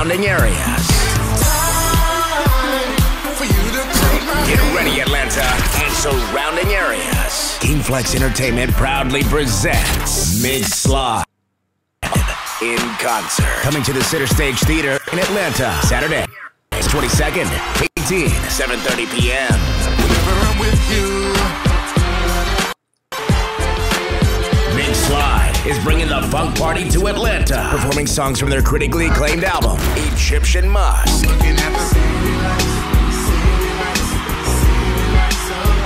surrounding areas. Get ready, Atlanta and surrounding areas. Kingflex Entertainment proudly presents Mink Slide in concert. Coming to the Center Stage Theater in Atlanta, Saturday, 22nd, 18, 7.30 p.m. Mink Slide is bringing the funk party to Atlanta, performing songs from their critically acclaimed album, Egyptian Musk.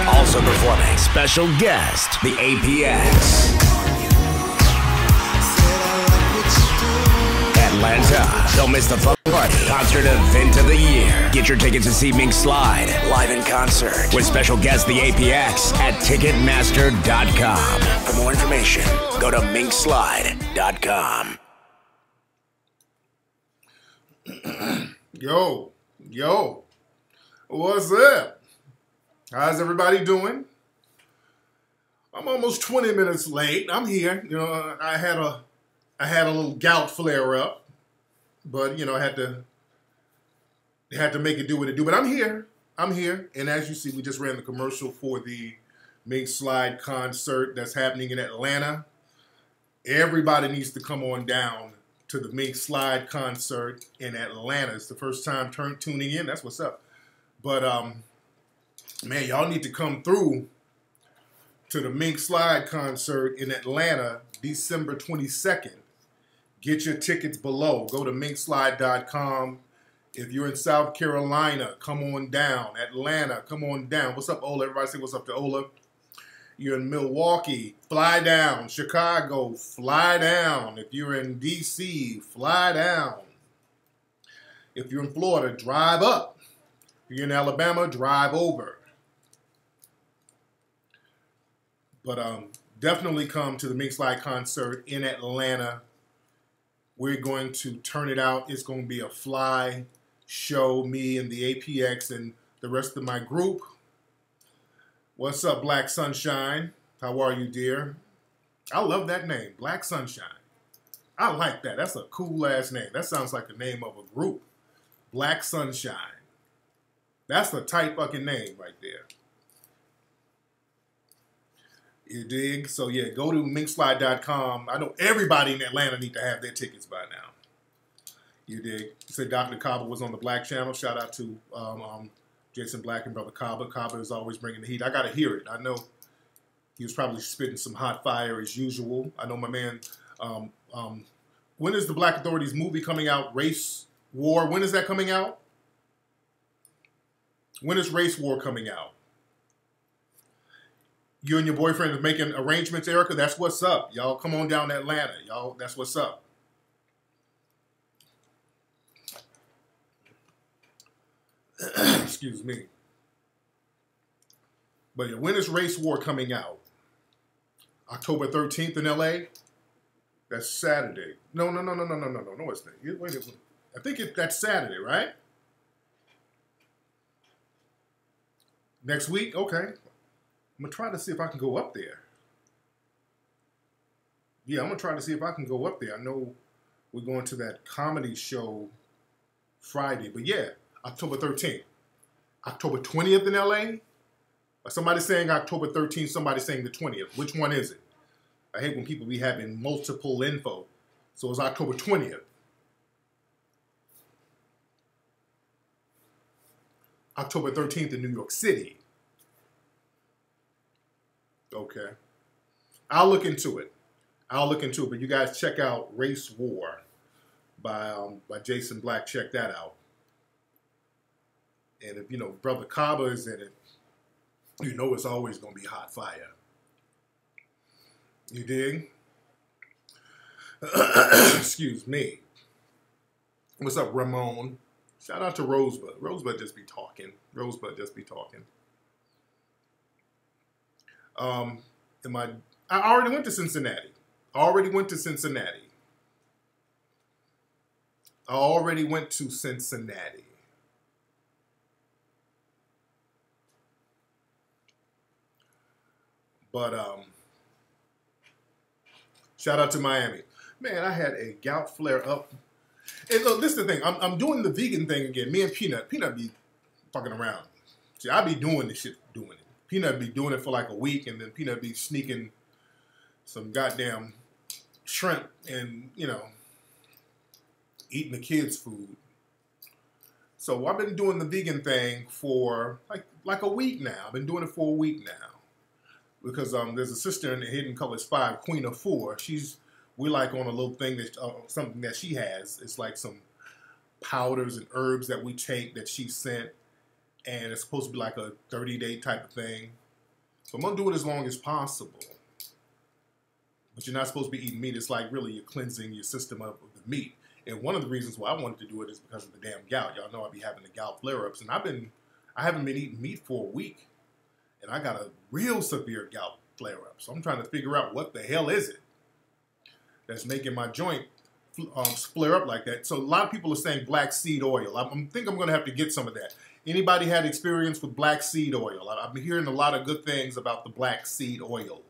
Also performing special guest, the APX. Atlanta. Don't miss the Funk Party concert event of the year. Get your tickets to see Mink Slide live in concert with special guest the APX at Ticketmaster.com. For more information, go to minkslide.com. Yo, yo, what's up? How's everybody doing? I'm almost 20 minutes late. I'm here. You know, I had a I had a little gout flare up, but you know, I had to had to make it do what it do. But I'm here. I'm here. And as you see, we just ran the commercial for the Mink Slide concert that's happening in Atlanta. Everybody needs to come on down to the Mink Slide concert in Atlanta. It's the first time turn, tuning in. That's what's up. But um, man, y'all need to come through to the Mink Slide concert in Atlanta, December 22nd. Get your tickets below. Go to minkslide.com. If you're in South Carolina, come on down. Atlanta, come on down. What's up, Ola? Everybody say what's up to Ola. You're in Milwaukee, fly down. Chicago, fly down. If you're in DC, fly down. If you're in Florida, drive up. If you're in Alabama, drive over. But um, definitely come to the Mink Slide concert in Atlanta. We're going to turn it out. It's going to be a fly show, me and the APX and the rest of my group. What's up, Black Sunshine? How are you, dear? I love that name, Black Sunshine. I like that. That's a cool ass name. That sounds like the name of a group. Black Sunshine. That's a tight fucking name right there. You dig? So yeah, go to minkslide.com. I know everybody in Atlanta need to have their tickets by now. You dig? You said Dr. Kaba was on the Black Channel. Shout out to um, um, Jason Black and Brother Kaba. Kaba is always bringing the heat. I got to hear it. I know he was probably spitting some hot fire as usual. I know my man. Um, um, when is the Black Authorities movie coming out? Race War. When is that coming out? When is Race War coming out? You and your boyfriend are making arrangements, Erica. That's what's up. Y'all come on down to Atlanta. Y'all, that's what's up. Excuse me. But yeah, when is Race War coming out? October 13th in LA? That's Saturday. No, no, no, no, no, no, no, no, no, it's not. Wait, wait, wait. I think it, that's Saturday, right? Next week? Okay. I'm to try to see if I can go up there. Yeah, I'm to try to see if I can go up there. I know we're going to that comedy show Friday, but yeah, October 13th. October 20th in LA? Somebody saying October 13th, somebody saying the 20th. Which one is it? I hate when people be having multiple info. So it's October 20th. October 13th in New York City. Okay. I'll look into it. I'll look into it. But you guys check out Race War by um, by Jason Black. Check that out. And if you know Brother Kaba is in it, you know it's always gonna be hot fire. You dig? Excuse me. What's up, Ramon? Shout out to Rosebud. Rosebud just be talking. Rosebud just be talking. Um, am I? I already went to Cincinnati. Already went to Cincinnati. I already went to Cincinnati. But um, shout out to Miami. Man, I had a gout flare up And look, this is the thing. I'm, I'm doing the vegan thing again. Me and Peanut. Peanut be fucking around. See, I be doing this shit, doing it. Peanut be doing it for like a week, and then Peanut be sneaking some goddamn shrimp and you know eating the kids' food. So I've been doing the vegan thing for like like a week now. I've been doing it for a week now because um, there's a sister in the Hidden Colors Five, Queen Afua. She's we like on a little thing that uh, something that she has. It's like some powders and herbs that we take that she sent, and it's supposed to be like a 30 day type of thing. So I'm gonna do it as long as possible. But you're not supposed to be eating meat. It's like really you're cleansing your system of the meat. And one of the reasons why I wanted to do it is because of the damn gout. Y'all know I be having the gout flare ups, and I've been I haven't been eating meat for a week, and I got a real severe gout flare up. So I'm trying to figure out what the hell is it that's making my joint um, flare up like that. So a lot of people are saying black seed oil. I, think I'm going to have to get some of that. Anybody had experience with black seed oil? I've been hearing a lot of good things about the black seed oil.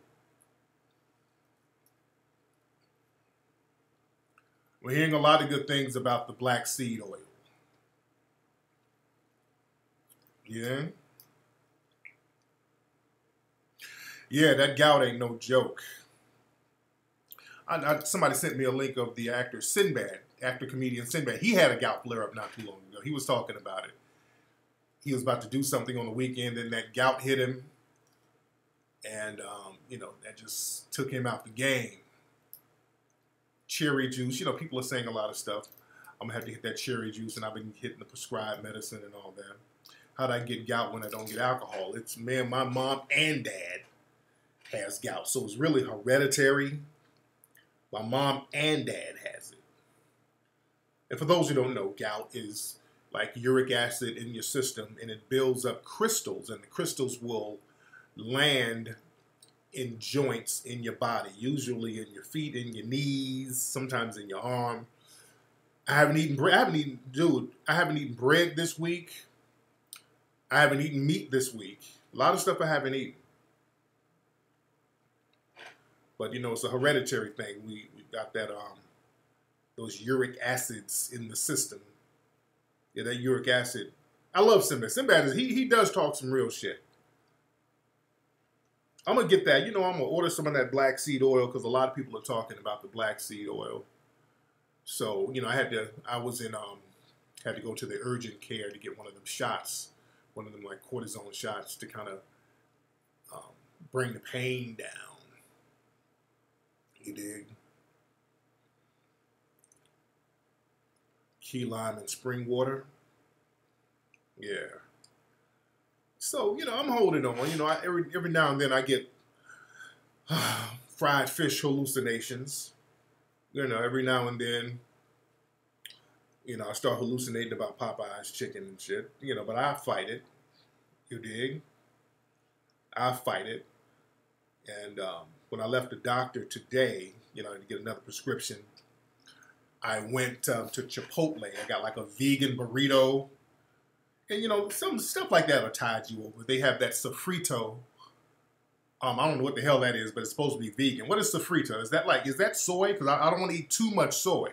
We're hearing a lot of good things about the black seed oil. Yeah. Yeah, that gout ain't no joke. I, I, somebody sent me a link of the actor Sinbad, actor comedian Sinbad. He had a gout flare up not too long ago. He was talking about it. He was about to do something on the weekend, and that gout hit him, and um, you know that just took him out the game cherry juice. You know, people are saying a lot of stuff. I'm gonna have to hit that cherry juice, and I've been hitting the prescribed medicine and all that. How'd I get gout when I don't get alcohol? It's man, my mom and dad has gout, so it's really hereditary. My mom and dad has it. And for those who don't know, gout is like uric acid in your system, and it builds up crystals, and the crystals will land in joints in your body, usually in your feet, in your knees, sometimes in your arm. I haven't eaten bread. I haven't eaten, dude. I haven't eaten bread this week. I haven't eaten meat this week. A lot of stuff I haven't eaten. But you know, it's a hereditary thing. We we got that um those uric acids in the system. Yeah, that uric acid. I love Sinbad. Sinbad is he he does talk some real shit. I'm gonna get that. You know, I'm gonna order some of that black seed oil because a lot of people are talking about the black seed oil. So you know, I had to. I was in. Um, had to go to the urgent care to get one of them shots, one of them like cortisone shots to kind of um, bring the pain down. You dig? Key lime and spring water. Yeah. So you know, I'm holding on. You know, I, every every now and then I get uh, fried fish hallucinations. You know, every now and then, you know, I start hallucinating about Popeye's chicken and shit. You know, but I fight it. You dig? I fight it. And um, when I left the doctor today, you know, to get another prescription, I went um, to Chipotle. I got like a vegan burrito and you know, some stuff like that will tide you over. They have that sofrito. Um, I don't know what the hell that is, but it's supposed to be vegan. What is sofrito? Is that like, is that soy? Because I, I, don't want to eat too much soy.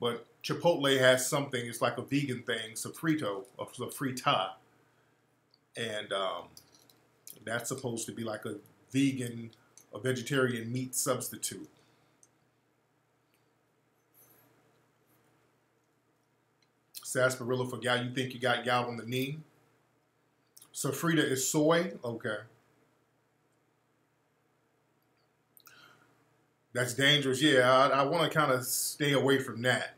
But Chipotle has something, it's like a vegan thing, sofrito, or sofrita. And um, that's supposed to be like a vegan, a vegetarian meat substitute. Sarsaparilla for gout. You think you got gout on the knee? Sofrita is soy? Okay. That's dangerous. Yeah, I, I want to kind of stay away from that.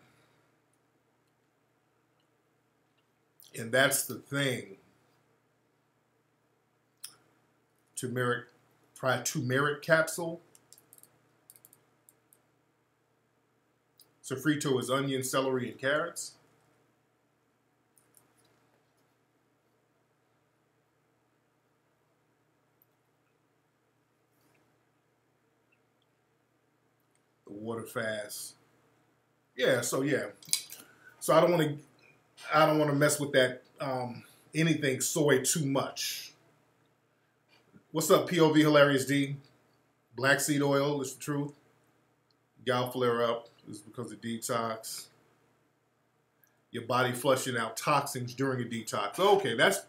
And that's the thing. Turmeric, try turmeric capsule. Sofrito is onion, celery, and carrots. Water fast. Yeah, so yeah. So I don't want to I don't want to mess with that um, anything soy too much. What's up, POV Hilarious D? Black seed oil is the truth. Gal flare up. Is because of detox. Your body flushing out toxins during a detox. Okay, that's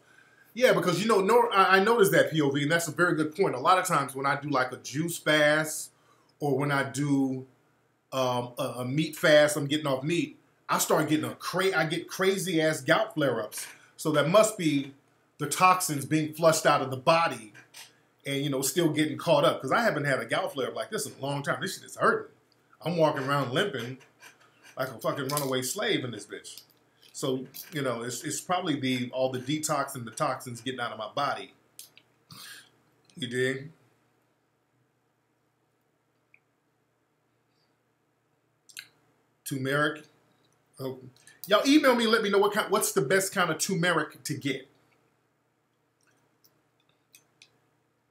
yeah, because you know, no, I, I noticed that POV, and that's a very good point. A lot of times when I do like a juice fast, or when I do um, a, a meat fast, I'm getting off meat. I start getting a cra- I get crazy ass gout flare ups. So that must be the toxins being flushed out of the body, and you know, still getting caught up. Because I haven't had a gout flare up like this in a long time. This shit is hurting. I'm walking around limping like a fucking runaway slave in this bitch. So you know, it's it's probably the all the detox and the toxins getting out of my body. You dig? Turmeric. Oh. Y'all email me. Let me know what kind. What's the best kind of turmeric to get?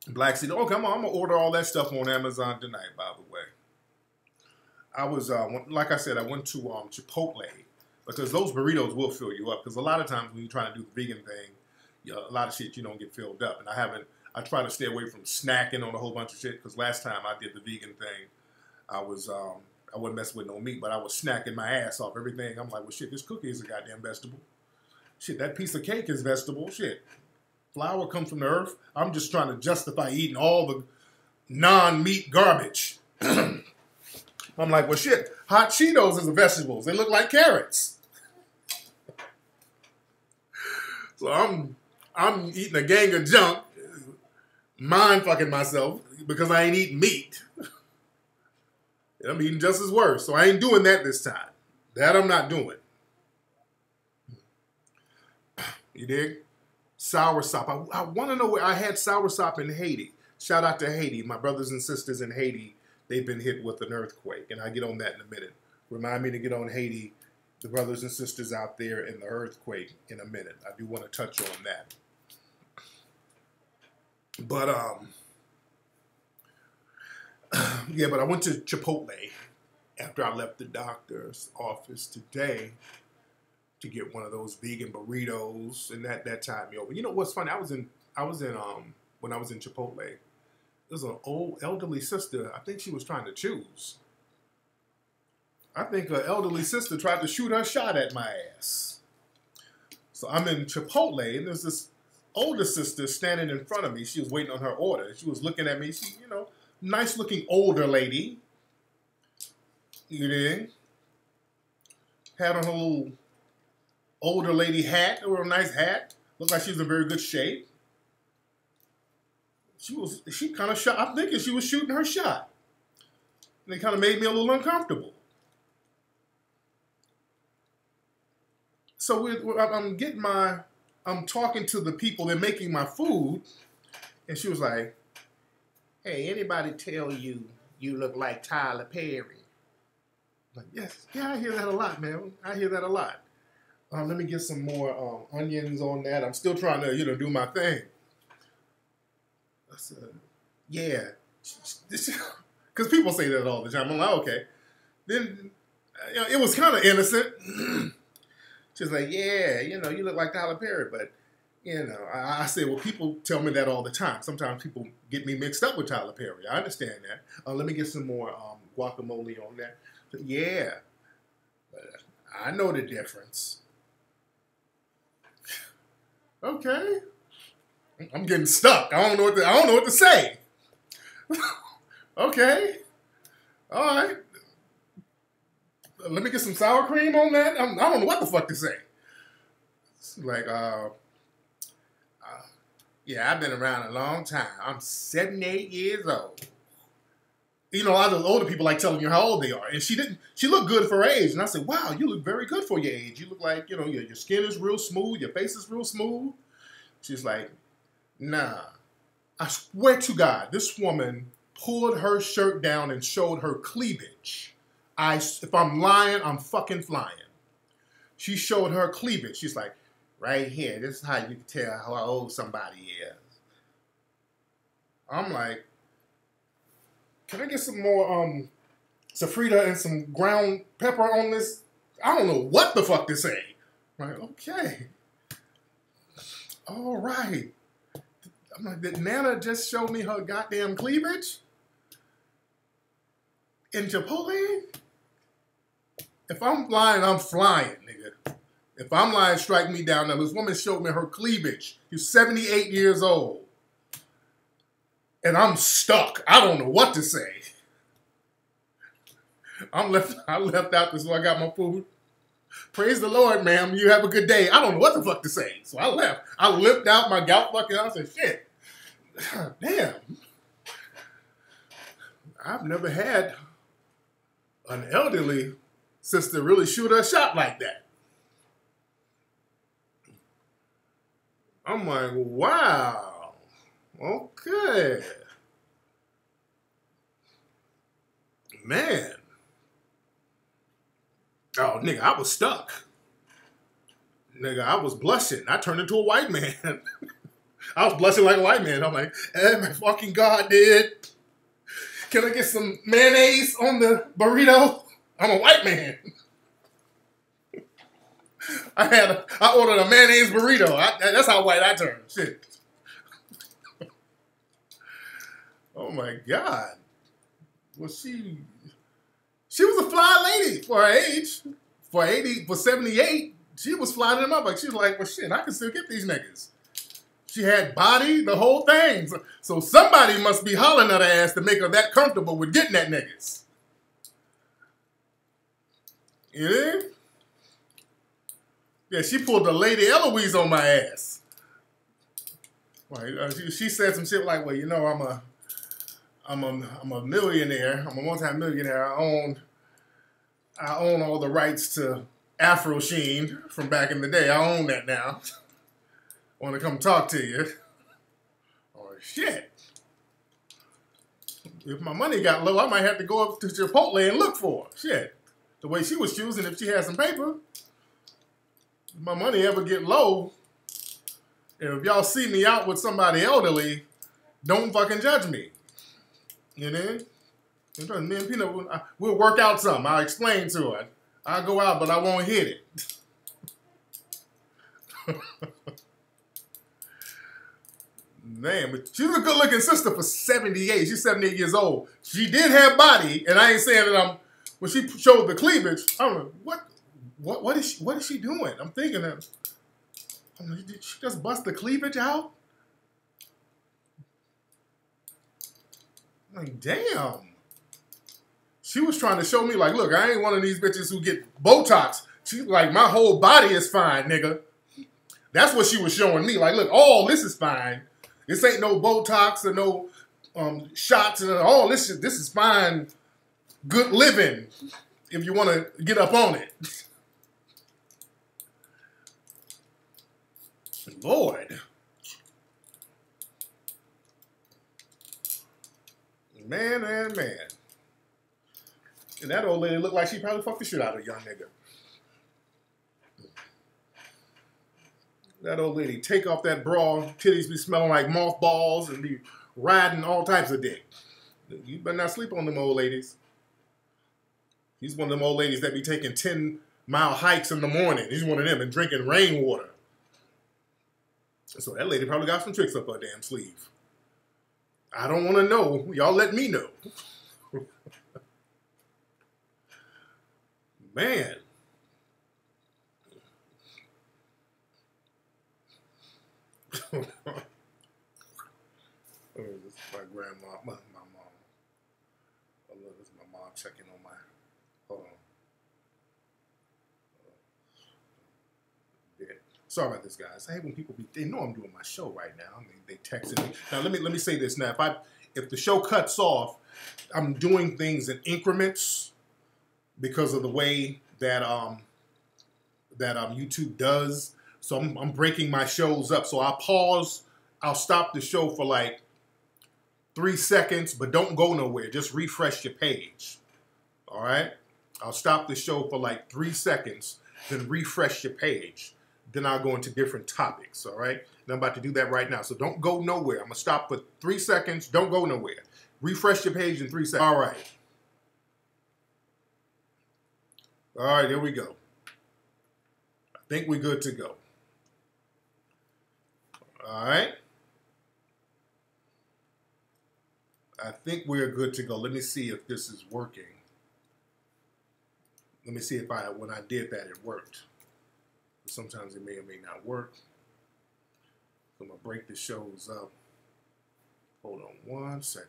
Black seed. Okay, I'm, I'm gonna order all that stuff on Amazon tonight. By the way, I was uh, like I said, I went to um, Chipotle because those burritos will fill you up. Because a lot of times when you're trying to do the vegan thing, you know, a lot of shit you don't get filled up. And I haven't. I try to stay away from snacking on a whole bunch of shit. Because last time I did the vegan thing, I was um, I wasn't messing with no meat, but I was snacking my ass off everything. I'm like, well, shit, this cookie is a goddamn vegetable. Shit, that piece of cake is vegetable. Shit, flour comes from the earth. I'm just trying to justify eating all the non-meat garbage. I'm like, well, shit, hot Cheetos is a vegetables. They look like carrots. So I'm I'm eating a gang of junk, mind fucking myself because I ain't eating meat. I'm eating just as worse. So I ain't doing that this time. That I'm not doing. You dig? Sour sop. I, I want to know where I had sour sop in Haiti. Shout out to Haiti. My brothers and sisters in Haiti, they've been hit with an earthquake, and I get on that in a minute. Remind me to get on Haiti the brothers and sisters out there in the earthquake in a minute. I do want to touch on that. But um yeah, but I went to Chipotle after I left the doctor's office today to get one of those vegan burritos and that that time me over. You know what's funny? I was in I was in um when I was in Chipotle. There's an old elderly sister. I think she was trying to choose. I think her elderly sister tried to shoot her shot at my ass. So I'm in Chipotle, and there's this older sister standing in front of me. She was waiting on her order. She was looking at me. She, you know, nice looking older lady. You did. Had her little older lady hat, a nice hat. Looked like she was in very good shape. She was, she kind of shot, I'm thinking she was shooting her shot. And it kind of made me a little uncomfortable. so I'm getting my, I'm talking to the people They're making my food, and she was like, "Hey, anybody tell you you look like Tyler Perry?" Like, yes, yeah, I hear that a lot, man. I hear that a lot. Um, let me get some more um, onions on that. I'm still trying to, you know, do my thing. I said, yeah, because people say that all the time. I'm like, okay. Then you know, it was kind of innocent. She's like, yeah, you know, you look like Tyler Perry, but you know, I, I say, well, people tell me that all the time. Sometimes people get me mixed up with Tyler Perry. I understand that. Uh, let me get some more um, guacamole on that. So, yeah, but I know the difference. okay, I'm getting stuck. I don't know what to, I don't know what to say. okay, all right let me get some sour cream on that. I'm, I do not know what the fuck to say. It's like, uh, yeah, I've been around a long time. I'm 78 years old. You know, a lot of older people like telling you how old they are, and she didn't. She looked good for her age, and I said, "Wow, you look very good for your age. You look like you know your, your skin is real smooth, your face is real smooth." She's like, "Nah, I swear to God, this woman pulled her shirt down and showed her cleavage." I, if I'm lying, I'm fucking flying. She showed her cleavage. She's like, right here. This is how you can tell how old somebody is. I'm like, can I get some more um safrita and some ground pepper on this? I don't know what the fuck to say. I'm like, okay. All right. I'm like, did Nana just show me her goddamn cleavage? In Chipotle? if I'm lying, I'm flying, nigga. If I'm lying, strike me down. Now, this woman showed me her cleavage. She's 78 years old. And I'm stuck. I don't know what to say. I'm left, I left out this, so I got my food. Praise the Lord, ma'am. You have a good day. I don't know what the fuck to say. So I left. I limped out my gout fucking I said, shit. Damn. I've never had an elderly sister really shoot her shot like that. I'm like, wow. Okay. Man. Oh, nigga, I was stuck. Nigga, I was blushing. I turned into a white man. I was blushing like a white man. I'm like, hey, my fucking God, dude. Can I get some mayonnaise on the burrito? I'm a white man. I had a, I ordered a mayonnaise burrito. I, that's how white I turned. Shit. oh my God. Well, she she was a fly lady for her age. For 80, for 78, she was flying them up. Like she was like, well shit, I can still get these niggas. She had body, the whole thing. So, so somebody must be hollering at her ass to make her that comfortable with getting that niggas. You know? Yeah, she pulled the Lady Eloise on my ass. Right, uh, she, she said some shit like, "Well, you know, I'm a, I'm a, I'm a millionaire. I'm a multi-millionaire. I own, I own all the rights to Afro Sheen from back in the day. I own that now. Want to come talk to you? Oh shit! If my money got low, I might have to go up to Chipotle and look for her. Shit, the way she was choosing, if she had some paper, my money ever get low, and if y'all see me out with somebody elderly, don't fucking judge me. You know? Me and Peanut, we'll work out something. I'll explain to her. I'll go out, but I won't hit it. Man, but she was a good looking sister for 78. She's 78 years old. She did have body, and I ain't saying that I'm when she showed the cleavage, I'm like, what what what is she what is she doing? I'm thinking that did she just bust the cleavage out? Like, damn. She was trying to show me, like, look, I ain't one of these bitches who get Botox. She like, my whole body is fine, nigga. That's what she was showing me. Like, look, all this is fine. This ain't no Botox or no um, shots and all this shit. This is fine, good living if you want to get up on it. Lord. Man, man, man. And that old lady looked like she probably fucked the shit out of a young nigga. That old lady take off that bra, titties be smelling like mothballs and be riding all types of dick. You better not sleep on them old ladies. He's one of them old ladies that be taking 10 mile hikes in the morning. He's one of them and drinking rainwater. So that lady probably got some tricks up her damn sleeve. I don't want to know. Y'all let me know. Man. oh, this is my grandma, my, my mom. Oh, look, this is my mom checking on my. Hold on. Yeah. Sorry about this, guys. I hate when people be. They know I'm doing my show right now. They, they texting me. Now let me let me say this. Now, if I if the show cuts off, I'm doing things in increments because of the way that um that um YouTube does. So I'm, I'm breaking my shows up. So I'll pause. I'll stop the show for like three seconds, but don't go nowhere. Just refresh your page. All right. I'll stop the show for like three seconds, then refresh your page. Then I'll go into different topics. All right. And I'm about to do that right now. So don't go nowhere. I'm gonna stop for three seconds. Don't go nowhere. Refresh your page in three seconds. All right. All right, here we go. I think we're good to go. All right. I think we're good to go. Let me see if this is working. let me see if I when I did that it worked. Sometimes it may or may not work. I'm gonna break the shows up. Hold on one second.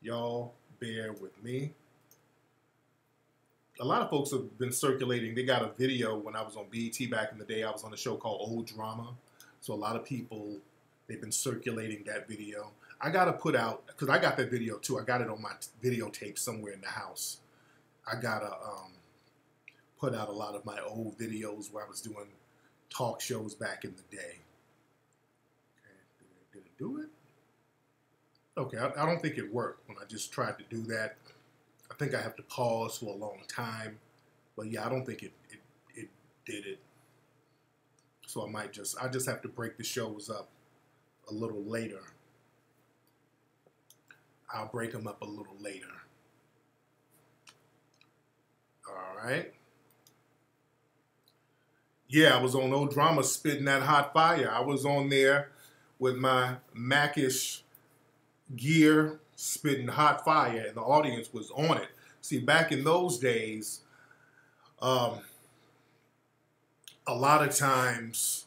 Y'all bear with me. A lot of folks have been circulating. They got a video when I was on BET back in the day. I was on a show called Old Drama. So a lot of people they've been circulating that video. I gotta put out because I got that video too. I got it on my videotape somewhere in the house. I gotta um, put out a lot of my old videos where I was doing talk shows back in the day. Okay, did it, do it? Okay, I, I don't think it worked when I just tried to do that. I think I have to pause for a long time, but yeah, I don't think it it, it did it. So I might just I just have to break the shows up a little later. I'll break them up a little later. All right. Yeah, I was on old drama spitting that hot fire. I was on there with my Macish gear spitting hot fire, and the audience was on it. See, back in those days, um, a lot of times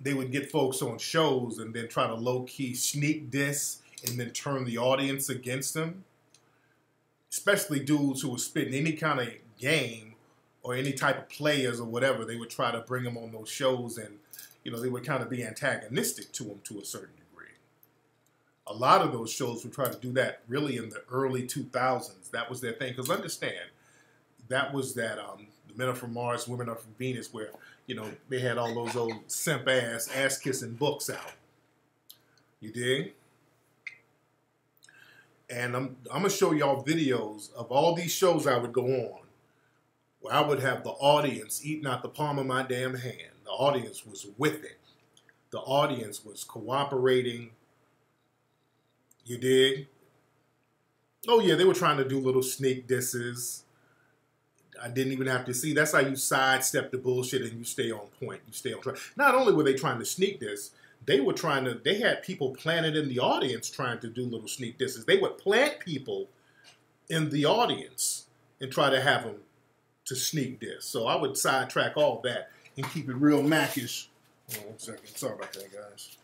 they would get folks on shows and then try to low key sneak diss and then turn the audience against them. Especially dudes who were spitting any kind of game or any type of players or whatever, they would try to bring them on those shows and, you know, they would kind of be antagonistic to them to a certain degree. A lot of those shows would try to do that really in the early 2000s. That was their thing. Because understand, that was that um, the men are from Mars, women are from Venus, where, you know, they had all those old simp ass, ass kissing books out. You dig? And I'm, I'm going to show y'all videos of all these shows I would go on where I would have the audience eating out the palm of my damn hand. The audience was with it. The audience was cooperating. You dig? Oh yeah, they were trying to do little sneak disses. I didn't even have to see. That's how you sidestep the bullshit and you stay on point. You stay on track. Not only were they trying to sneak this, they were trying to. They had people planted in the audience trying to do little sneak disses. They would plant people in the audience and try to have them to sneak this. So I would sidetrack all that and keep it real one second. Sorry about that, guys.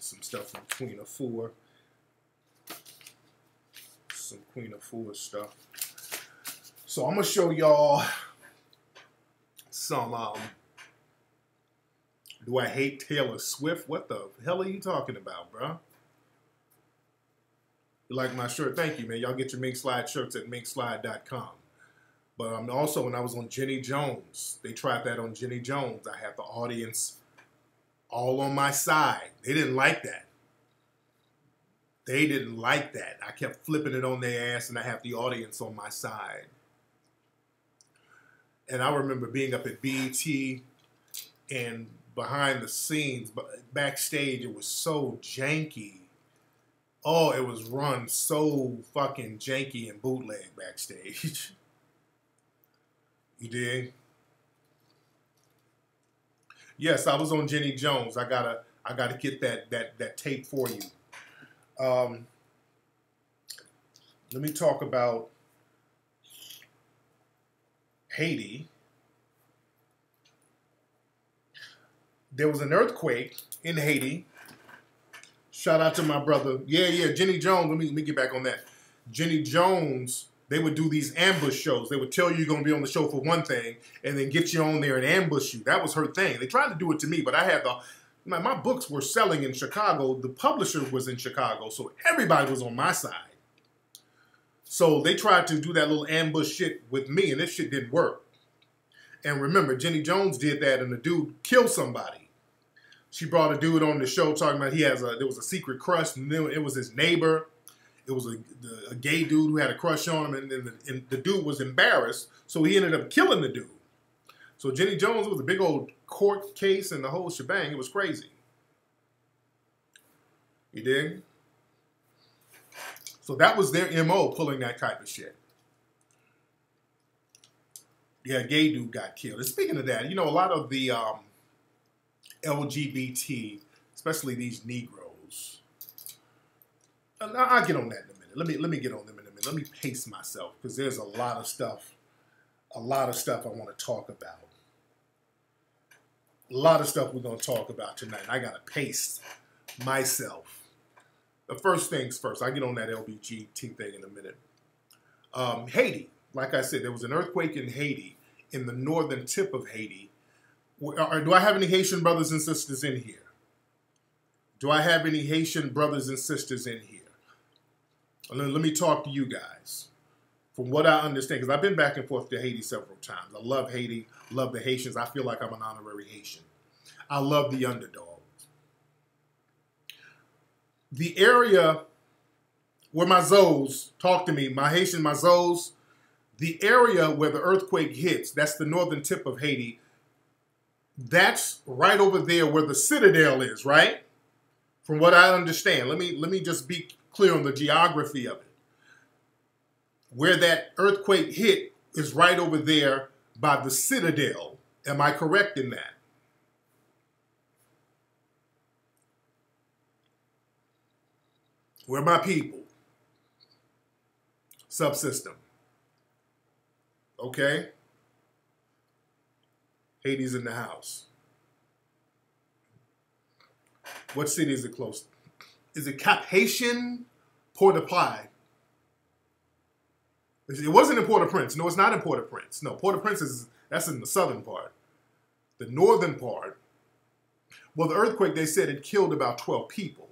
Some stuff from Queen Afua. Some Queen Afua stuff. So I'm gonna show y'all some. Um, do I hate Taylor Swift? What the hell are you talking about, bro? You like my shirt? Thank you, man. Y'all get your Mink Slide shirts at minkslide.com. But um, also, when I was on Jenny Jones, they tried that on Jenny Jones. I had the audience all on my side. They didn't like that. They didn't like that. I kept flipping it on their ass, and I have the audience on my side. And I remember being up at BET and behind the scenes, but backstage, it was so janky. Oh, it was run so fucking janky and bootleg backstage. You did? Yes, I was on Jenny Jones. I gotta I gotta get that that that tape for you. Um, let me talk about Haiti. There was an earthquake in Haiti. Shout out to my brother. Yeah, yeah, Jenny Jones. Let me let me get back on that. Jenny Jones they would do these ambush shows. They would tell you you're going to be on the show for one thing and then get you on there and ambush you. That was her thing. They tried to do it to me, but I had the my, my books were selling in Chicago. The publisher was in Chicago, so everybody was on my side. So they tried to do that little ambush shit with me, and this shit didn't work. And remember, Jenny Jones did that, and the dude killed somebody. She brought a dude on the show talking about he has a there was a secret crush, and then it was his neighbor it was a, a gay dude who had a crush on him, and, the, and the dude was embarrassed, so he ended up killing the dude. So Jenny Jones was a big old court case and the whole shebang. It was crazy. You dig? So that was their MO, pulling that type of shit. Yeah, gay dude got killed. And speaking of that, you know, a lot of the um, LGBT, especially these Negroes, I'll get on that in a minute. Let me let me get on them in a minute. Let me pace myself because there's a lot of stuff, a lot of stuff I want to talk about. A lot of stuff we're going to talk about tonight. I got to pace myself. The first things first. I get on that LBGT thing in a minute. Um, Haiti. Like I said, there was an earthquake in Haiti, in the northern tip of Haiti. Do I have any Haitian brothers and sisters in here? Do I have any Haitian brothers and sisters in here? Let me talk to you guys. From what I understand, because I've been back and forth to Haiti several times. I love Haiti, love the Haitians. I feel like I'm an honorary Haitian. I love the underdogs. The area where my Zoes, talk to me, my Haitian, my Zoes, the area where the earthquake hits, that's the northern tip of Haiti, that's right over there where the citadel is, right? From what I understand. Let me let me just be clear on the geography of it. Where that earthquake hit is right over there by the citadel. Am I correct in that? Where my people? Subsystem. Okay? Haiti's in the house. What city is it close? Is it Cap-Haïtien? Port-au-Prince. It wasn't in Port-au-Prince. No, it's not in Port-au-Prince. No, Port-au-Prince is that's in the southern part. The northern part. Well, the earthquake they said it killed about 12 people.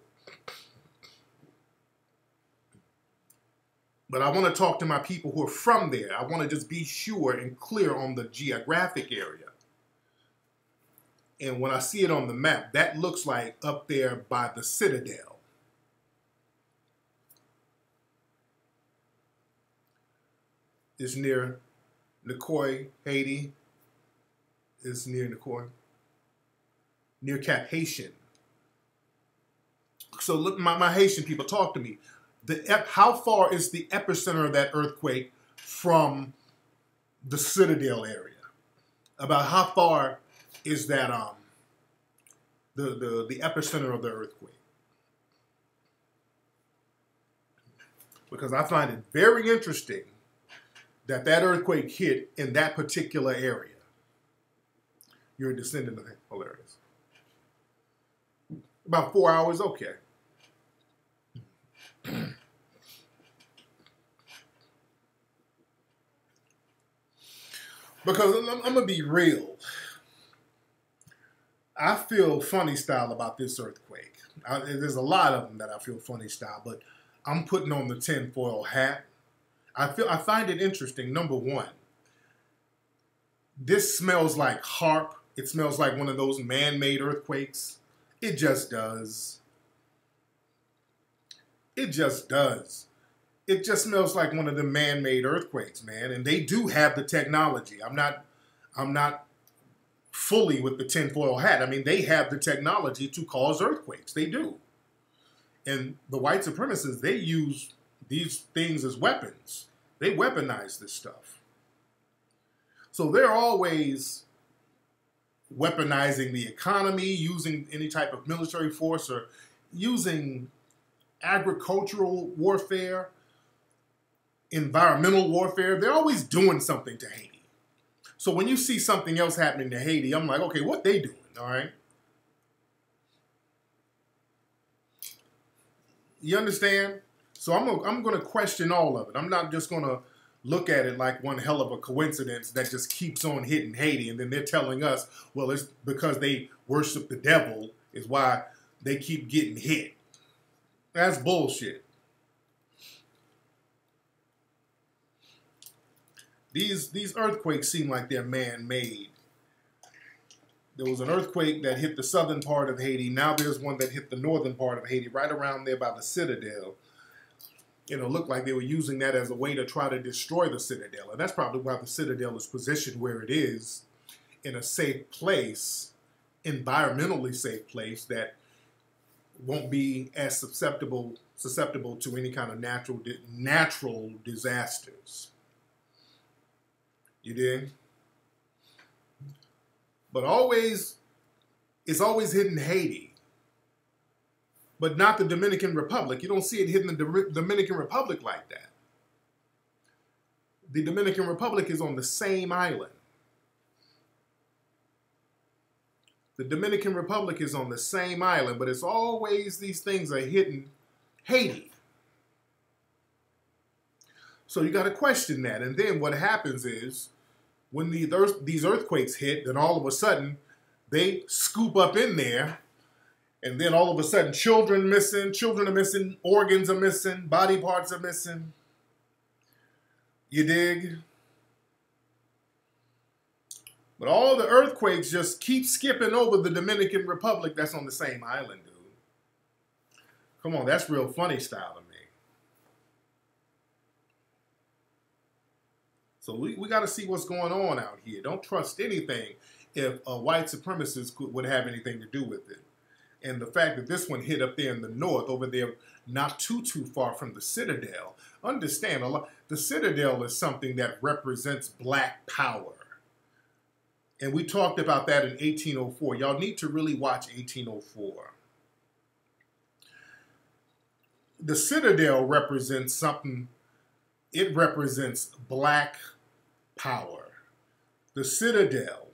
But I want to talk to my people who are from there. I want to just be sure and clear on the geographic area. And when I see it on the map, that looks like up there by the Citadel. It's near Nicoy, Haiti. is near Nicoy. Near Cap-Haïtien. So look, my, my Haitian people, talk to me. The how far is the epicenter of that earthquake from the Citadel area? About how far is that um the the the epicenter of the earthquake. Because I find it very interesting that that earthquake hit in that particular area. You're a descendant of hilarious. About four hours, okay. because I'm, I'm gonna be real. I feel funny style about this earthquake. I, there's a lot of them that I feel funny style, but I'm putting on the tinfoil hat. I feel I find it interesting. Number one, this smells like HAARP. It smells like one of those man-made earthquakes. It just does. It just does. It just smells like one of the man-made earthquakes, man. And they do have the technology. I'm not. I'm not fully with the tinfoil hat. I mean, they have the technology to cause earthquakes. They do. And the white supremacists, they use these things as weapons. They weaponize this stuff. So they're always weaponizing the economy, using any type of military force, or using agricultural warfare, environmental warfare. They're always doing something to Haiti. So when you see something else happening to Haiti, I'm like, okay, what they doing? All right. You understand? So I'm gonna, I'm going to question all of it. I'm not just going to look at it like one hell of a coincidence that just keeps on hitting Haiti, and then they're telling us, well, it's because they worship the devil is why they keep getting hit. That's bullshit. These these earthquakes seem like they're man-made. There was an earthquake that hit the southern part of Haiti. Now there's one that hit the northern part of Haiti, right around there by the citadel. You know, looked like they were using that as a way to try to destroy the citadel. And that's probably why the citadel is positioned where it is, in a safe place, environmentally safe place that won't be as susceptible susceptible to any kind of natural natural disasters. You did? But always, it's always hidden Haiti, but not the Dominican Republic. You don't see it hitting the Dominican Republic like that. the Dominican Republic is on the same island. The Dominican Republic is on the same island, but it's always these things are hitting Haiti. So you got to question that. And then what happens is when the earth, these earthquakes hit, then all of a sudden they scoop up in there. And then all of a sudden, children missing, children are missing, organs are missing, body parts are missing. You dig? But all the earthquakes just keep skipping over the Dominican Republic that's on the same island, dude. Come on, that's real funny style to me. So we, we got to see what's going on out here. Don't trust anything if a white supremacist could, would have anything to do with it. And the fact that this one hit up there in the north, over there, not too too far from the Citadel. Understand, a lot, the Citadel is something that represents black power. And we talked about that in 1804. Y'all need to really watch 1804. The Citadel represents something, it represents black power. The Citadel,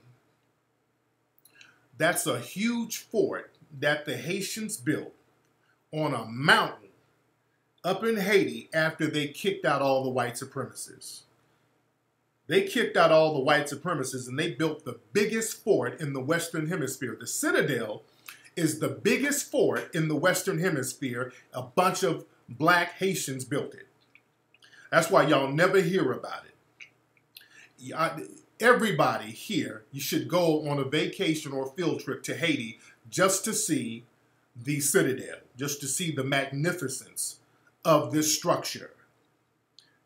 that's a huge fort that the Haitians built on a mountain up in Haiti after they kicked out all the white supremacists. They kicked out all the white supremacists and they built the biggest fort in the Western Hemisphere. The Citadel is the biggest fort in the Western Hemisphere. A bunch of black Haitians built it. That's why y'all never hear about it. Everybody here, you should go on a vacation or field trip to Haiti just to see the Citadel, just to see the magnificence of this structure.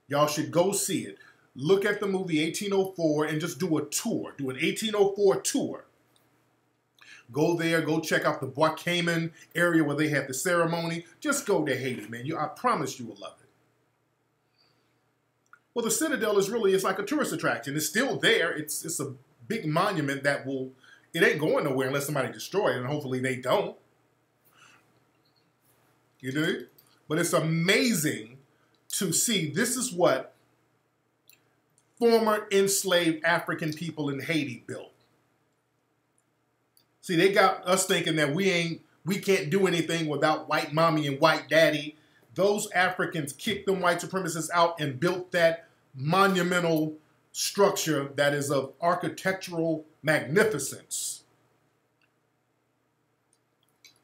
Y'all should go see it look at the movie 1804 and just do a tour. Do an 1804 tour. Go there, go check out the Bois Cayman area where they had the ceremony. Just go to Haiti, man. You, I promise you will love it. Well, the Citadel is really, it's like a tourist attraction. It's still there. It's, it's a big monument that will, it ain't going nowhere unless somebody destroy it, and hopefully they don't. You do? But it's amazing to see this is what former enslaved African people in Haiti built. See, they got us thinking that we ain't, we can't do anything without white mommy and white daddy. Those Africans kicked them white supremacists out and built that monumental structure that is of architectural magnificence.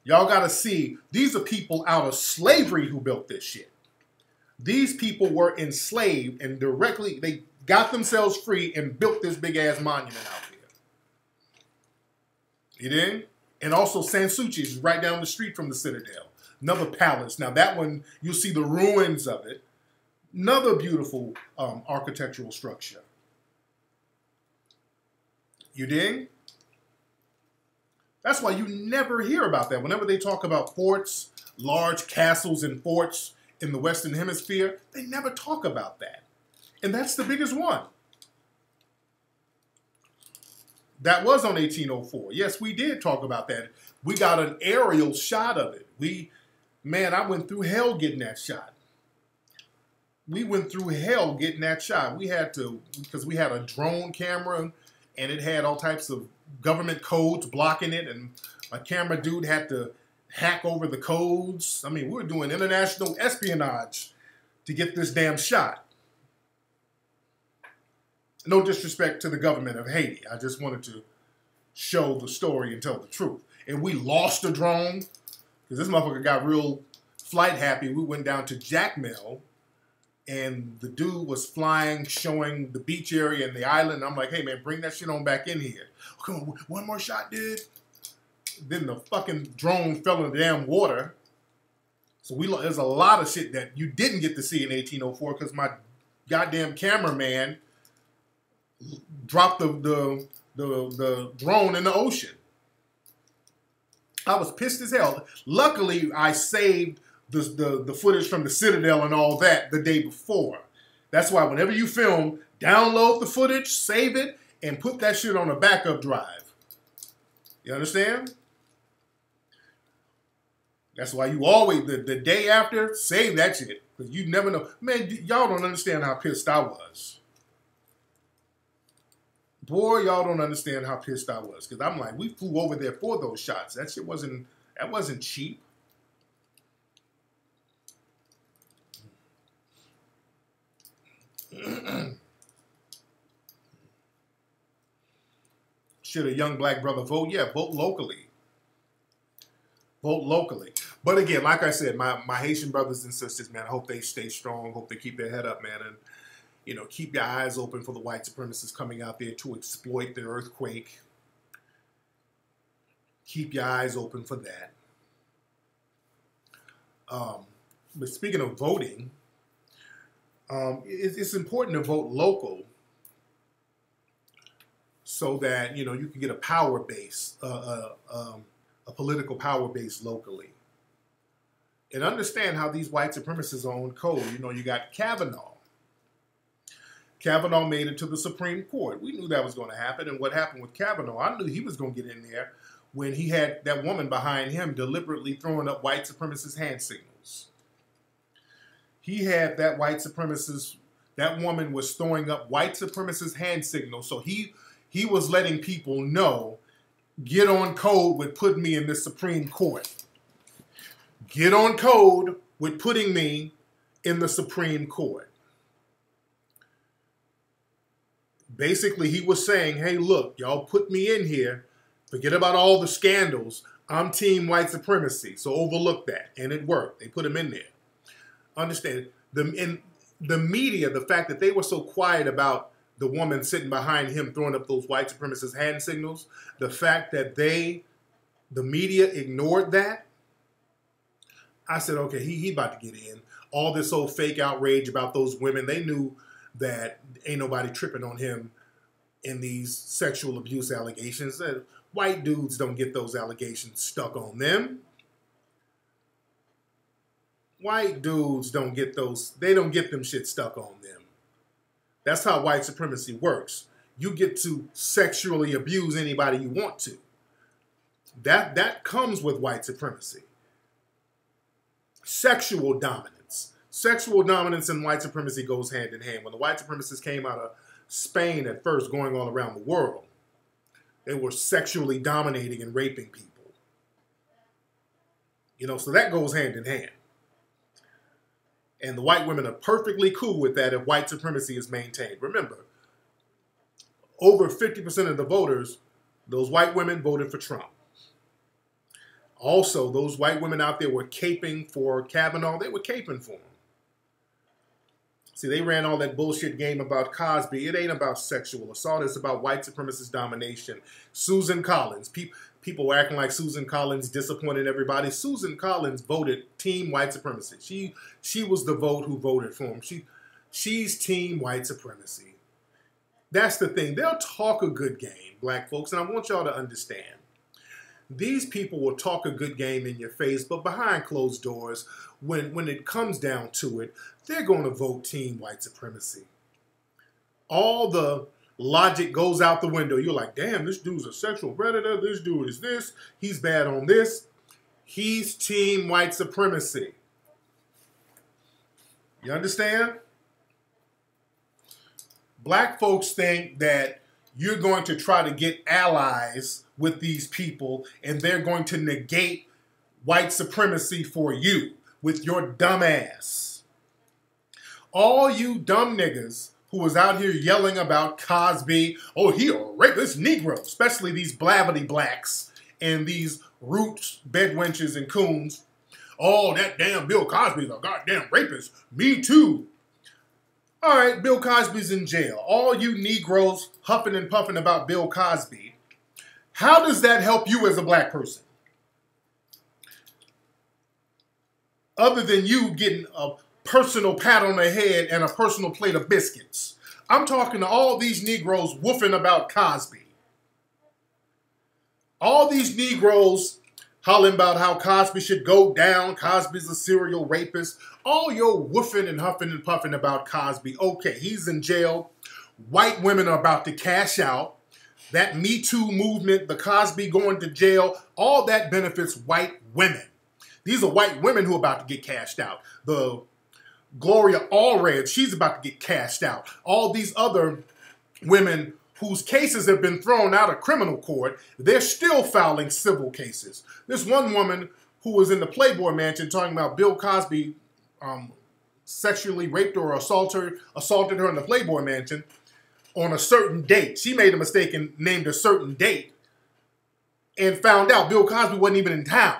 Y'all got to see, these are people out of slavery who built this shit. These people were enslaved and directly, they got themselves free and built this big ass monument out there. You did? And also Sans-Souci is right down the street from the Citadel. Another palace. Now that one, you'll see the ruins of it. Another beautiful um, architectural structure. You did? That's why you never hear about that. Whenever they talk about forts, large castles and forts in the Western Hemisphere, they never talk about that. And that's the biggest one. That was on 1804. Yes, we did talk about that. We got an aerial shot of it. We, man, I went through hell getting that shot. We went through hell getting that shot. We had to, because we had a drone camera and it had all types of government codes blocking it. And my camera dude had to hack over the codes. I mean, we were doing international espionage to get this damn shot no disrespect to the government of Haiti. I just wanted to show the story and tell the truth. And we lost the drone because this motherfucker got real flight happy. We went down to Jacmel and the dude was flying, showing the beach area and the island. I'm like, hey man, bring that shit on back in here. Come on, one more shot, dude. Then the fucking drone fell in the damn water. So we there's a lot of shit that you didn't get to see in 1804 because my goddamn cameraman dropped the, the, the, the drone in the ocean. I was pissed as hell. Luckily, I saved the, the, the footage from the Citadel and all that the day before. That's why whenever you film, download the footage, save it, and put that shit on a backup drive. You understand? That's why you always, the, the day after, save that shit. Because you never know. Man, y'all don't understand how pissed I was. boy, y'all don't understand how pissed I was because I'm like, we flew over there for those shots. That shit wasn't that wasn't cheap. Should a young black brother vote? Yeah, vote locally. Vote locally. But again, like I said, my, my Haitian brothers and sisters, man, I hope they stay strong. Hope they keep their head up, man. And, you know, keep your eyes open for the white supremacists coming out there to exploit the earthquake. Keep your eyes open for that. Um, but speaking of voting, um, it, it's important to vote local so that you know you can get a power base, uh, uh, um, a political power base locally, and understand how these white supremacists own code. You know, you got Kavanaugh. Kavanaugh made it to the Supreme Court. We knew that was going to happen, and what happened with Kavanaugh, I knew he was going to get in there when he had that woman behind him deliberately throwing up white supremacist hand signals. He had that white supremacist, that woman was throwing up white supremacist hand signals. So he he was letting people know, get on code with putting me in the Supreme Court. Get on code with putting me in the Supreme Court. Basically, he was saying, hey, look, y'all put me in here Forget about all the scandals. I'm team white supremacy. So overlook that. And it worked. They put him in there. Understand the in the media, the fact that they were so quiet about the woman sitting behind him throwing up those white supremacist hand signals, the fact that they the media ignored that. I said, okay, he he about to get in. All this old fake outrage about those women, they knew that ain't nobody tripping on him in these sexual abuse allegations. Uh, white dudes don't get those allegations stuck on them. White dudes don't get those, they don't get them shit stuck on them. That's how white supremacy works. You get to sexually abuse anybody you want to. That that comes with white supremacy. Sexual dominance. Sexual dominance and white supremacy goes hand in hand. When the white supremacists came out of Spain at first, going all around the world, they were sexually dominating and raping people. You know, so that goes hand in hand. And the white women are perfectly cool with that if white supremacy is maintained. Remember, over 50% of the voters, those white women voted for Trump. Also, those white women out there were caping for Kavanaugh. They were caping for him. See, they ran all that bullshit game about Cosby. It ain't about sexual assault. It's about white supremacist domination. Susan Collins. Pe- people were acting like Susan Collins disappointed everybody. Susan Collins voted team white supremacy. She she was the vote who voted for him. She she's team white supremacy. That's the thing. They'll talk a good game, black folks, and I want y'all to understand. These people will talk a good game in your face, but behind closed doors, when, when it comes down to it, they're going to vote team white supremacy. All the logic goes out the window. You're like, damn, this dude's a sexual predator. This dude is this. He's bad on this. He's team white supremacy. You understand? Black folks think that you're going to try to get allies with these people and they're going to negate white supremacy for you with your dumb ass. All you dumb niggas who was out here yelling about Cosby, oh, he a rapist Negro, especially these blabbity blacks and these roots, bedwenches, and coons. Oh, that damn Bill Cosby's a goddamn rapist. Me too. All right, Bill Cosby's in jail. All you Negroes huffing and puffing about Bill Cosby. How does that help you as a black person? Other than you getting a personal pat on the head and a personal plate of biscuits. I'm talking to all these Negroes woofing about Cosby. All these Negroes hollering about how Cosby should go down, Cosby's a serial rapist. All your woofing and huffing and puffing about Cosby. Okay, he's in jail. White women are about to cash out. That Me Too movement, the Cosby going to jail, all that benefits white women. These are white women who are about to get cashed out. The Gloria Allred, she's about to get cashed out. All these other women whose cases have been thrown out of criminal court, they're still filing civil cases. This one woman who was in the Playboy Mansion talking about Bill Cosby um, sexually raped her or assaulted assaulted her in the Playboy Mansion on a certain date. She made a mistake and named a certain date and found out Bill Cosby wasn't even in town.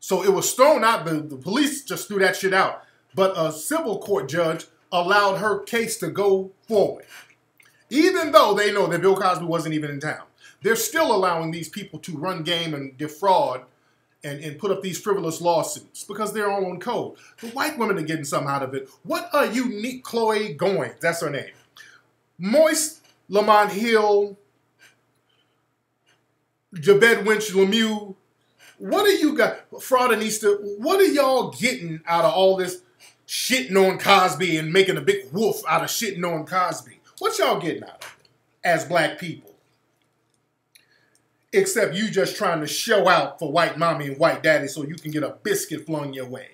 So it was thrown out. The, the police just threw that shit out. But a civil court judge allowed her case to go forward. Even though they know that Bill Cosby wasn't even in town. They're still allowing these people to run game and defraud and, and put up these frivolous lawsuits because they're all on code. The white women are getting some out of it. What a unique Chloe going. That's her name. Moist Lamont Hill, Jabed Winch Lemieux. What are you got, Fraudinista? What are y'all getting out of all this shitting on Cosby and making a big wolf out of shitting on Cosby? What y'all getting out of it as black people? Except you just trying to show out for white mommy and white daddy so you can get a biscuit flung your way.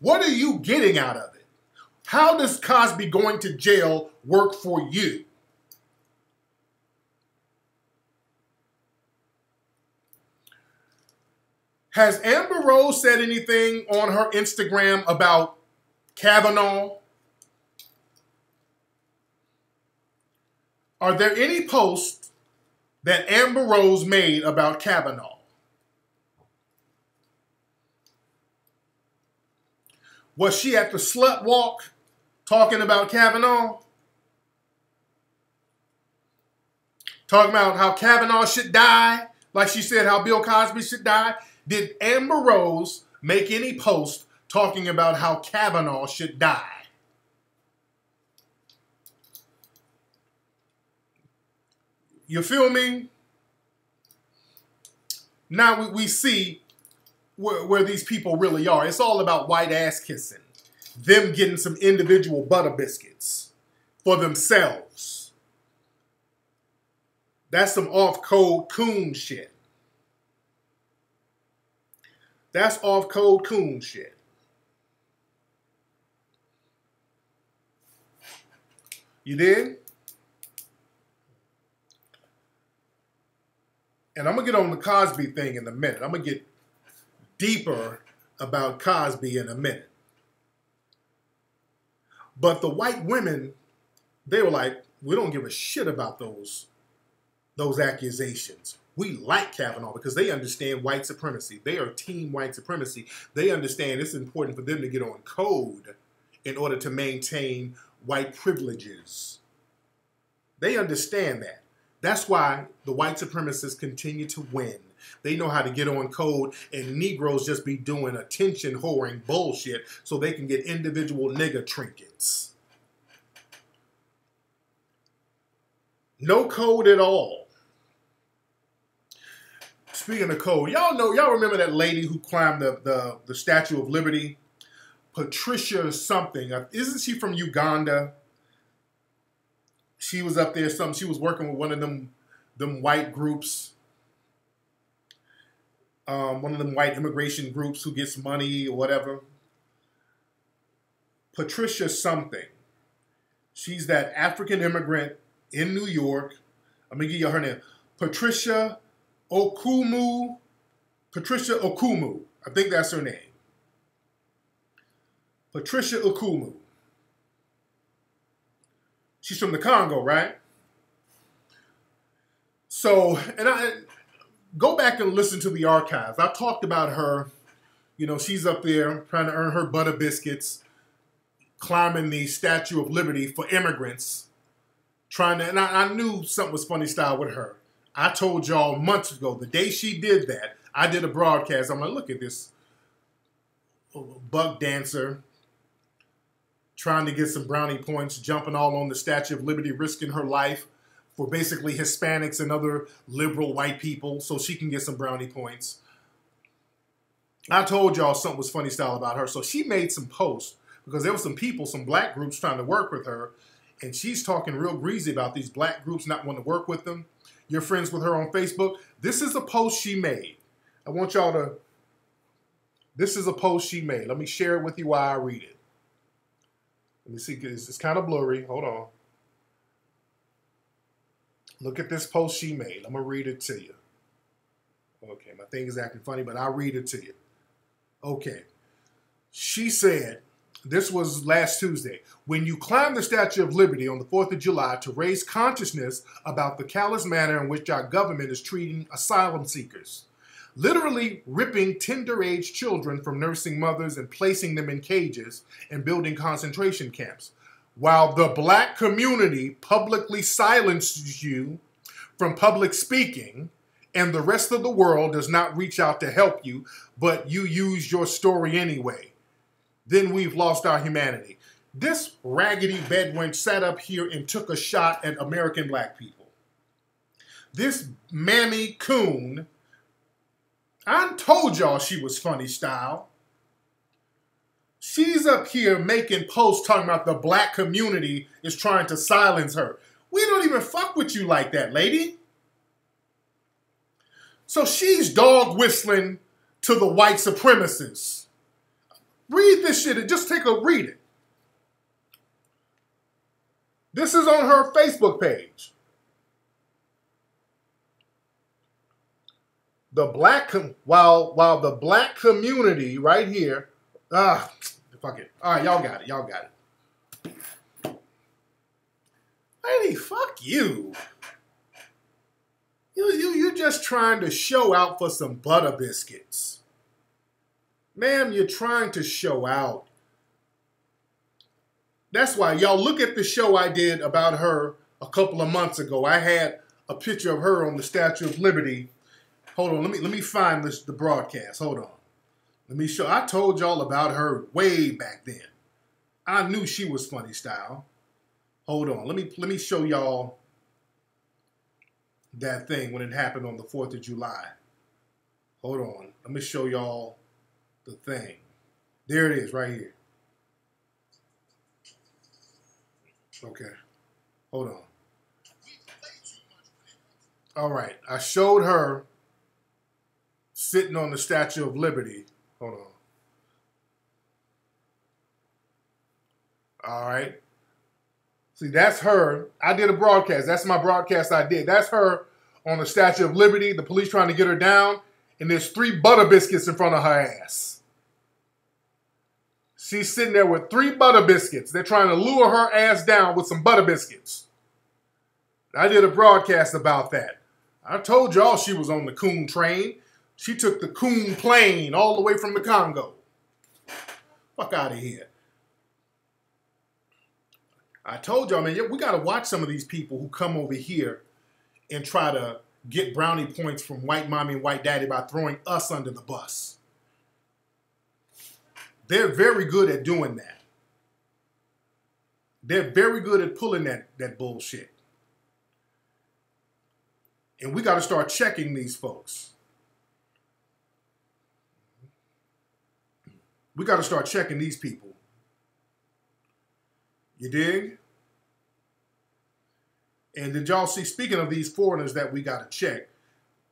What are you getting out of it? How does Cosby going to jail work for you? Has Amber Rose said anything on her Instagram about Kavanaugh? Are there any posts that Amber Rose made about Kavanaugh? Was she at the slut walk talking about Kavanaugh? Talking about how Kavanaugh should die, like she said how Bill Cosby should die? Did Amber Rose make any post talking about how Kavanaugh should die? You feel me? Now we, see where, where these people really are. It's all about white ass kissing, them getting some individual butter biscuits for themselves. That's some off code coon shit. That's off code coon shit. You did? And I'm going to get on the Cosby thing in a minute. I'm going to get deeper about Cosby in a minute. But the white women, they were like, we don't give a shit about those, those accusations. We like Kavanaugh because they understand white supremacy. They are team white supremacy. They understand it's important for them to get on code in order to maintain white privileges. They understand that. That's why the white supremacists continue to win. They know how to get on code, and Negroes just be doing attention whoring bullshit so they can get individual nigger trinkets. No code at all. Speaking of code, y'all know, y'all remember that lady who climbed the, the, the Statue of Liberty? Patricia something. Uh, isn't she from Uganda? She was up there. Some she was working with one of them them white groups. Um, one of them white immigration groups who gets money or whatever. Patricia something. She's that African immigrant in New York. I'm gonna give you her name. Patricia Okoumou. Patricia Okoumou. I think that's her name. Patricia Okoumou. She's from the Congo, right? So, and I go back and listen to the archives. I talked about her. You know, she's up there trying to earn her butter biscuits, climbing the Statue of Liberty for immigrants, trying to, and I, I knew something was funny style with her. I told y'all months ago, the day she did that, I did a broadcast. I'm like, look at this buck dancer trying to get some brownie points, jumping all on the Statue of Liberty, risking her life for basically Hispanics and other liberal white people so she can get some brownie points. I told y'all something was funny style about her. So she made some posts because there were some people, some black groups trying to work with her. And she's talking real greasy about these black groups not wanting to work with them. You're friends with her on Facebook. This is a post she made. I want y'all to, this is a post she made. Let me share it with you while I read it. Let me see, it's, it's kind of blurry. Hold on. Look at this post she made. I'm gonna read it to you. Okay, my thing is acting funny, but I'll read it to you. Okay. She said, this was last Tuesday. When you climb the Statue of Liberty on the 4th of July to raise consciousness about the callous manner in which our government is treating asylum seekers, literally ripping tender age children from nursing mothers and placing them in cages and building concentration camps, while the black community publicly silences you from public speaking and the rest of the world does not reach out to help you, but you use your story anyway then we've lost our humanity. This raggedy Bedouin sat up here and took a shot at American black people. This Mammy Coon, I told y'all she was funny style. She's up here making posts talking about the black community is trying to silence her. We don't even fuck with you like that, lady. So she's dog whistling to the white supremacists. Read this shit and just take a read it. This is on her Facebook page. The black while while the black community right here, ah, fuck it. All right, y'all got it. Y'all got it. Lady, fuck you. You you you just trying to show out for some butter biscuits. Ma'am, you're trying to show out. That's why y'all look at the show I did about her a couple of months ago. I had a picture of her on the Statue of Liberty. Hold on, let me let me find this the broadcast. Hold on. Let me show. I told y'all about her way back then. I knew she was funny style. Hold on. Let me let me show y'all that thing when it happened on the 4th of July. Hold on. Let me show y'all the thing. There it is right here. Okay. Hold on. All right. I showed her sitting on the Statue of Liberty. Hold on. All right. See, that's her. I did a broadcast. That's my broadcast I did. That's her on the Statue of Liberty, the police trying to get her down, and there's three butter biscuits in front of her ass. She's sitting there with three butter biscuits. They're trying to lure her ass down with some butter biscuits. I did a broadcast about that. I told y'all she was on the coon train. She took the coon plane all the way from the Congo. Fuck out of here. I told y'all, man, we got to watch some of these people who come over here and try to get brownie points from white mommy and white daddy by throwing us under the bus. They're very good at doing that. They're very good at pulling that, that bullshit. And we got to start checking these folks. We got to start checking these people. You dig? And did y'all see, speaking of these foreigners that we got to check,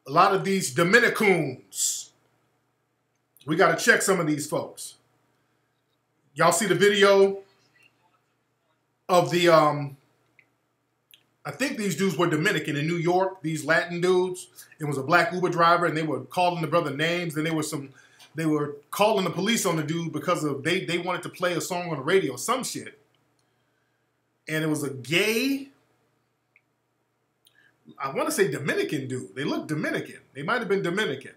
a lot of these Dominicans, we got to check some of these folks. Y'all see the video of the um I think these dudes were Dominican in New York, these Latin dudes. It was a black Uber driver and they were calling the brother names and they were some they were calling the police on the dude because of they they wanted to play a song on the radio, some shit. And it was a gay I want to say Dominican dude. They look Dominican. They might have been Dominican.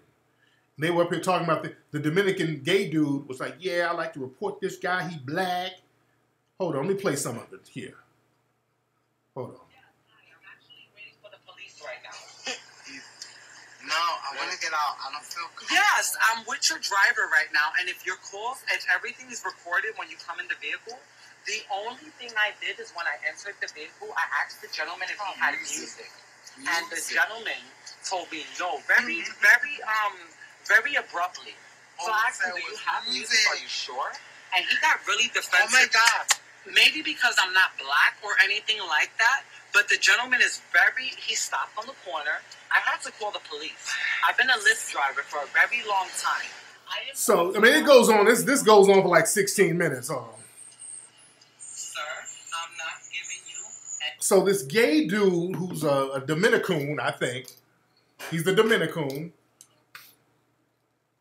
And They were up here talking about the, the Dominican gay dude was like, yeah, I like to report this guy. He black. Hold on, let me play some of it here. Hold on. No, I want to get out. I don't feel good. Yes, I'm with your driver right now, and if your calls, if everything is recorded when you come in the vehicle, the only thing I did is when I entered the vehicle, I asked the gentleman if oh, he had music. Music. music. And the gentleman told me no. Very, mm-hmm. very um very abruptly. So I asked him, "Do you have music? Are you sure?" And he got really defensive. Oh my god! Maybe because I'm not black or anything like that, but the gentleman is very. He stopped on the corner. I had to call the police. I've been a Lyft driver for a very long time. I so I mean, it goes on. This this goes on for like 16 minutes. Oh. So this gay dude who's a, a Dominican, I think, he's the Dominican.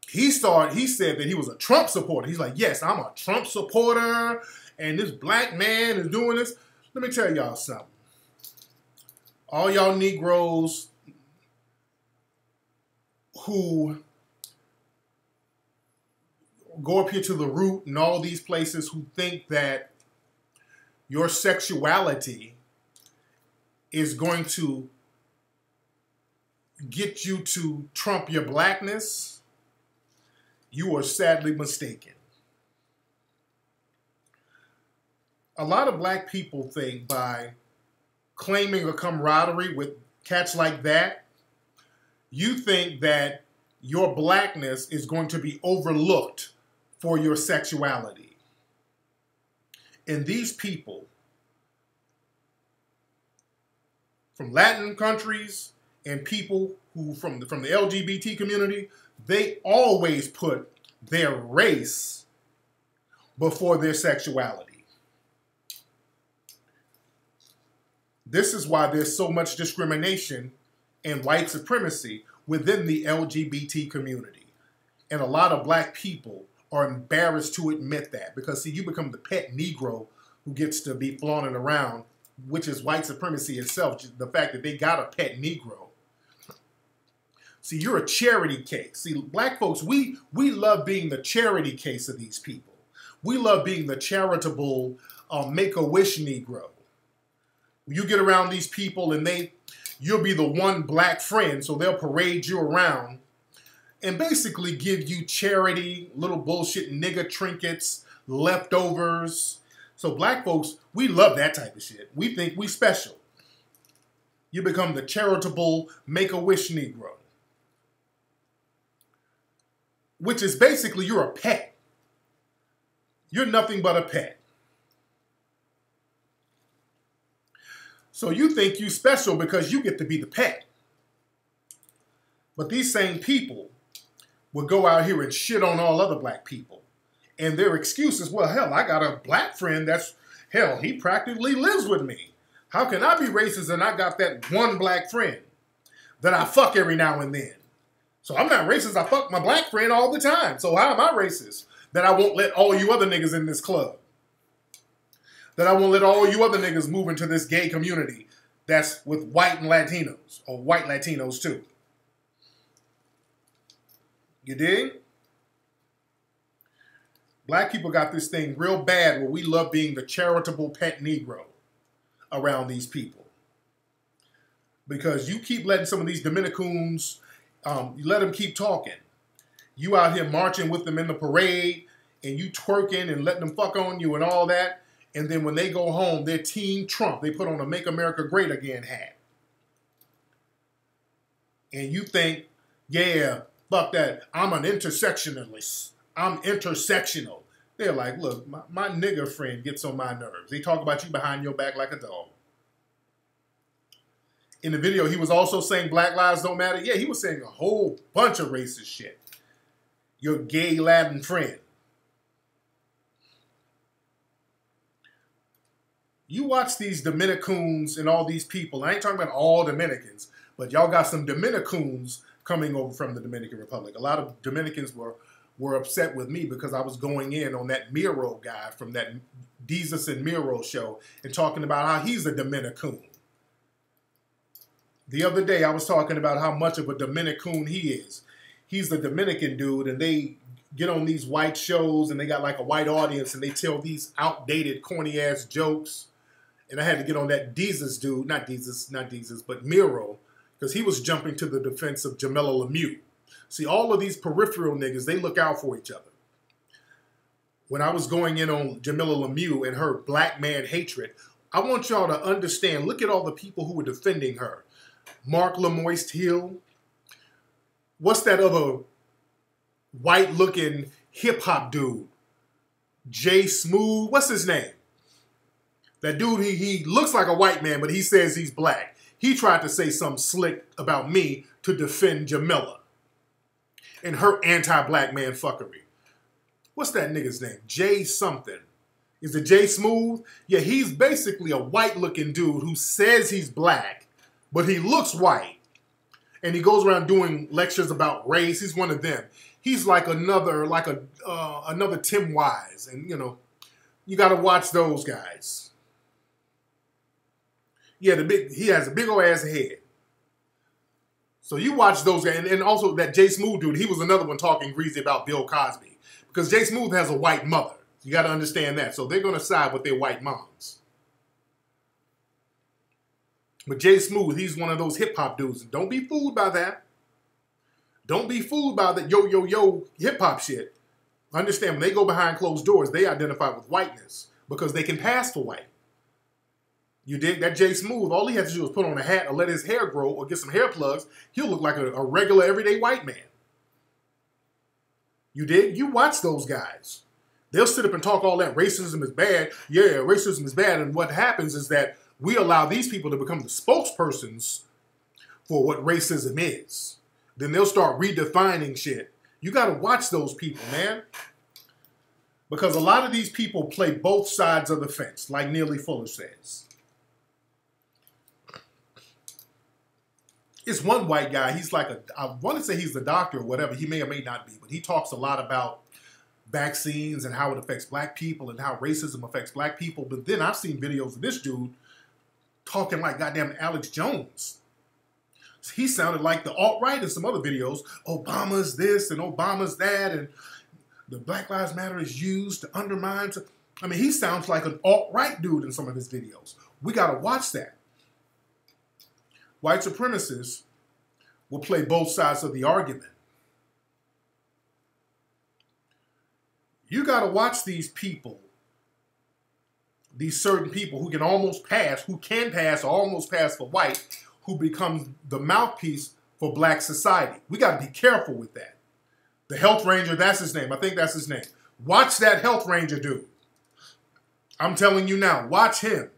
He started. He said that he was a Trump supporter. He's like, yes, I'm a Trump supporter, and this black man is doing this. Let me tell y'all something. All y'all Negroes who go up here to the root and all these places who think that your sexuality is going to get you to trump your blackness, you are sadly mistaken. A lot of black people think by claiming a camaraderie with cats like that, you think that your blackness is going to be overlooked for your sexuality. And these people from Latin countries and people who from the, from the LGBT community, they always put their race before their sexuality. This is why there's so much discrimination and white supremacy within the LGBT community. And a lot of black people are embarrassed to admit that because see, you become the pet Negro who gets to be flaunting around, which is white supremacy itself. The fact that they got a pet Negro. See, you're a charity case. See, black folks, we we love being the charity case of these people. We love being the charitable uh, make a wish Negro. You get around these people and they, you'll be the one black friend, so they'll parade you around and basically give you charity, little bullshit nigga trinkets, leftovers. So black folks, we love that type of shit. We think we special. You become the charitable make-a-wish Negro. Which is basically you're a pet. You're nothing but a pet. So you think you special because you get to be the pet. But these same people would go out here and shit on all other black people. And their excuse is, well, hell, I got a black friend that's, hell, he practically lives with me. How can I be racist and I got that one black friend that I fuck every now and then? So I'm not racist. I fuck my black friend all the time. So how am I racist that I won't let all you other niggas in this club? That I won't let all you other niggas move into this gay community that's with white and Latinos, or white Latinos too. You dig? Black people got this thing real bad where we love being the charitable pet Negro around these people. Because you keep letting some of these Dominicans, um, you let them keep talking. You out here marching with them in the parade and you twerking and letting them fuck on you and all that. And then when they go home, they're Team Trump. They put on a Make America Great Again hat. And you think, yeah, Fuck that. I'm an intersectionalist. I'm intersectional. They're like, look, my, my nigger friend gets on my nerves. They talk about you behind your back like a dog. In the video, he was also saying Black Lives Don't Matter. Yeah, he was saying a whole bunch of racist shit. Your gay Latin friend. You watch these Dominicans and all these people. I ain't talking about all Dominicans, but y'all got some Dominicans coming over from the Dominican Republic. A lot of Dominicans were were upset with me because I was going in on that Mero guy from that Desus and Mero show and talking about how he's a Dominican. The other day I was talking about how much of a Dominican he is. He's the Dominican dude and they get on these white shows and they got like a white audience and they tell these outdated corny ass jokes. And I had to get on that Desus dude, not Desus, not Desus, but Mero because he was jumping to the defense of Jamilah Lemieux. See, all of these peripheral niggas, they look out for each other. When I was going in on Jamilah Lemieux and her black man hatred, I want y'all to understand, look at all the people who were defending her. Mark Lamoiste Hill. What's that other white looking hip hop dude? Jay Smooth. What's his name? That dude, he, he looks like a white man, but he says he's black. He tried to say something slick about me to defend Jamilah and her anti-black man fuckery. What's that nigga's name? Jay something. Is it Jay Smooth? Yeah, he's basically a white looking dude who says he's black, but he looks white. And he goes around doing lectures about race. He's one of them. He's like another, like a uh, another Tim Wise, and you know, you got to watch those guys. Yeah, the big he has a big old ass head. So you watch those and, and also that Jay Smooth dude. He was another one talking greasy about Bill Cosby because Jay Smooth has a white mother. You got to understand that. So they're going to side with their white moms. But Jay Smooth, he's one of those hip hop dudes. Don't be fooled by that. Don't be fooled by that yo yo yo hip hop shit. Understand when they go behind closed doors, they identify with whiteness because they can pass for white. You dig that Jay Smooth? All he has to do is put on a hat or let his hair grow or get some hair plugs. He'll look like a, a regular everyday white man. You dig? You watch those guys. They'll sit up and talk all that racism is bad. Yeah, racism is bad. And what happens is that we allow these people to become the spokespersons for what racism is. Then they'll start redefining shit. You got to watch those people, man. Because a lot of these people play both sides of the fence, like Neely Fuller says. It's one white guy. He's like a, I want to say he's the doctor or whatever. He may or may not be, but he talks a lot about vaccines and how it affects black people and how racism affects black people. But then I've seen videos of this dude talking like goddamn Alex Jones. He sounded like the alt right in some other videos. Obama's this and Obama's that, and the Black Lives Matter is used to undermine. I mean, he sounds like an alt right dude in some of his videos. We got to watch that. White supremacists will play both sides of the argument. You got to watch these people, these certain people who can almost pass, who can pass or almost pass for white, who becomes the mouthpiece for black society. We got to be careful with that. The health ranger, that's his name. I think that's his name. Watch that health ranger dude. I'm telling you now, watch him.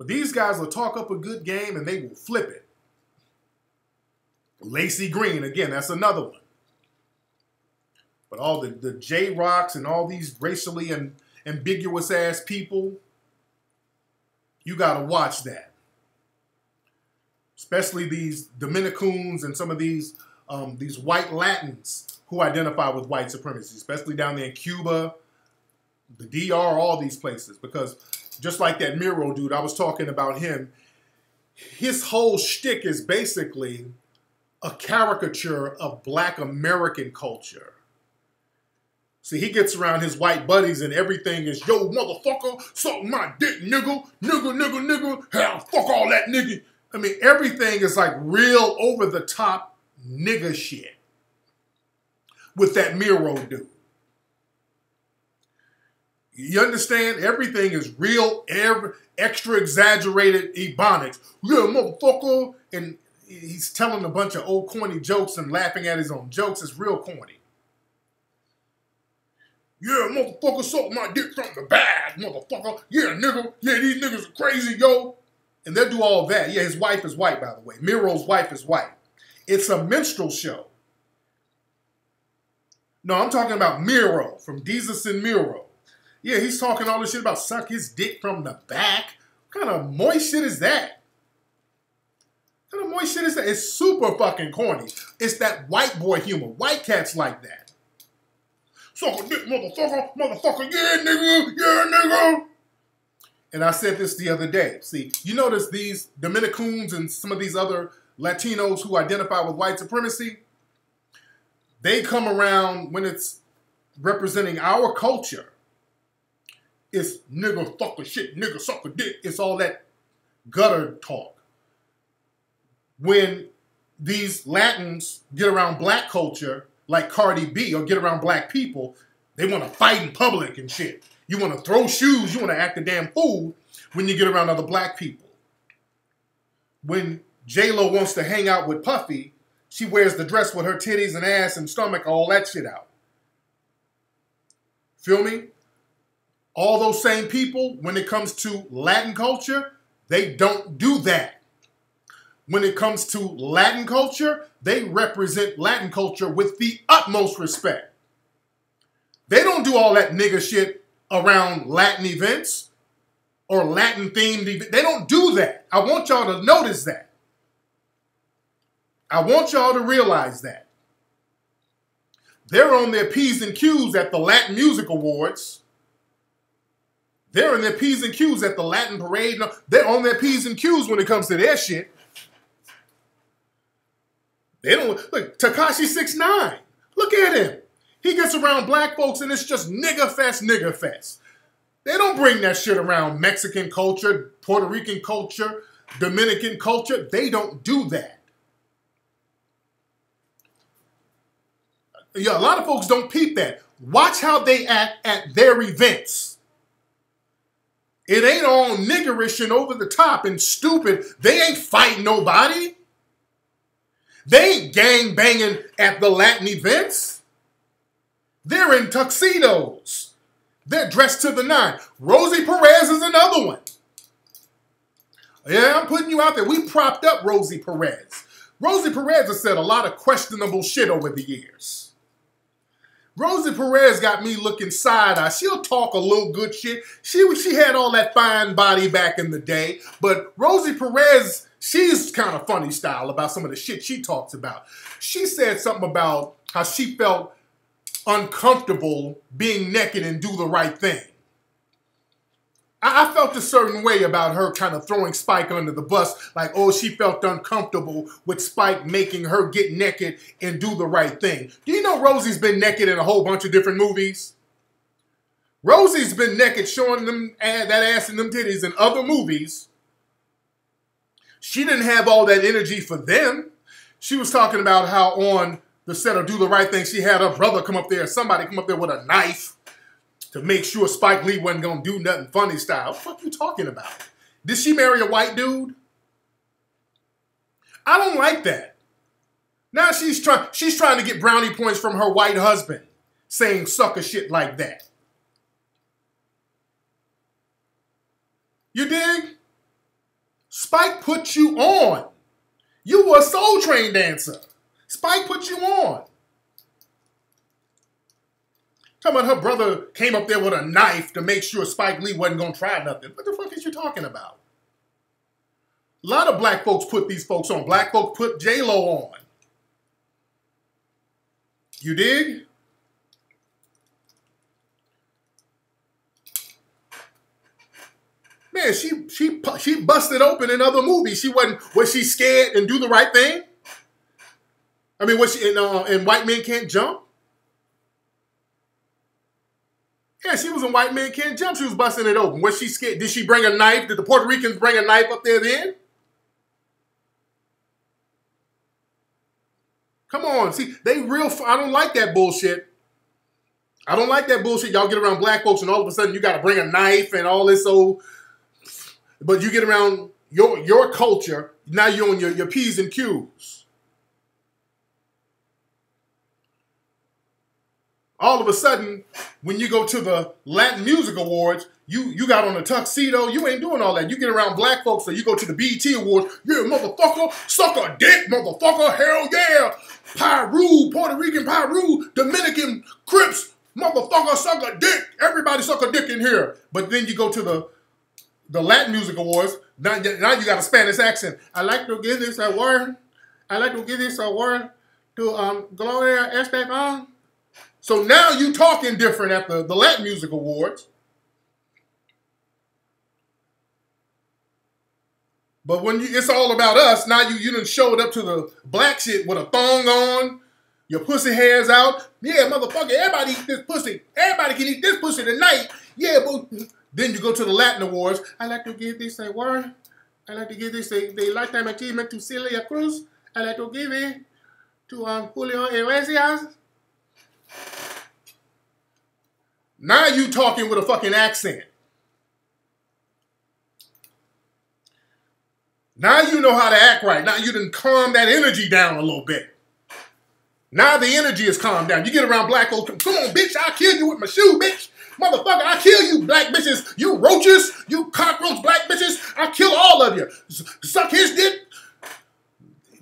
But these guys will talk up a good game and they will flip it. Laci Green, again, that's another one. But all the, the J Rocks and all these racially and ambiguous ass people, you got to watch that. Especially these Dominicans and some of these um, these white Latins who identify with white supremacy, especially down there in Cuba, the DR, all these places. Because just like that Mero dude, I was talking about him. His whole shtick is basically a caricature of black American culture. See, he gets around his white buddies and everything is, yo, motherfucker, suck my dick, nigga, nigga, nigga, nigga, hell, fuck all that nigga. I mean, everything is like real over the top nigga shit with that Mero dude. You understand? Everything is real, every, extra exaggerated ebonics. Yeah, motherfucker. And he's telling a bunch of old corny jokes and laughing at his own jokes. It's real corny. Yeah, motherfucker, suck my dick from the bag, motherfucker. Yeah, nigga. Yeah, these niggas are crazy, yo. And they'll do all that. Yeah, his wife is white, by the way. Mero's wife is white. It's a minstrel show. No, I'm talking about Mero from Desus and Mero. Yeah, he's talking all this shit about suck his dick from the back. What kind of moist shit is that? What kind of moist shit is that? It's super fucking corny. It's that white boy humor. White cats like that. Suck a dick, motherfucker, motherfucker, yeah, nigga, yeah, nigga. And I said this the other day. See, you notice these Dominicans and some of these other Latinos who identify with white supremacy, they come around when it's representing our culture it's nigga fucker shit, nigga sucker dick. It's all that gutter talk. When these Latins get around black culture, like Cardi B, or get around black people, they want to fight in public and shit. You want to throw shoes, you want to act a damn fool when you get around other black people. When J-Lo wants to hang out with Puffy, she wears the dress with her titties and ass and stomach, all that shit out. Feel me? All those same people, when it comes to Latin culture, they don't do that. when it comes to Latin culture, they represent Latin culture with the utmost respect. They don't do all that nigga shit around Latin events or Latin themed events. They don't do that. I want y'all to notice that. I want y'all to realize that. They're on their P's and Q's at the Latin Music Awards. They're in their P's and Q's at the Latin Parade. They're on their P's and Q's when it comes to their shit. They don't look Tekashi Six Nine. Look at him. He gets around black folks and it's just nigga fest, nigga fest. They don't bring that shit around Mexican culture, Puerto Rican culture, Dominican culture. They don't do that. Yeah, a lot of folks don't peep that. Watch how they act at their events. It ain't all niggerish and over the top and stupid. They ain't fighting nobody. They ain't gang banging at the Latin events. They're in tuxedos. They're dressed to the nine. Rosie Perez is another one. Yeah, I'm putting you out there. We propped up Rosie Perez. Rosie Perez has said a lot of questionable shit over the years. Rosie Perez got me looking side eye. She'll talk a little good shit. She she had all that fine body back in the day, but Rosie Perez, she's kind of funny style about some of the shit she talks about. She said something about how she felt uncomfortable being naked and do the right thing. I, felt a certain way about her kind of throwing Spike under the bus, like, oh, she felt uncomfortable with Spike making her get naked and do the right thing. Do you know Rosie's been naked in a whole bunch of different movies? Rosie's been naked showing them that ass and them titties in other movies. She didn't have all that energy for them. She was talking about how on the set of Do the Right Thing, she had her brother come up there, somebody come up there with a knife to make sure Spike Lee wasn't gonna do nothing funny style. What the fuck you talking about? Did she marry a white dude? I don't like that. Now she's trying she's trying to get brownie points from her white husband, saying sucker shit like that. You dig? Spike put you on. You were a soul train dancer. Spike put you on. Talking about her brother came up there with a knife to make sure Spike Lee wasn't gonna try nothing. What the fuck is you talking about? A lot of black folks put these folks on. Black folks put J Lo on. You dig? Man, she she she busted open in other movies. She wasn't was she scared and do the right thing? I mean, was she in uh, in White Men Can't Jump? Yeah, she was in White Man Can't Jump. She was busting it open. Was she scared? Did she bring a knife? Did the Puerto Ricans bring a knife up there then? Come on. See, they real. I don't like that bullshit. I don't like that bullshit. Y'all get around black folks and all of a sudden you got to bring a knife and all this old. But you get around your your culture, now you're on your, your P's and Q's. All of a sudden, when you go to the Latin Music Awards, you you got on a tuxedo. You ain't doing all that. You get around black folks, so you go to the BET Awards. Yeah, motherfucker, suck a dick, motherfucker. Hell yeah, Piru, Puerto Rican Piru, Dominican Crips, motherfucker, suck a dick. Everybody suck a dick in here. But then you go to the the Latin Music Awards. Now, now you got a Spanish accent. I like to give this award. I like to give this award to um, Gloria Estefan. So now you talking different at the, the Latin Music Awards. But when you, it's all about us, now you you done showed up to the black shit with a thong on, your pussy hairs out. Yeah, motherfucker, everybody eat this pussy. Everybody can eat this pussy tonight. Yeah, but then you go to the Latin Awards. I like to give this award. I like to give this a, the lifetime achievement to Celia Cruz. I like to give it to um, Julio Iglesias. Now you talking with a fucking accent. Now you know how to act right. Now you done calm that energy down a little bit. Now the energy is calmed down. You get around black folks, come on, bitch, I'll kill you with my shoe, bitch. Motherfucker, I kill you, black bitches. You roaches, you cockroach black bitches. I kill all of you. Suck his dick.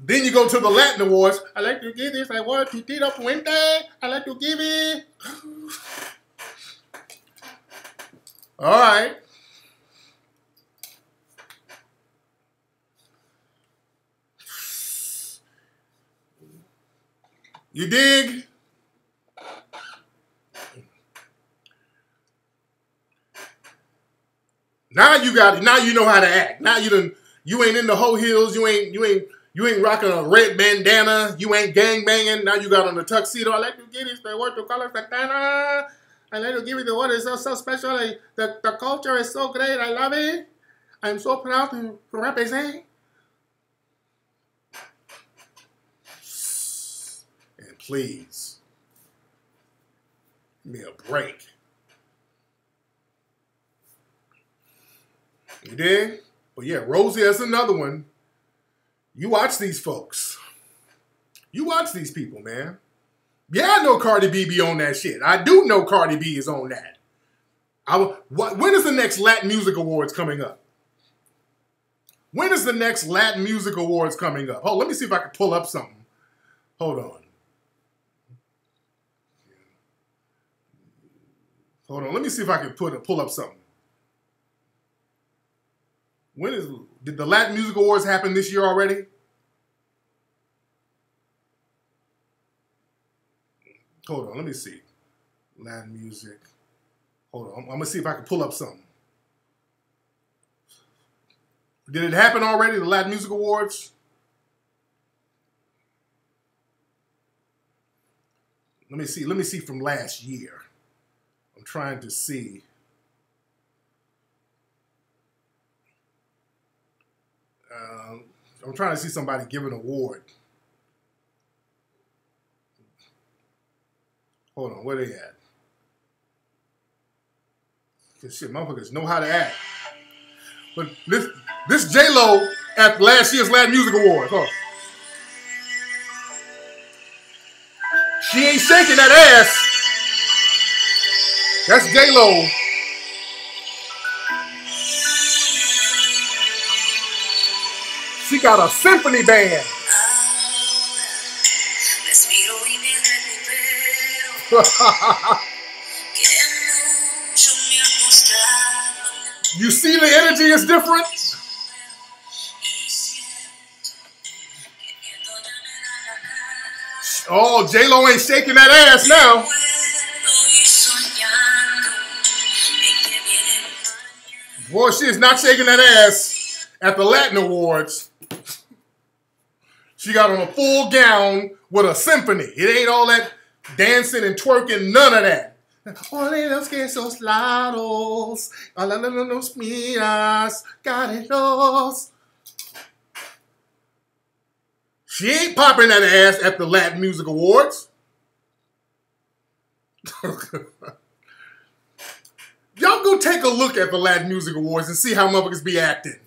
Then you go to the Latin Awards. I like to give this award to Tito Puente. I like to give it. All right. You dig? Now you got. Now you know how to act. Now you done you ain't in the whole hills. You ain't you ain't you ain't rocking a red bandana. You ain't gang banging. Now you got on the tuxedo. I like to get this the word to Carlos Santana. I like to give you the word. It's so so special. Like, the the culture is so great. I love it. I'm so proud to represent. And please, give me a break. You did? But yeah, Rosie is another one. You watch these folks. You watch these people, man. Yeah, I know Cardi B be on that shit. I do know Cardi B is on that. I, what, when is the next Latin Music Awards coming up? When is the next Latin Music Awards coming up? Hold, let me see if I can pull up something. Hold on. Hold on. Let me see if I can put pull up something. When is did the Latin Music Awards happen this year already? Hold on, let me see. Latin music. Hold on, I'm, I'm gonna see if I can pull up something. Did it happen already? The Latin Music Awards? Let me see. Let me see from last year. I'm trying to see. Um, I'm trying to see somebody give an award. Hold on, where they at? Cause shit, motherfuckers know how to act. But this this J Lo at last year's Latin Music Awards. Huh? She ain't shaking that ass. That's J Lo. She got a symphony band. you see the energy is different? Oh, J-Lo ain't shaking that ass now. Boy, she is not shaking that ass at the Latin Awards. She got on a full gown with a symphony. It ain't all that dancing and twerking, none of that. Ole los quesos lados, los miras, careros. She ain't popping that ass at the Latin Music Awards. Y'all go take a look at the Latin Music Awards and see how motherfuckers be acting.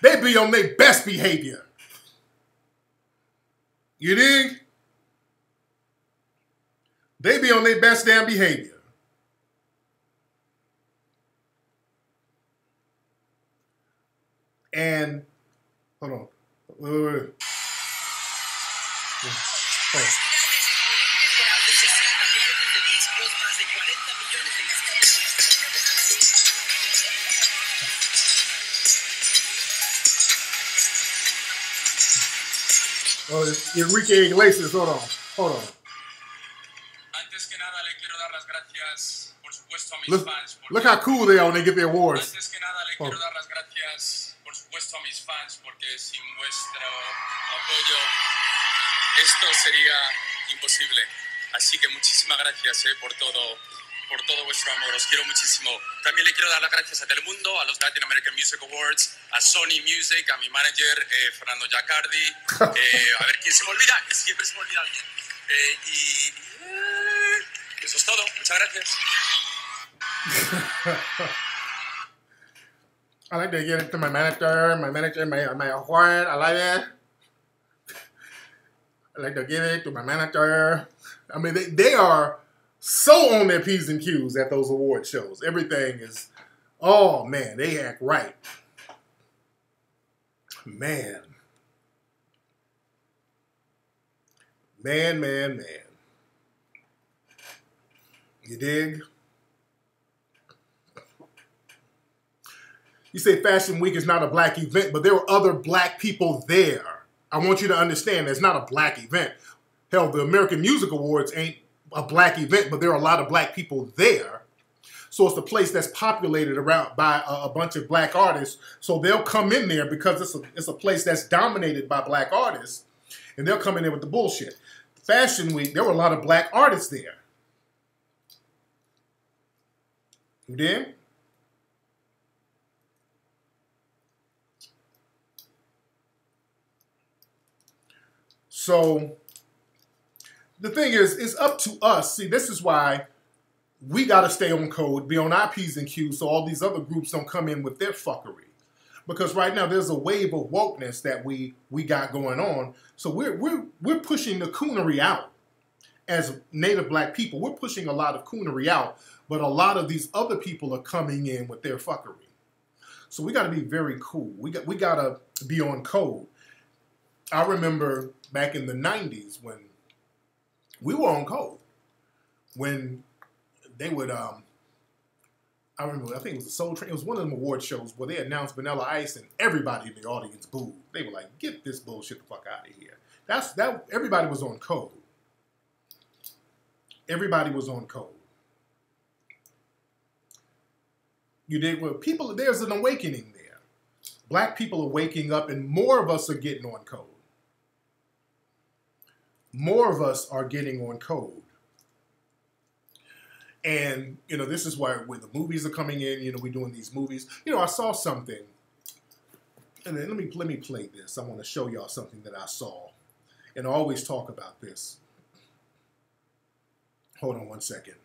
They be on their best behavior. You dig? They be on their best damn behavior. And hold on. Wait, wait, wait. Hold on. Oh, Enrique Iglesias, hold on, hold on. Antes que nada le quiero dar las gracias, por supuesto, a mis Look, fans. look how cool they are when they get the awards. Antes que nada le Oh. quiero dar las gracias, por supuesto, a mis fans, porque sin vuestro apoyo esto sería imposible. Así que muchísimas gracias eh, por todo, por todo vuestro amor. Os quiero muchísimo. También le quiero dar las gracias a Telemundo, a los Latin American Music Awards, a Sony Music, a mi manager eh, Fernando Giacardi. eh, a ver quién se me olvida, que siempre se me olvida alguien. Eh, y eso es todo. Muchas gracias. I like to give it to my manager, my manager, my my award. I like it. I like to give it to my manager. I mean, they, they are so on their P's and Q's at those award shows. Everything is, oh man, they act right. Man. Man, man, man. You dig? You say Fashion Week is not a black event, but there were other black people there. I want you to understand it's not a black event. Hell, the American Music Awards ain't a black event, but there are a lot of black people there. So it's a place that's populated around by a, a bunch of black artists. So they'll come in there because it's a, it's a place that's dominated by black artists, and they'll come in there with the bullshit. Fashion Week, there were a lot of black artists there. You did? So the thing is, it's up to us. See, this is why we got to stay on code, be on our P's and Q's so all these other groups don't come in with their fuckery. Because right now there's a wave of wokeness that we we got going on. So we're we're we're pushing the coonery out as native black people. We're pushing a lot of coonery out, but a lot of these other people are coming in with their fuckery. So we got to be very cool. We got we got to be on code. I remember back in the 90s when we were on code when they would um I remember I think it was the Soul Train. It was one of them award shows where they announced Vanilla Ice and everybody in the audience booed. They were like, "Get this bullshit the fuck out of here." That's that. Everybody was on code. Everybody was on code. You did well. People, there's an awakening there. Black people are waking up, and more of us are getting on code. More of us are getting on code. And you know, this is why when the movies are coming in, you know, we're doing these movies. You know, I saw something, and then let me let me play this. I want to show y'all something that I saw, and I always talk about this. Hold on one second.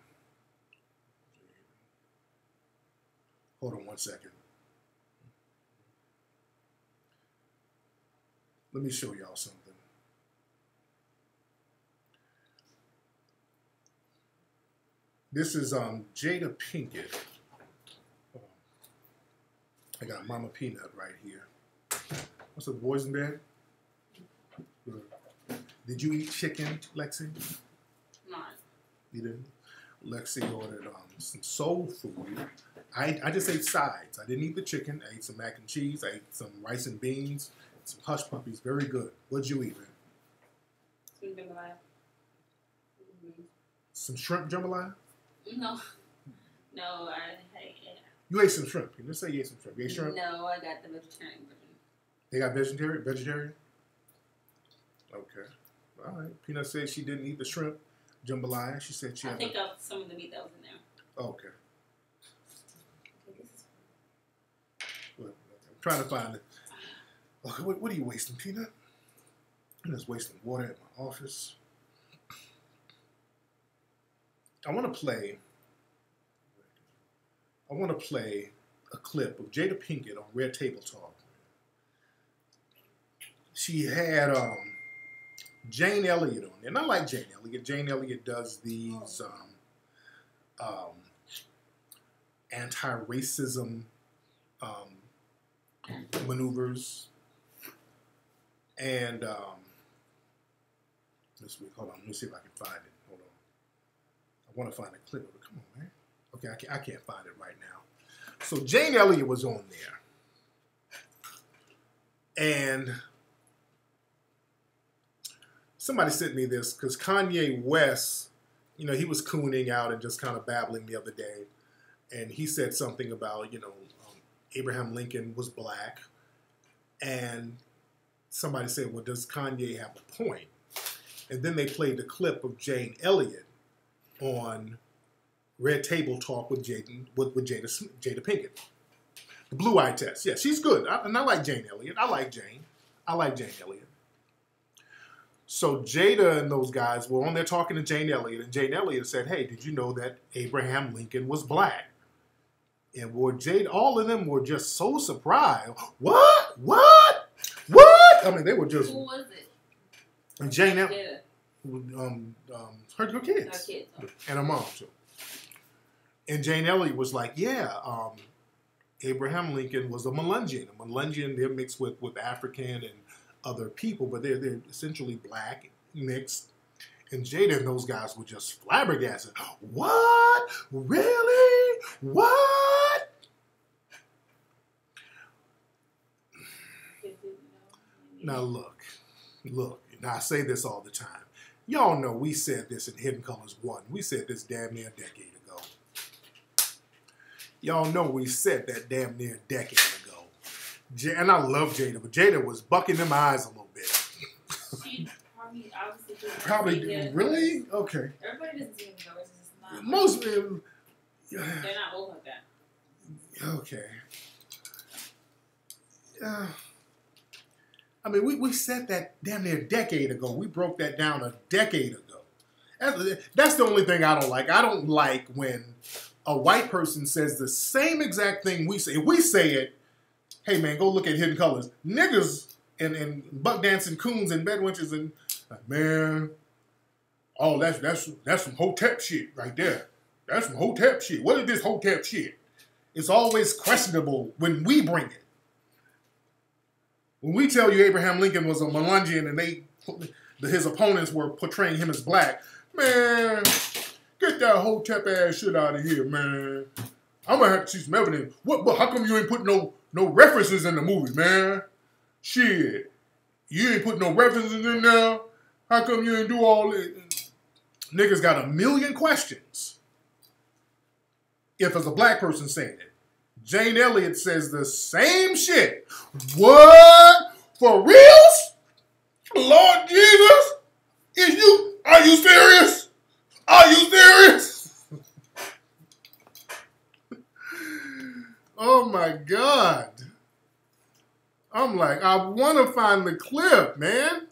Hold on one second. Let me show y'all something. This is um, Jada Pinkett. I got Mama Peanut right here. What's up, boys in bed? Did you eat chicken, Lexi? Not. You didn't? Lexi ordered um, some soul food. I, I just ate sides. I didn't eat the chicken. I ate some mac and cheese. I ate some rice and beans, some hush puppies. Very good. What'd you eat, man? Some jambalaya. Some shrimp jambalaya? No. No, I, I You ate some shrimp. Let's say you ate some shrimp. You ate shrimp? No, I got the vegetarian version. They got vegetarian? Vegetarian? Okay. All right. Peanut said she didn't eat the shrimp jambalaya. She said she I had think a, of some of the meat that was in there. Oh, okay. Well, I'm trying to find it. Okay, what, what are you wasting, Peanut? I'm just wasting water at my office. I want to play. I want to play a clip of Jada Pinkett on Red Table Talk. She had um, Jane Elliott on there, and I like Jane Elliott. Jane Elliott does these um, um, anti-racism um, maneuvers, and um, this week. Hold on, let me see if I can find it. I want to find a clip. Come on, man. Okay, I can't, I can't find it right now. So Jane Elliott was on there, and somebody sent me this because Kanye West, you know, he was cooning out and just kind of babbling the other day, and he said something about you know um, Abraham Lincoln was black, and somebody said, well, does Kanye have a point? And then they played the clip of Jane Elliott on Red Table Talk with Jaden with, with Jada Jada Pinkett. The Blue Eye Test. Yeah, she's good, I, and I like Jane Elliott. I like Jane. I like Jane Elliott. So Jada and those guys were on there talking to Jane Elliott, and Jane Elliott said, "Hey, did you know that Abraham Lincoln was black?" And boy, Jade, all of them were just so surprised. What? What? What? I mean, they were just. Who was it? And Jane, El- Yeah, um, um, her, her our kids kids. And her mom too. And Jane Elliott was like, "Yeah, um, Abraham Lincoln was a Melungeon. A Melungeon, they're mixed with with African and other people, but they're they're essentially black mixed And Jada and those guys were just flabbergasted. What? Really? What? Now look, look, and I say this all the time. Y'all know we said this in Hidden Colors 1. We said this damn near a decade ago. Y'all know we said that damn near a decade ago. J- and I love Jada, but Jada was bucking them eyes a little bit. She probably obviously didn't Probably, the- really? Okay. Everybody doesn't see the numbers. It's just not. Most of them, They're not old like that. okay. Yeah. I mean, we, we said that damn near a decade ago. We broke that down a decade ago. That's, the only thing I don't like. I don't like when a white person says the same exact thing we say. If we say it, hey man, go look at Hidden Colors. Niggas and, and buck dancing coons and bedwinches and man, oh that's that's that's some hotep shit right there. That's some hotep shit. What is this hotep shit? It's always questionable when we bring it. When we tell you Abraham Lincoln was a Melungeon and they his opponents were portraying him as black, man, get that hotep ass shit out of here, man. I'm gonna have to see some evidence. What? But how come you ain't put no no references in the movie, man? Shit, you ain't put no references in there. How come you ain't do all this? Niggas got a million questions. If it's a black person saying it, Jane Elliott says the same shit. What? For reals? Lord Jesus? Is you? Are you serious? Are you serious? oh my God. I'm like, I want to find the clip, man.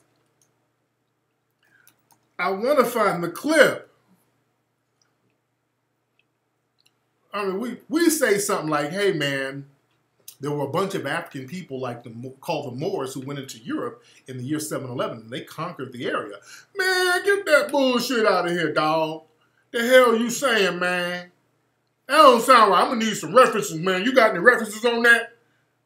I want to find the clip. I mean, we, we say something like, hey, man, there were a bunch of African people like the called the Moors who went into Europe in the year 711 and they conquered the area. Man, get that bullshit out of here, dog. The hell you saying, man? That don't sound right. I'm gonna need some references, man. You got any references on that?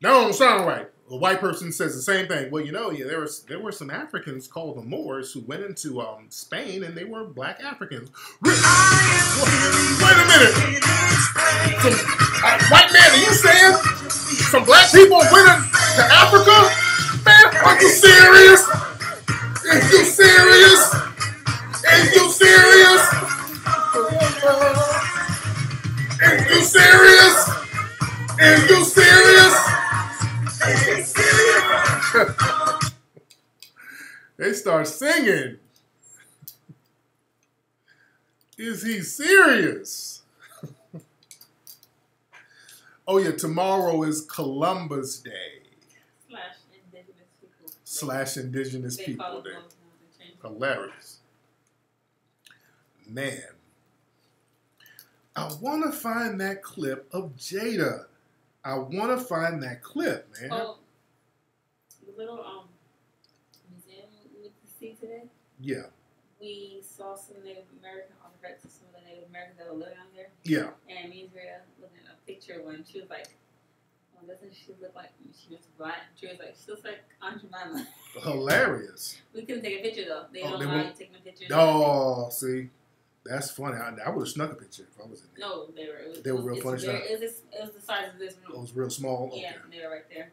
That don't sound right. A white person says the same thing. Well, you know, yeah, there was there were some Africans called the Moors who went into um, Spain and they were black Africans. Wait a minute. Some, uh, white man, are you saying some black people went to Africa? Man, are you serious? Are you serious? Are you serious? Are you serious? Is you serious? They start singing. Is he serious? oh yeah, tomorrow is Columbus Day Slash indigenous people. slash Indigenous They People Day. those now, they changed it. Hilarious. Man. I want to find that clip of Jada. I want to find that clip, man. Oh, the little um museum we went to see today. Yeah, We saw some Native American artifacts of some of the Native Americans that were living out there. yeah. And me and Drea looking at a picture when she was like, "Oh, doesn't she look like she was black?" She was like, "She looks like Aunt Jemima." Hilarious. we couldn't take a picture though. They Oh, don't they allow you taking pictures. Oh, see, that's funny. I, I would have snuck a picture if I was in there. No, they were. Was, They were real funny very- It was, it was the size of this room. It was real small. Okay. Yeah, they were right there.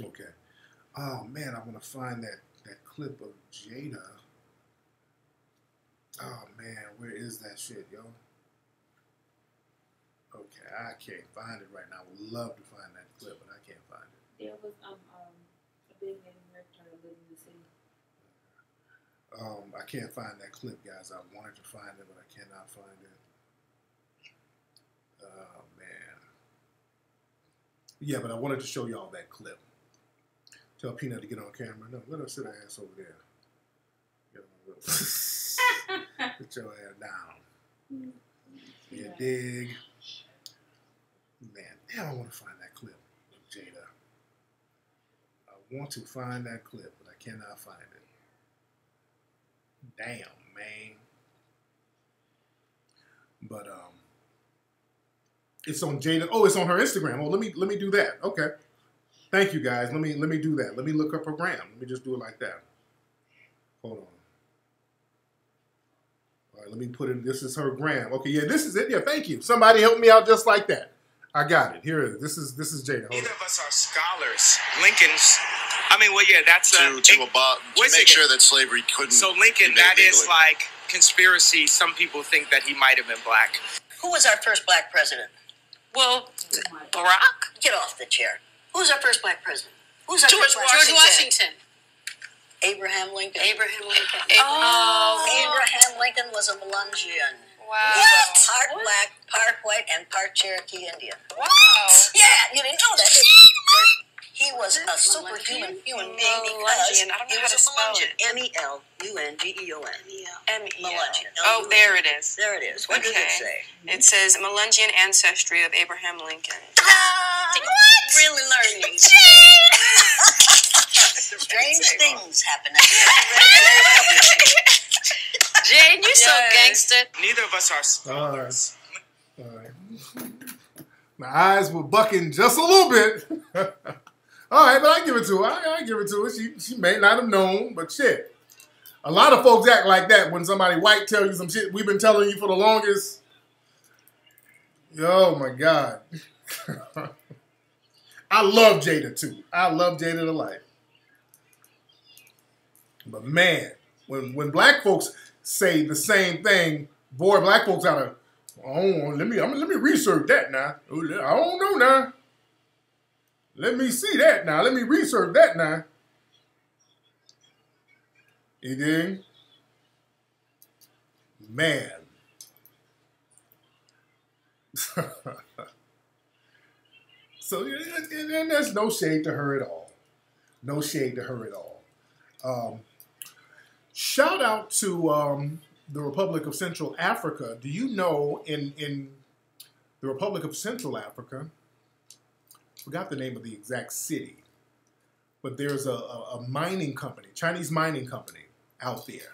Okay. Oh man, I want to find that that clip of Jada. Oh man, where is that shit, yo? Okay, I can't find it right now. I would love to find that clip, but I can't find it. There was um um a big Native American that lived in the city. Um, I can't find that clip, guys. I wanted to find it, but I cannot find it. Oh man. Yeah, but I wanted to show y'all that clip. Tell Peanut to get on camera. No, let her sit her ass over there. Get on- Put your ass down. You dig? Man, damn, I want to find that clip Jada. I want to find that clip, but I cannot find it. Damn, man. But um it's on Jada. Oh, it's on her Instagram. Oh, let me let me do that. Okay. Thank you guys. Let me let me do that. Let me look up her gram. Let me just do it like that. Hold on. right, let me put it. This is her gram. Okay, yeah, this is it. Yeah, thank you. Somebody help me out just like that. I got it. Here it is. This is this is Jada. Hold on. of us are scholars. Lincoln's. I mean, well, yeah, that's to, a, to, abot, to make second. sure that slavery couldn't. So Lincoln, be made that is like conspiracy. Some people think that he might have been black. Who was our first black president? Well, my God. Barack, Get off the chair. Who's our first black president? Who's our George first black George president? Washington, Abraham Lincoln. Abraham Lincoln. Oh, Oh, Abraham Lincoln was a Melungeon. wow. He was part black, part white, and part Cherokee Indian. Wow. Yeah, you didn't know that, did you? He was a superhuman human being because I don't know he how was to a spell Melungeon. it. M E L U N G E O N. M-E-L. Melungeon. Oh, there it is. There it is. What does it say? It says Melungeon ancestry of Abraham Lincoln. Ah, what? Really learning. Strange things happen. Jane, you so Yes. gangster. Neither of us are All right. All right. My eyes were bucking just a little bit. All right, but I give it to her. I, I give it to her. She she may not have known, but shit. A lot of folks act like that when somebody white tell you some shit we've been telling you for the longest. Oh my God. I love Jada too. I love Jada to life. But man, when when black folks say the same thing, boy, black folks gotta. Oh, let me I'm, let me research that now. Oh, I don't know now. Let me see that now. Let me research that now. You dig? Man. so and, and there's no shade to her at all. No shade to her at all. Um, shout out to um, the Republic of Central Africa. Do you know in in the Republic of Central Africa? Forgot the name of the exact city, but there's a, a, a mining company, Chinese mining company out there.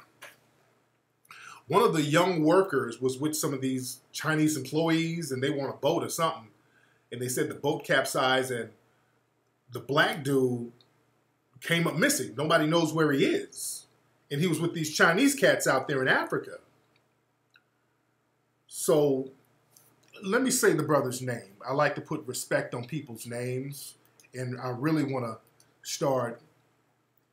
One of the young workers was with some of these Chinese employees, and they were on a boat or something, and they said the boat capsized, and the black dude came up missing. Nobody knows where he is and he was with these Chinese cats out there in Africa. So let me say the brother's name. I like to put respect on people's names, and I really want to start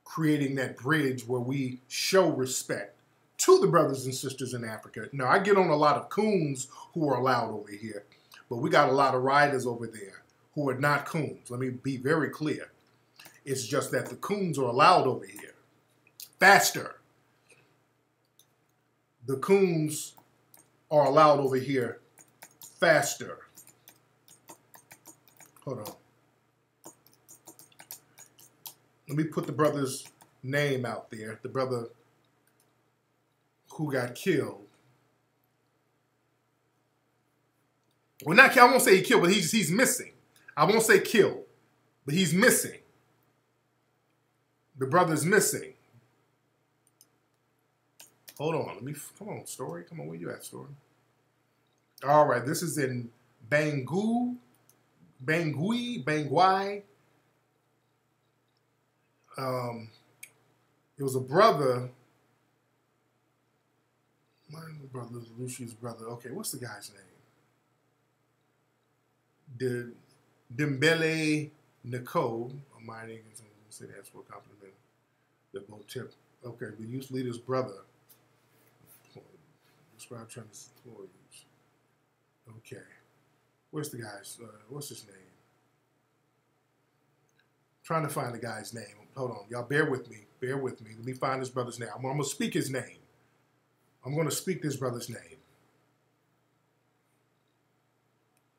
creating that bridge where we show respect to the brothers and sisters in Africa. Now, I get on a lot of coons who are allowed over here, but we got a lot of riders over there who are not coons. Let me be very clear. It's just that the coons are allowed over here faster. The coons are allowed over here faster. Hold on. Let me put the brother's name out there. The brother who got killed. Well, not I won't say he killed, but he's he's missing. I won't say killed, but he's missing. The brother's missing. Hold on, let me come on, story. Come on, where you at, story? All right, this is in Bangu, Bangui, Bangui. Um, it was a brother. My brother, Lucius' brother. Okay, what's the guy's name? The Dembele Nicole. My name is say that's for a compliment. The both tip. Okay, the youth leader's brother. Describe Trent's employees. Okay. Where's the guy's, uh, what's his name? trying to find the guy's name. Hold on. Y'all bear with me. Bear with me. Let me find his brother's name. I'm, I'm going to speak his name. I'm going to speak this brother's name.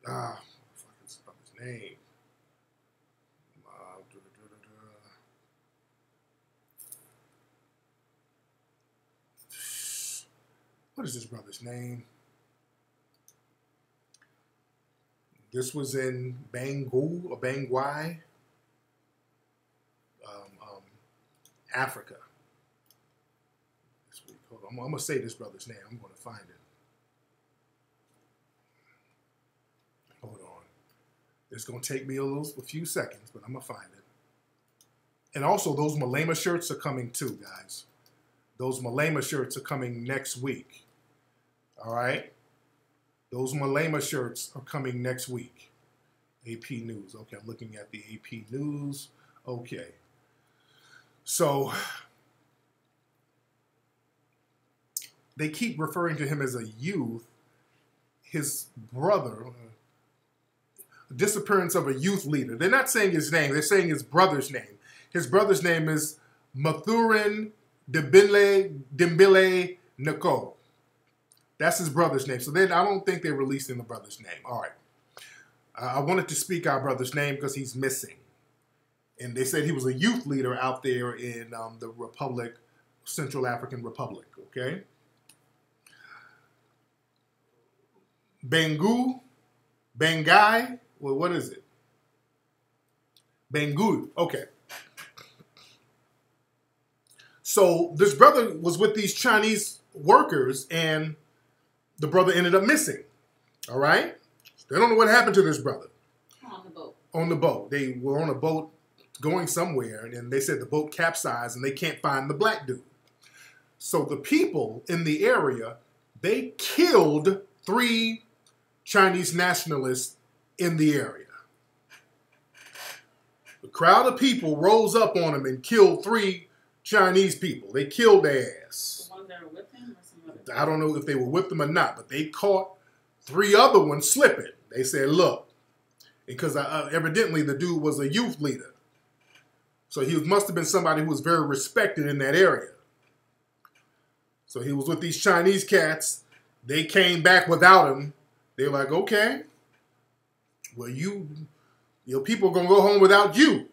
Ah, fuck his brother's name. What is this brother's name? This was in Bangu or Bangui, um, um, Africa. Hold on. I'm, I'm gonna say this brother's name. I'm gonna find it. Hold on. It's gonna take me a little, a few seconds, but I'm gonna find it. And also, those Malema shirts are coming too, guys. Those Malema shirts are coming next week. All right. Those Malema shirts are coming next week. AP News. Okay, I'm looking at the AP News. Okay. So they keep referring to him as a youth. His brother, disappearance of a youth leader. They're not saying his name, they're saying his brother's name. His brother's name is Mathurin Dembele Dembele Nicole. That's his brother's name. So then I don't think they're releasing the brother's name. All right. I wanted to speak our brother's name because he's missing. And they said he was a youth leader out there in um, the Republic, Central African Republic, okay? Bengu, Bengai, well, what is it? Bengu, okay. So this brother was with these Chinese workers and the brother ended up missing. All right? They don't know what happened to this brother. On the boat. On the boat. They were on a boat going somewhere, and they said the boat capsized and they can't find the black dude. So the people in the area, they killed three Chinese nationalists in the area. The crowd of people rose up on them and killed three Chinese people. They killed their ass. The ones that were with him or some other? I don't know if they were with them or not, but they caught three other ones slipping. They said, look, because uh, evidently the dude was a youth leader. So he must have been somebody who was very respected in that area. So he was with these Chinese cats. They came back without him. They were like, okay, well, you, your people are going to go home without you.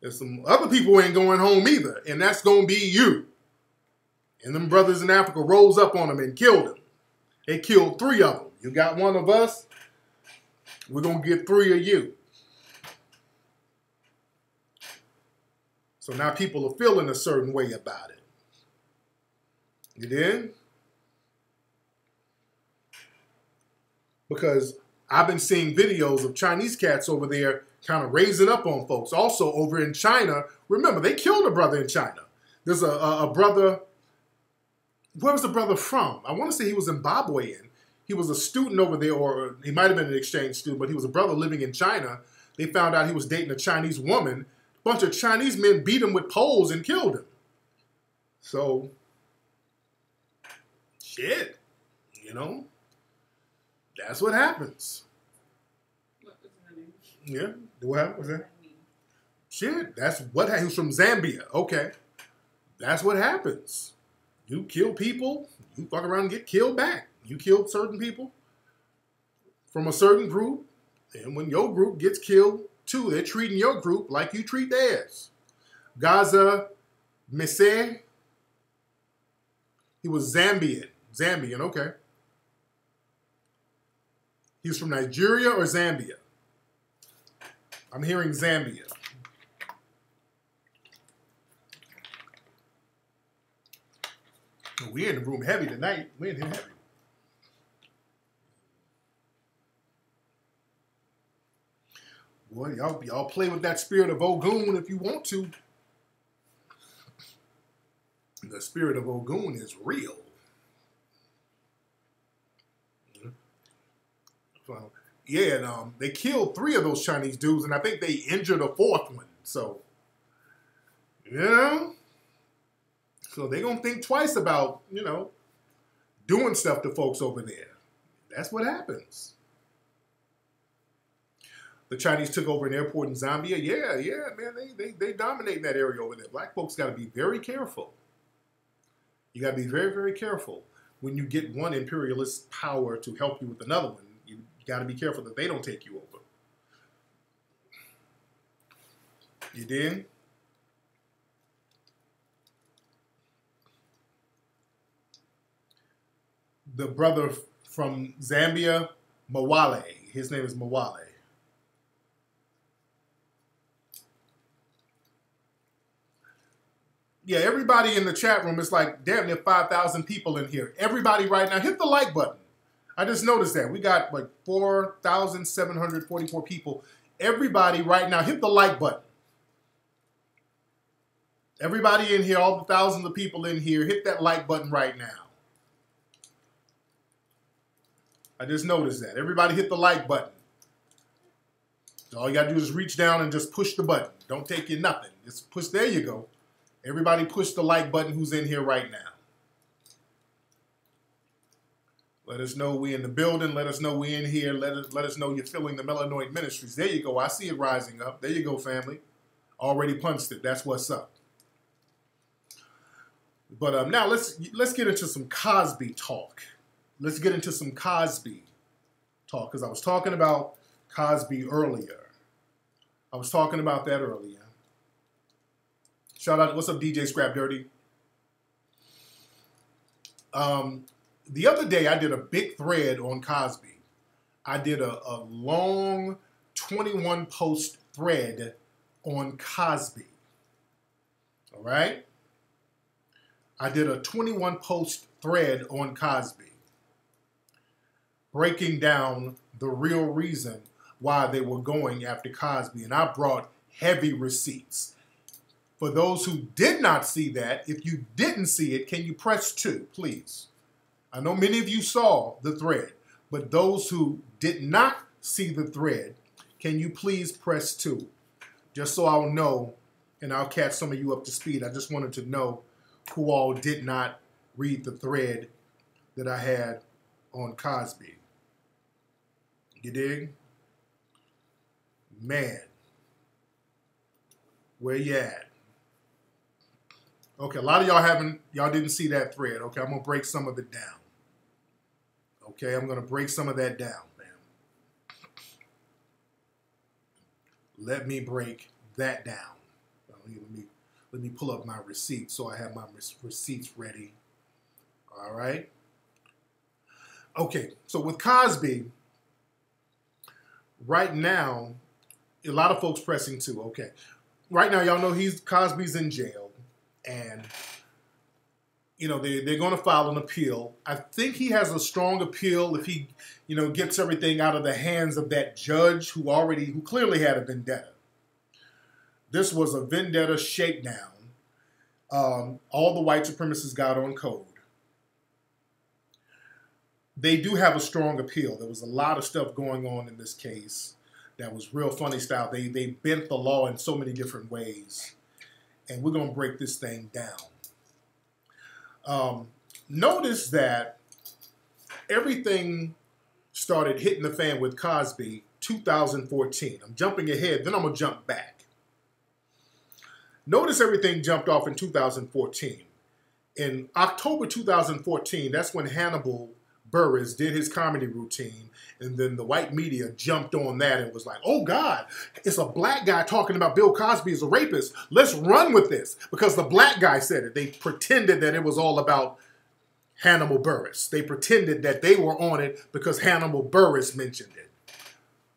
There's some other people ain't going home either, and that's going to be you. And them brothers in Africa rose up on them and killed them. They killed three of them. You got one of us, we're going to get three of you. So now people are feeling a certain way about it. You did? Because I've been seeing videos of Chinese cats over there kind of raising up on folks. Also, over in China, remember, they killed a brother in China. There's a, a, a brother, where was the brother from? I want to say he was Zimbabwean. He was a student over there, or he might have been an exchange student, but he was a brother living in China. They found out he was dating a Chinese woman. A bunch of Chinese men beat him with poles and killed him. So, shit, you know, that's what happens. Was? Yeah, what? What's that? Shit, that's what happened. He was from Zambia. Okay, that's what happens. You kill people, you fuck around and get killed back. You killed certain people from a certain group, and when your group gets killed too, they're treating your group like you treat theirs. Gaza Mese, he was Zambian. Zambian, okay. He was from Nigeria or Zambia? I'm hearing Zambia. We in the room heavy tonight. We in here heavy. Boy, y'all, y'all play with that spirit of Ogun if you want to. The spirit of Ogun is real. Yeah, and um, they killed three of those Chinese dudes, and I think they injured a fourth one. So, know, so they're gonna think twice about you know doing stuff to folks over there. That's what happens. The Chinese took over an airport in Zambia. Yeah, yeah, man, they they, they dominate that area over there. Black folks got to be very careful. You got to be very very careful when you get one imperialist power to help you with another one. You got to be careful that they don't take you over. You did? The brother from Zambia, Mawale. His name is Mawale. Yeah, everybody in the chat room is like, damn, are 5,000 people in here. Everybody right now, hit the like button. I just noticed that. We got like 4,744 people. Everybody right now, hit the like button. Everybody in here, all the thousands of people in here, hit that like button right now. I just noticed that. Everybody hit the like button. All you gotta do is reach down and just push the button. Don't take you nothing. Just push. There you go. Everybody push the like button who's in here right now. Let us know we in the building. Let us know we in here. Let us let us know you're filling the Melanoid Ministries. There you go. I see it rising up. There you go, family. Already punched it. That's what's up. But um, now let's let's get into some Cosby talk. Let's get into some Cosby talk because I was talking about Cosby earlier. I was talking about that earlier. Shout out, what's up, DJ Scrap Dirty? Um, the other day I did a big thread on Cosby. I did a, a long 21 post thread on Cosby. All right? I did a 21 post thread on Cosby breaking down the real reason why they were going after Cosby. And I brought heavy receipts. For those who did not see that, if you didn't see it, can you press two, please? I know many of you saw the thread, but those who did not see the thread, can you please press two? Just so I'll know and I'll catch some of you up to speed. I just wanted to know who all did not read the thread that I had on Cosby. You dig? Man. Where you at? Okay, a lot of y'all haven't, y'all didn't see that thread. Okay, I'm gonna break some of it down. Okay, I'm gonna break some of that down, man. Let me break that down. Let me let me pull up my receipts so I have my receipts ready. All right. Okay, so with Cosby, right now, a lot of folks pressing too. Okay, right now, y'all know he's Cosby's in jail, and you know they they're going to file an appeal. I think he has a strong appeal if he, you know, gets everything out of the hands of that judge who already who clearly had a vendetta. This was a vendetta shakedown. Um, all the white supremacists got on code. They do have a strong appeal. There was a lot of stuff going on in this case that was real funny style. They they bent the law in so many different ways, and we're gonna break this thing down. Um, notice that everything started hitting the fan with Cosby 2014. I'm jumping ahead, then I'm gonna jump back. Notice everything jumped off in 2014. In October 2014, that's when Hannibal Buress did his comedy routine, and then the white media jumped on that and was like, oh God, it's a black guy talking about Bill Cosby as a rapist. Let's run with this. Because the black guy said it. They pretended that it was all about Hannibal Buress. They pretended that they were on it because Hannibal Buress mentioned it.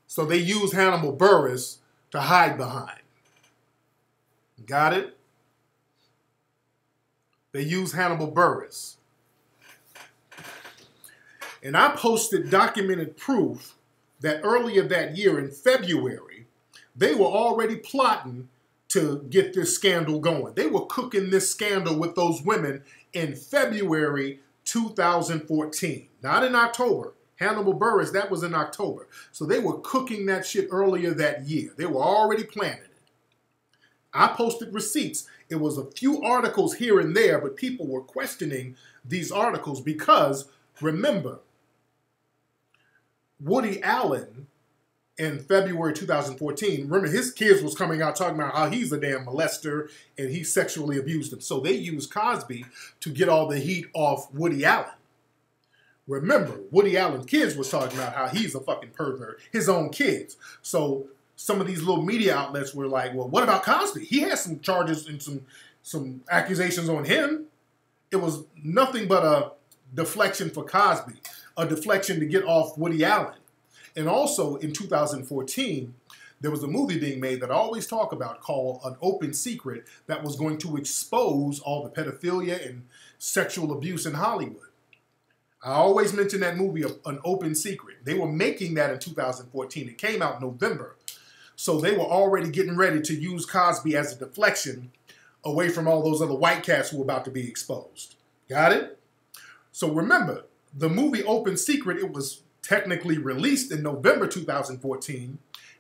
So they used Hannibal Buress to hide behind. Got it? They used Hannibal Buress. And I posted documented proof that earlier that year in February, they were already plotting to get this scandal going. They were cooking this scandal with those women in February 2014, not in October. Hannibal Buress, that was in October. So they were cooking that shit earlier that year. They were already planning it. I posted receipts. It was a few articles here and there, but people were questioning these articles because remember, Woody Allen in February 2014, remember his kids was coming out talking about how he's a damn molester and he sexually abused them. So they used Cosby to get all the heat off Woody Allen. Remember, Woody Allen's kids was talking about how he's a fucking pervert, his own kids. So some of these little media outlets were like, well, what about Cosby? He has some charges and some some accusations on him. It was nothing but a deflection for Cosby a deflection to get off Woody Allen. And also in 2014, there was a movie being made that I always talk about called An Open Secret that was going to expose all the pedophilia and sexual abuse in Hollywood. I always mention that movie, An Open Secret. They were making that in 2014. It came out November. So they were already getting ready to use Cosby as a deflection away from all those other white cats who were about to be exposed. Got it? So remember, the movie Open Secret, it was technically released in November 2014.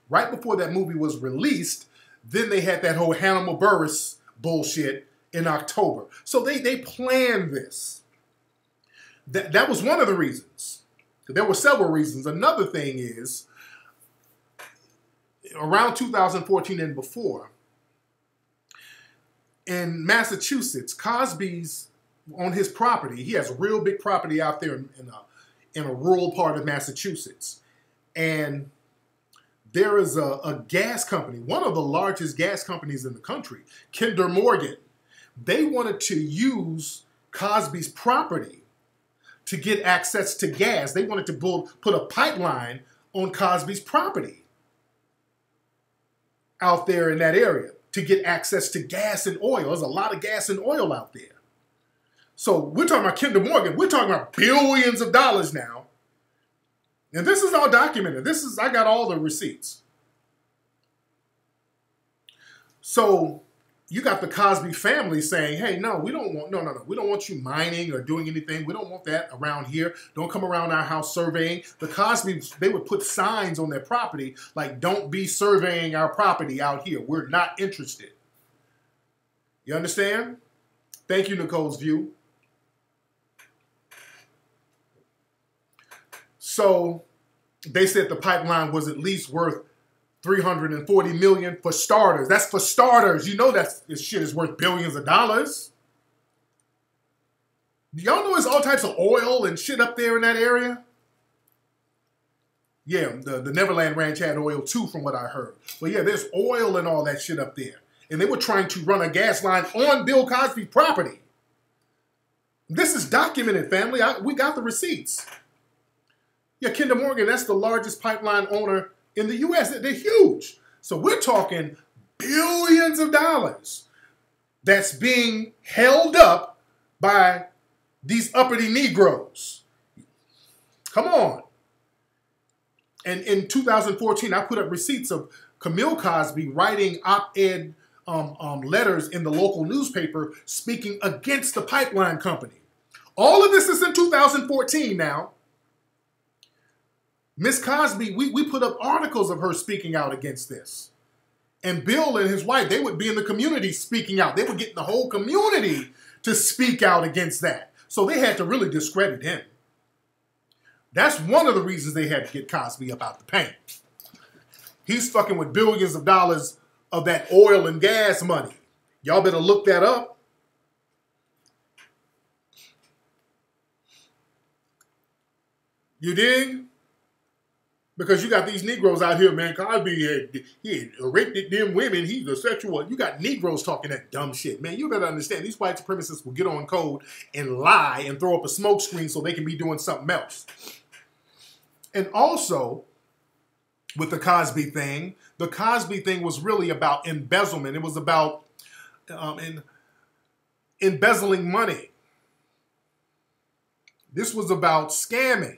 Right before that movie was released, then they had that whole Hannibal Buress bullshit in October. So they they planned this. That that was one of the reasons. There were several reasons. Another thing is around 2014 and before in Massachusetts, Cosby's on his property. He has a real big property out there in, in a in a rural part of Massachusetts, and there is a, a gas company, one of the largest gas companies in the country, Kinder Morgan. They wanted to use Cosby's property to get access to gas. They wanted to build, put a pipeline on Cosby's property out there in that area to get access to gas and oil. There's a lot of gas and oil out there. So we're talking about Kinder Morgan. We're talking about billions of dollars now. And this is all documented. This is I got all the receipts. So you got the Cosby family saying, "Hey, no, we don't want no, no, no. We don't want you mining or doing anything. We don't want that around here. Don't come around our house surveying." The Cosbys they would put signs on their property like, "Don't be surveying our property out here. We're not interested." You understand? Thank you, Nicole's view. So they said the pipeline was at least worth 340 million for starters. That's for starters. You know that this shit is worth billions of dollars. Y'all know there's all types of oil and shit up there in that area? Yeah, the, the Neverland Ranch had oil too, from what I heard. But yeah, there's oil and all that shit up there. And they were trying to run a gas line on Bill Cosby's property. This is documented, family. I, we got the receipts. Yeah, Kinder Morgan, that's the largest pipeline owner in the US. They're huge. So we're talking billions of dollars that's being held up by these uppity Negroes. Come on. And in 2014, I put up receipts of Camille Cosby writing op ed um, um, letters in the local newspaper speaking against the pipeline company. All of this is in 2014 now. Miss Cosby, we, we put up articles of her speaking out against this. And Bill and his wife, they would be in the community speaking out. They were getting the whole community to speak out against that. So they had to really discredit him. That's one of the reasons they had to get Cosby up out the paint. He's fucking with billions of dollars of that oil and gas money. Y'all better look that up. You dig? Because you got these Negroes out here, man. Cosby had, he had raped them women. He's a sexual. You got Negroes talking that dumb shit, man. You better understand. These white supremacists will get on code and lie and throw up a smoke screen so they can be doing something else. And also, with the Cosby thing, the Cosby thing was really about embezzlement. It was about um, in, embezzling money. This was about scamming.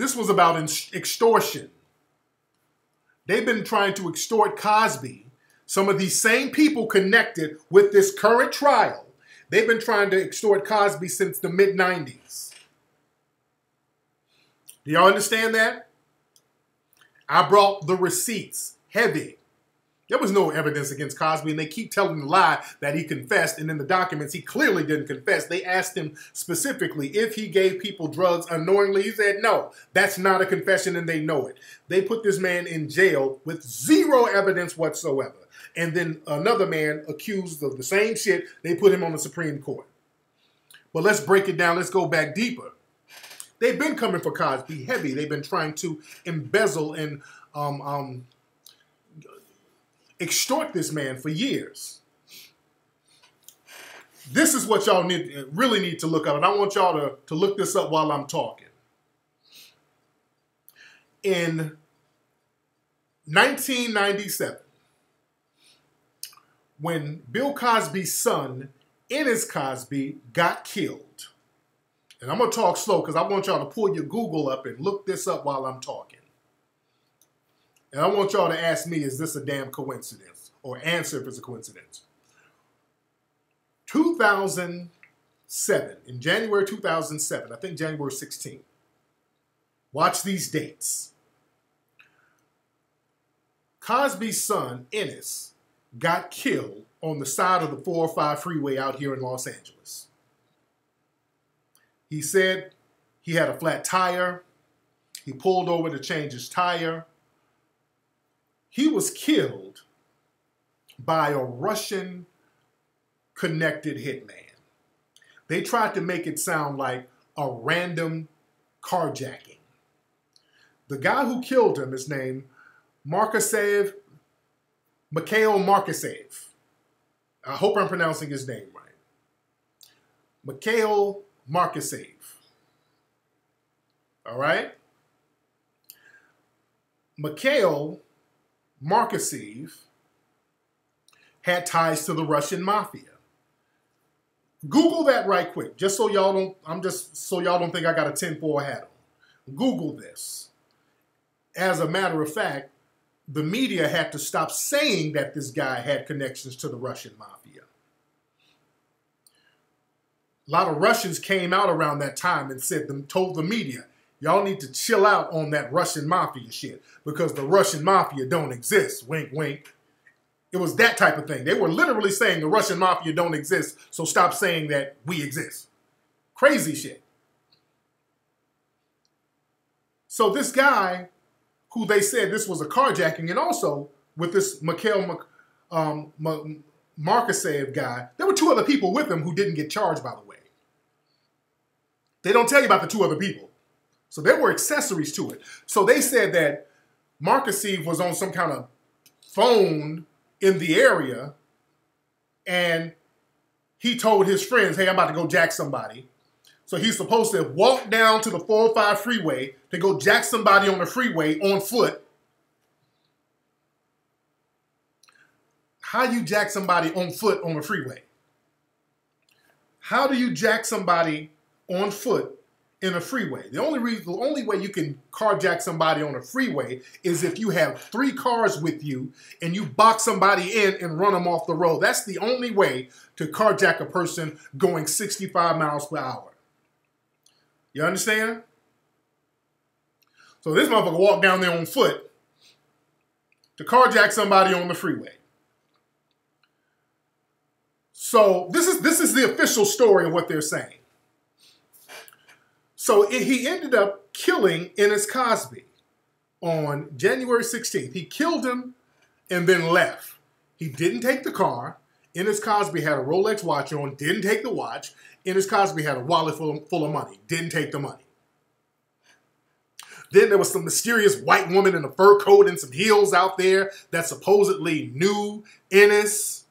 This was about extortion. They've been trying to extort Cosby. Some of these same people connected with this current trial, they've been trying to extort Cosby since the mid 90s. Do y'all understand that? I brought the receipts heavy. There was no evidence against Cosby, and they keep telling the lie that he confessed. And in the documents, he clearly didn't confess. They asked him specifically if he gave people drugs unknowingly. He said, no, that's not a confession, and they know it. They put this man in jail with zero evidence whatsoever. And then another man accused of the same shit, they put him on the Supreme Court. But let's break it down. Let's go back deeper. They've been coming for Cosby heavy. They've been trying to embezzle and um, um, extort this man for years. This is what y'all need really need to look up, and I want y'all to, to look this up while I'm talking. In 1997, when Bill Cosby's son, Ennis Cosby, got killed, and I'm gonna talk slow because I want y'all to pull your Google up and look this up while I'm talking. And I want y'all to ask me, is this a damn coincidence? Or answer if it's a coincidence. 2007, in January 2007, I think January 16th, Watch these dates. Cosby's son, Ennis, got killed on the side of the 405 freeway out here in Los Angeles. He said he had a flat tire. He pulled over to change his tire. He was killed by a Russian connected hitman. They tried to make it sound like a random carjacking. The guy who killed him is named Markasev, Mikhail Markasev. I hope I'm pronouncing his name right. Mikhail Markasev. All right? Mikhail Markasev had ties to the Russian mafia. Google that right quick, just so y'all don't, I'm just so y'all don't think I got a 10-4 hat on. Google this. As a matter of fact, the media had to stop saying that this guy had connections to the Russian mafia. A lot of Russians came out around that time and said them told the media, y'all need to chill out on that Russian mafia shit because the Russian mafia don't exist. Wink, wink. It was that type of thing. They were literally saying the Russian mafia don't exist, so stop saying that we exist. Crazy shit. So this guy, who they said this was a carjacking, and also with this Mikhail um, Markasev guy, there were two other people with him who didn't get charged, by the way. They don't tell you about the two other people. So there were accessories to it. So they said that Markasev was on some kind of phone in the area and he told his friends, hey, I'm about to go jack somebody. So he's supposed to walk down to the 405 freeway to go jack somebody on the freeway on foot. How you jack somebody on foot on the freeway? How do you jack somebody on foot in a freeway. The only reason, the only way you can carjack somebody on a freeway is if you have three cars with you and you box somebody in and run them off the road. That's the only way to carjack a person going 65 miles per hour. You understand? So this motherfucker walked down there on foot to carjack somebody on the freeway. So this is this is the official story of what they're saying. So it, he ended up killing Ennis Cosby on January 16th. He killed him and then left. He didn't take the car. Ennis Cosby had a Rolex watch on, didn't take the watch. Ennis Cosby had a wallet full of, full of money, didn't take the money. Then there was some mysterious white woman in a fur coat and some heels out there that supposedly knew Ennis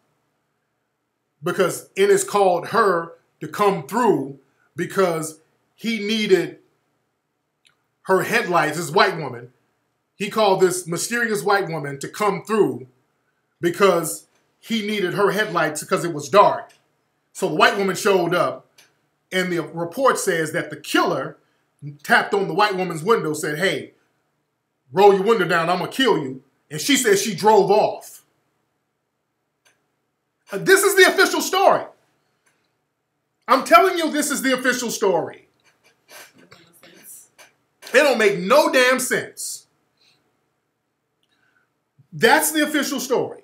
because Ennis called her to come through because he needed her headlights, this white woman. He called this mysterious white woman to come through because he needed her headlights because it was dark. So the white woman showed up, and the report says that the killer tapped on the white woman's window, said, Hey, roll your window down, I'm gonna kill you. And she said she drove off. Uh, this is the official story. I'm telling you, this is the official story. It don't make no damn sense. That's the official story.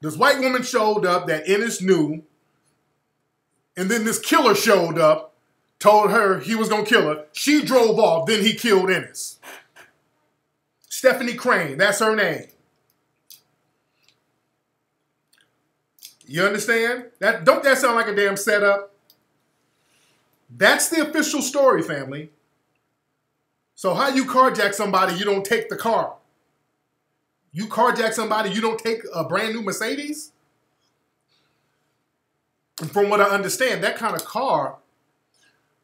This white woman showed up that Ennis knew, and then this killer showed up, told her he was gonna kill her. She drove off, then he killed Ennis. Stephanie Crane, that's her name. You understand? That don't that sound like a damn setup? That's the official story, family. So how you carjack somebody, you don't take the car. You carjack somebody, you don't take a brand new Mercedes? And from what I understand, that kind of car,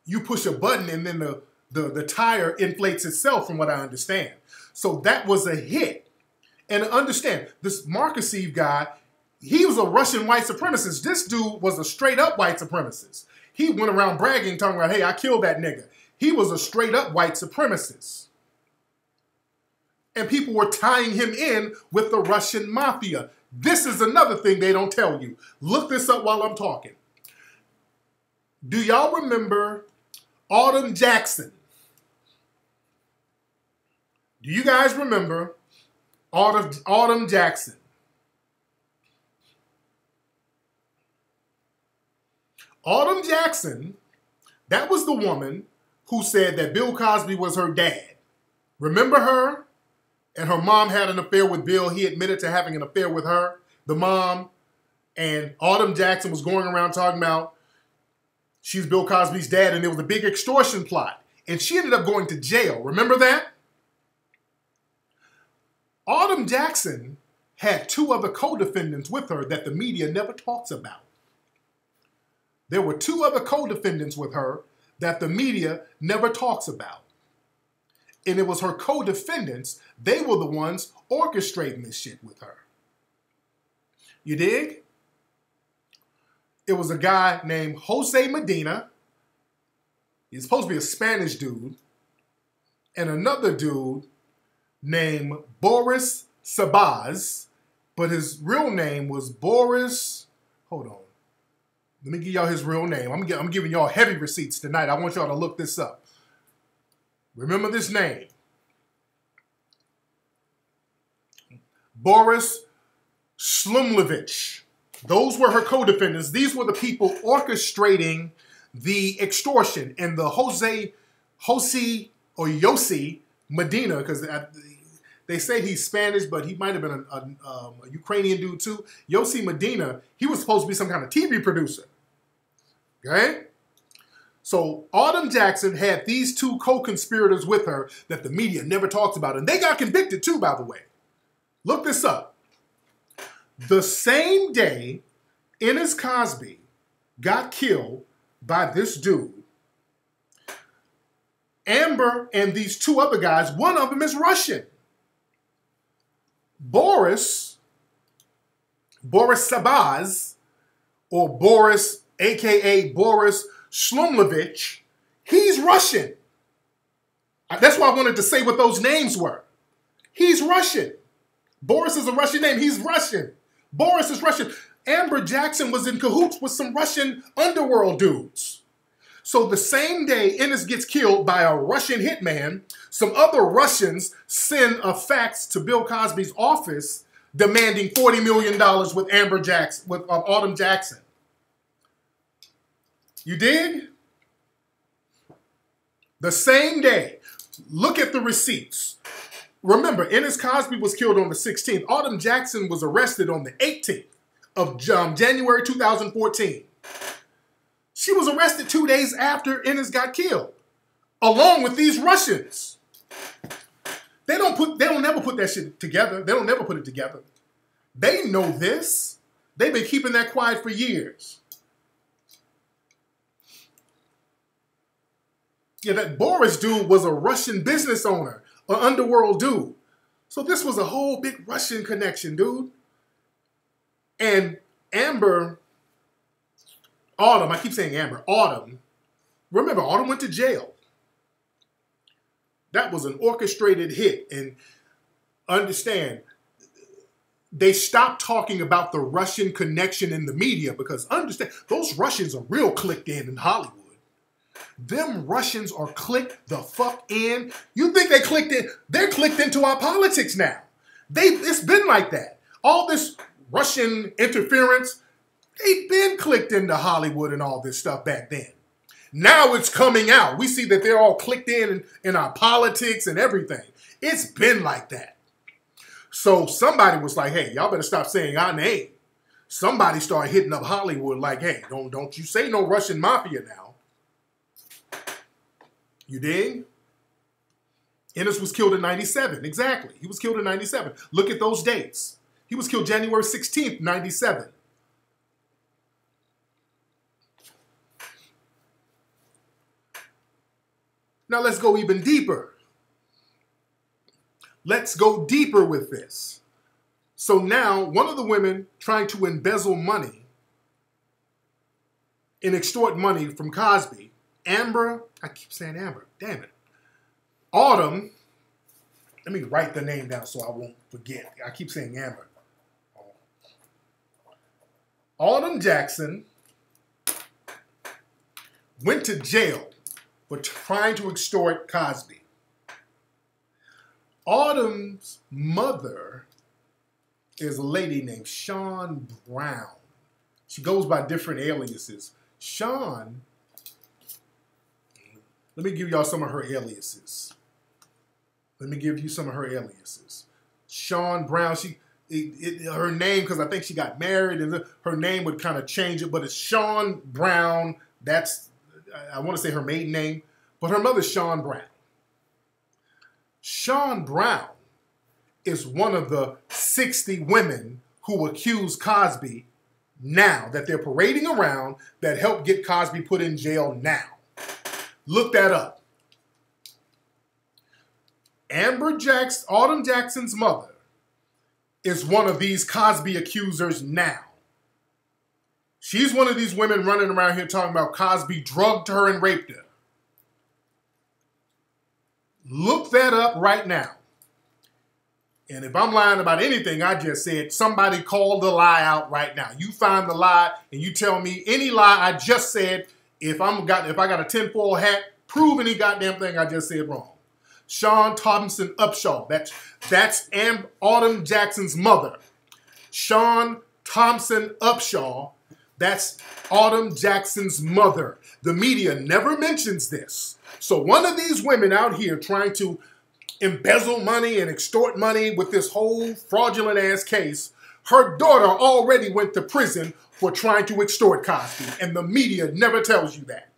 you push a button and then the, the, the tire inflates itself from what I understand. So that was a hit. And understand, this Markasev guy, he was a Russian white supremacist. This dude was a straight up white supremacist. He went around bragging, talking about, hey, I killed that nigga. He was a straight up white supremacist. And people were tying him in with the Russian mafia. This is another thing they don't tell you. Look this up while I'm talking. Do y'all remember Autumn Jackson? Do you guys remember Autumn, Autumn Jackson? Autumn Jackson, that was the woman who said that Bill Cosby was her dad. Remember her? And her mom had an affair with Bill. He admitted to having an affair with her, the mom. And Autumn Jackson was going around talking about she's Bill Cosby's dad, and there was a big extortion plot. And she ended up going to jail. Remember that? Autumn Jackson had two other co defendants with her that the media never talks about. There were two other co defendants with her that the media never talks about. And it was her co defendants, they were the ones orchestrating this shit with her. You dig? It was a guy named Jose Medina. He's supposed to be a Spanish dude. And another dude named Boris Sabaz, but his real name was Boris. Hold on. Let me give y'all his real name. I'm, I'm giving y'all heavy receipts tonight. I want y'all to look this up. Remember this name Boris Slumlevich. Those were her co defendants. These were the people orchestrating the extortion. And the Jose, Jose or Yossi Medina, because they say he's Spanish, but he might have been a, a, um, a, Ukrainian dude too. Yossi Medina, he was supposed to be some kind of TV producer. Okay? So Autumn Jackson had these two co-conspirators with her that the media never talks about. And they got convicted too, by the way. Look this up. The same day Ennis Cosby got killed by this dude, Amber and these two other guys, one of them is Russian. Boris, Boris Sabaz, or Boris, aka Boris Slumlevich, he's Russian. That's why I wanted to say what those names were. He's Russian. Boris is a Russian name. He's Russian. Boris is Russian. Amber Jackson was in cahoots with some Russian underworld dudes. So the same day Ennis gets killed by a Russian hitman, some other Russians send a fax to Bill Cosby's office demanding $40 million with Amber Jackson, with uh, Autumn Jackson. You dig? The same day, look at the receipts. Remember, Ennis Cosby was killed on the 16th. Autumn Jackson was arrested on the 18th of um, January 2014. She was arrested two days after Ennis got killed, along with these Russians. They don't put they don't never put that shit together. They don't never put it together. They know this. They've been keeping that quiet for years. Yeah, that Boris dude was a Russian business owner, an underworld dude. So this was a whole big Russian connection, dude. And Amber Autumn, I keep saying Amber, Autumn. Remember, Autumn went to jail. That was an orchestrated hit. And understand, they stopped talking about the Russian connection in the media because understand, those Russians are real clicked in in Hollywood. Them Russians are clicked the fuck in. You think they clicked in? They're clicked into our politics now. They it's been like that. All this Russian interference, They've been clicked into Hollywood and all this stuff back then. Now it's coming out. We see that they're all clicked in, in our politics and everything. It's been like that. So somebody was like, hey, y'all better stop saying our name. Somebody started hitting up Hollywood like, hey, don't, don't you say no Russian mafia now. You dig? Ennis was killed in 97. Exactly. He was killed in 97. Look at those dates. He was killed January 16th, 97. Now let's go even deeper. Let's go deeper with this. So now, one of the women trying to embezzle money and extort money from Cosby, Amber, I keep saying Amber, damn it. Autumn, let me write the name down so I won't forget. I keep saying Amber. Autumn Jackson went to jail for trying to extort Cosby. Autumn's mother is a lady named Shawn Brown. She goes by different aliases. Shawn, let me give y'all some of her aliases. Let me give you some of her aliases. Shawn Brown, she it, it, her name because I think she got married and her name would kind of change it, but it's Shawn Brown. That's I want to say her maiden name, but her mother's Shawn Brown. Shawn Brown is one of the 60 women who accuse Cosby now that they're parading around that helped get Cosby put in jail now. Look that up. Amber Jackson, Autumn Jackson's mother, is one of these Cosby accusers now. She's one of these women running around here talking about Cosby drugged her and raped her. Look that up right now. And if I'm lying about anything I just said, somebody call the lie out right now. You find the lie and you tell me any lie I just said. If I'm got if I got a tinfoil hat, prove any goddamn thing I just said wrong. Shawn Thompson Upshaw. That's that's Am- Autumn Jackson's mother. Shawn Thompson Upshaw. That's Autumn Jackson's mother. The media never mentions this. So one of these women out here trying to embezzle money and extort money with this whole fraudulent ass case, her daughter already went to prison for trying to extort Cosby, and the media never tells you that.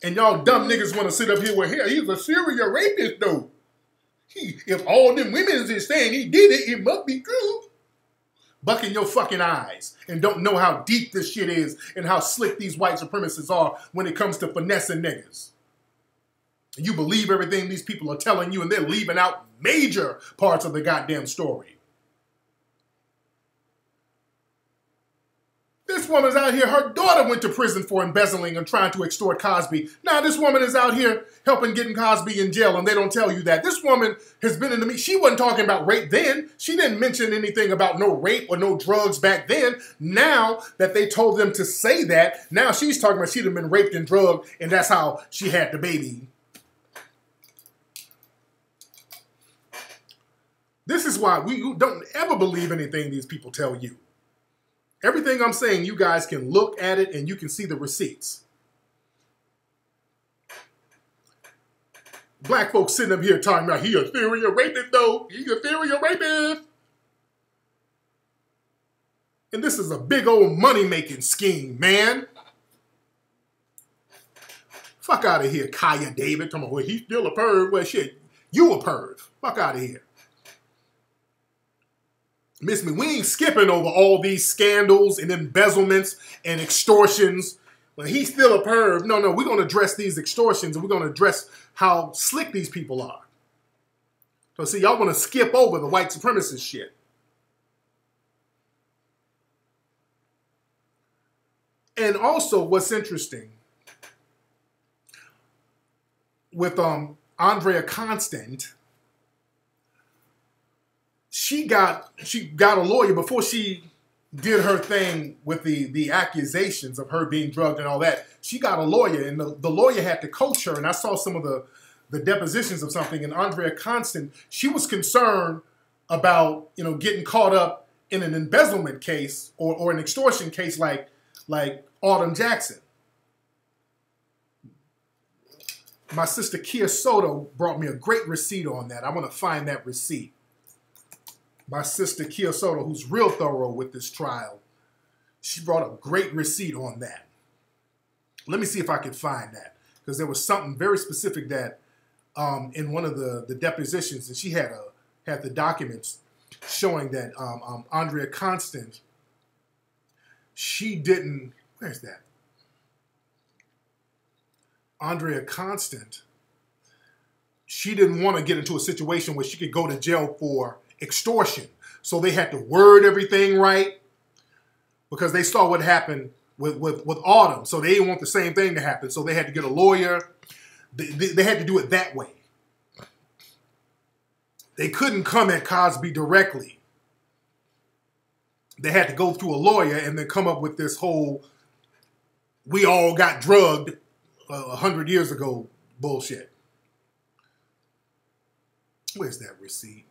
And y'all dumb niggas want to sit up here with him. He's a serial rapist, though. He, if all them women is saying he did it, it must be true. Bucking your fucking eyes and don't know how deep this shit is and how slick these white supremacists are when it comes to finessing niggas. You believe everything these people are telling you and they're leaving out major parts of the goddamn story. This woman's out here, her daughter went to prison for embezzling and trying to extort Cosby. Now this woman is out here helping getting Cosby in jail and they don't tell you that. This woman has been in the media. She wasn't talking about rape then. She didn't mention anything about no rape or no drugs back then. Now that they told them to say that, now she's talking about she'd have been raped and drugged and that's how she had the baby. This is why we don't ever believe anything these people tell you. Everything I'm saying, you guys can look at it and you can see the receipts. Black folks sitting up here talking about he a serial rapist though. He a serial rapist. And this is a big old money-making scheme, man. Fuck out of here, Kaya David. Come on, well, he's still a perv. Well, shit, you a perv. Fuck out of here. Miss me, we ain't skipping over all these scandals and embezzlements and extortions. Well, he's still a perv. No, no, we're going to address these extortions and we're going to address how slick these people are. So, see, y'all want to skip over the white supremacist shit. And also, what's interesting with um, Andrea Constand, she got she got a lawyer before she did her thing with the the accusations of her being drugged and all that. She got a lawyer, and the, the lawyer had to coach her. And I saw some of the the depositions of something. And Andrea Constand, she was concerned about you know getting caught up in an embezzlement case or, or an extortion case like like Autumn Jackson. My sister Kia Soto brought me a great receipt on that. I want to find that receipt my sister Kia Soto, who's real thorough with this trial, she brought a great receipt on that. Let me see if I can find that because there was something very specific that um, in one of the, the depositions, and she had a had the documents showing that um, um, Andrea Constand, she didn't. Where's that? Andrea Constand, she didn't want to get into a situation where she could go to jail for extortion. So they had to word everything right because they saw what happened with, with, with Autumn. So they didn't want the same thing to happen. So they had to get a lawyer. They, they, they had to do it that way. They couldn't come at Cosby directly. They had to go through a lawyer and then come up with this whole we all got drugged a uh, hundred years ago bullshit. Where's that receipt?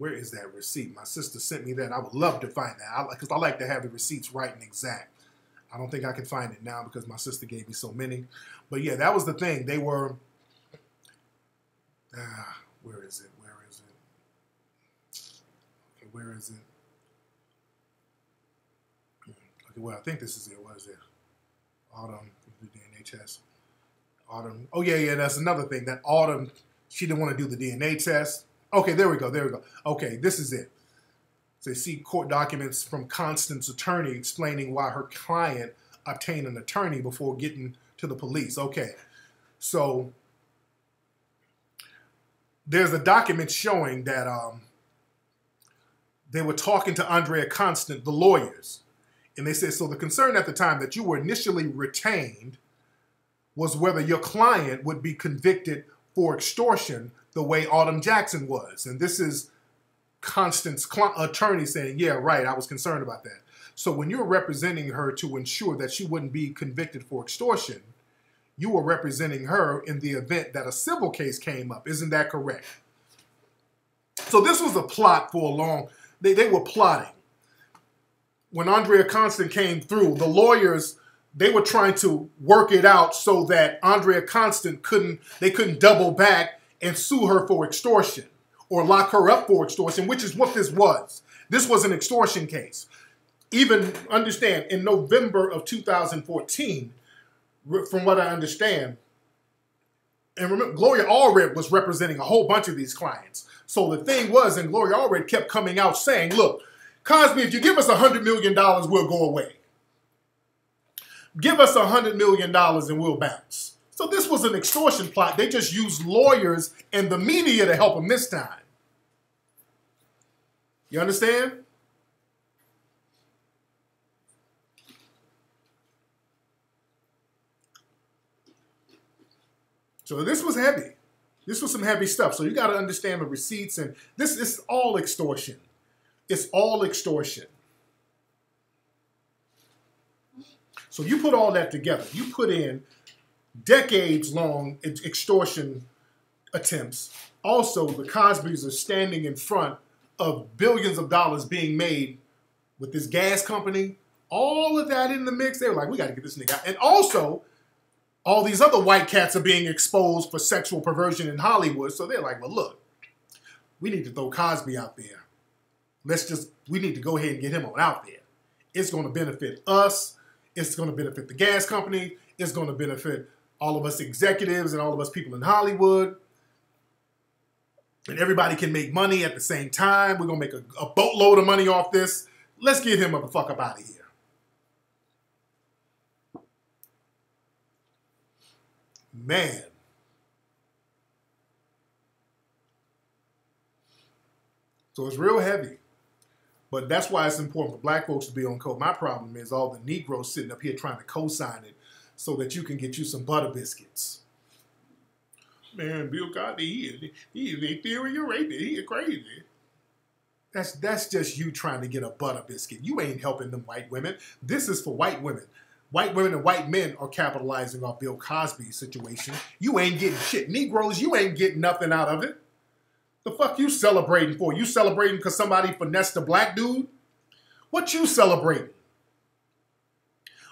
Where is that receipt? My sister sent me that. I would love to find that because I, I like to have the receipts right and exact. I don't think I can find it now because my sister gave me so many. But yeah, that was the thing. They were. Ah, where is it? Where is it? Okay, where is it? Okay, well, I think this is it. What is it? Autumn, the DNA test. Autumn. Oh yeah, yeah. That's another thing. That Autumn, she didn't want to do the DNA test. Okay, there we go. There we go. Okay, this is it. So they see court documents from Constand's attorney explaining why her client obtained an attorney before getting to the police. Okay, so there's a document showing that um, they were talking to Andrea Constand, the lawyers, and they said, so the concern at the time that you were initially retained was whether your client would be convicted for extortion the way Autumn Jackson was. And this is Constand's attorney saying, yeah, right, I was concerned about that. So when you're representing her to ensure that she wouldn't be convicted for extortion, you were representing her in the event that a civil case came up. Isn't that correct? So this was a plot for a long, they, they were plotting. When Andrea Constand came through, the lawyers, they were trying to work it out so that Andrea Constand couldn't, they couldn't double back and sue her for extortion or lock her up for extortion, which is what this was. This was an extortion case. Even understand, in November of 2014, from what I understand, and remember, Gloria Allred was representing a whole bunch of these clients. So the thing was, and Gloria Allred kept coming out saying, look, Cosby, if you give us $100 million, we'll go away. Give us $100 million and we'll bounce. So this was an extortion plot. They just used lawyers and the media to help them this time. You understand? So this was heavy. This was some heavy stuff. So you got to understand the receipts and this, is all extortion. It's all extortion. So you put all that together. You put in decades long extortion attempts. Also, the Cosbys are standing in front of billions of dollars being made with this gas company. All of that in the mix. They were like, we got to get this nigga out. And also, all these other white cats are being exposed for sexual perversion in Hollywood. So they're like, well, look, we need to throw Cosby out there. Let's just, we need to go ahead and get him on out there. It's going to benefit us. It's going to benefit the gas company. It's going to benefit all of us executives and all of us people in Hollywood. And everybody can make money at the same time. We're going to make a, a boatload of money off this. Let's get him up the fuck up out of here. Man. So it's real heavy. But that's why it's important for black folks to be on code. My problem is all the Negroes sitting up here trying to co-sign it so that you can get you some butter biscuits. Man, Bill Cosby, he, he is a theory rapist. He is crazy. That's that's just you trying to get a butter biscuit. You ain't helping them white women. This is for white women. White women and white men are capitalizing off Bill Cosby's situation. You ain't getting shit. Negroes, you ain't getting nothing out of it. The fuck you celebrating for? You celebrating because somebody finessed a black dude? What you celebrating?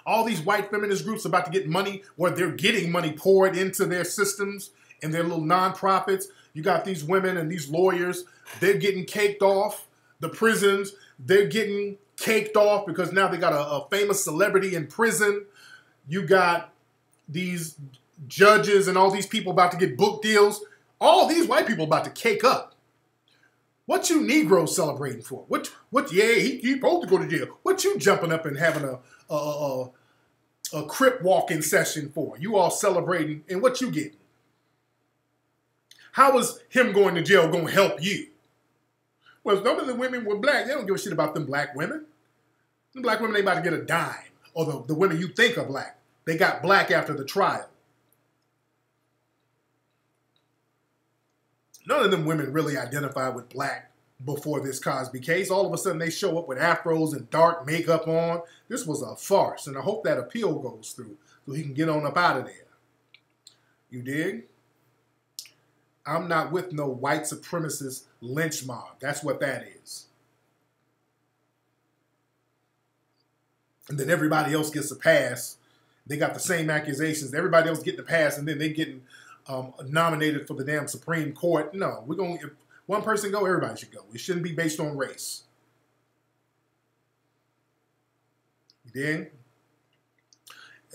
All these white feminist groups about to get money where they're getting money poured into their systems and their little nonprofits. You got these women and these lawyers, they're getting caked off. The prisons, they're getting caked off because now they got a, a famous celebrity in prison. You got these judges and all these people about to get book deals. All these white people about to cake up. What you Negroes celebrating for? What? What? Yeah, he, he supposed to go to jail. What you jumping up and having a a, a, a crip walking session for? You all celebrating, and what you getting? How is him going to jail going to help you? Well, if none of the women were black. They don't give a shit about them black women. Them black women ain't about to get a dime. Or the, the women you think are black. They got black after the trial. None of them women really identify with black before this Cosby case. All of a sudden, they show up with afros and dark makeup on. This was a farce, and I hope that appeal goes through so he can get on up out of there. You dig? I'm not with no white supremacist lynch mob. That's what that is. And then everybody else gets a pass. They got the same accusations. Everybody else getting a pass, and then they getting um, nominated for the damn Supreme Court. No, we're going. If one person go, everybody should go. It shouldn't be based on race. Then.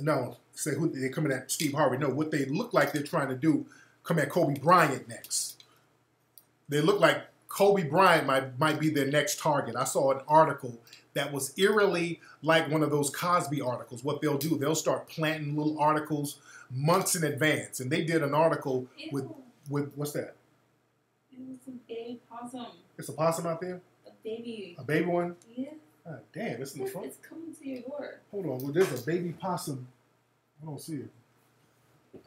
No, say who they're coming at Steve Harvey. No, what they look like they're trying to do, come at Kobe Bryant next. They look like Kobe Bryant might might be their next target. I saw an article that was eerily like one of those Cosby articles. What they'll do, they'll start planting little articles months in advance. And they did an article Ew. with with what's that? It was a baby possum. It's a possum out there, A baby. a baby one. Yeah. Ah, damn, it's in the front. it's coming to your door. Hold on, well, there's a baby possum. I don't see it.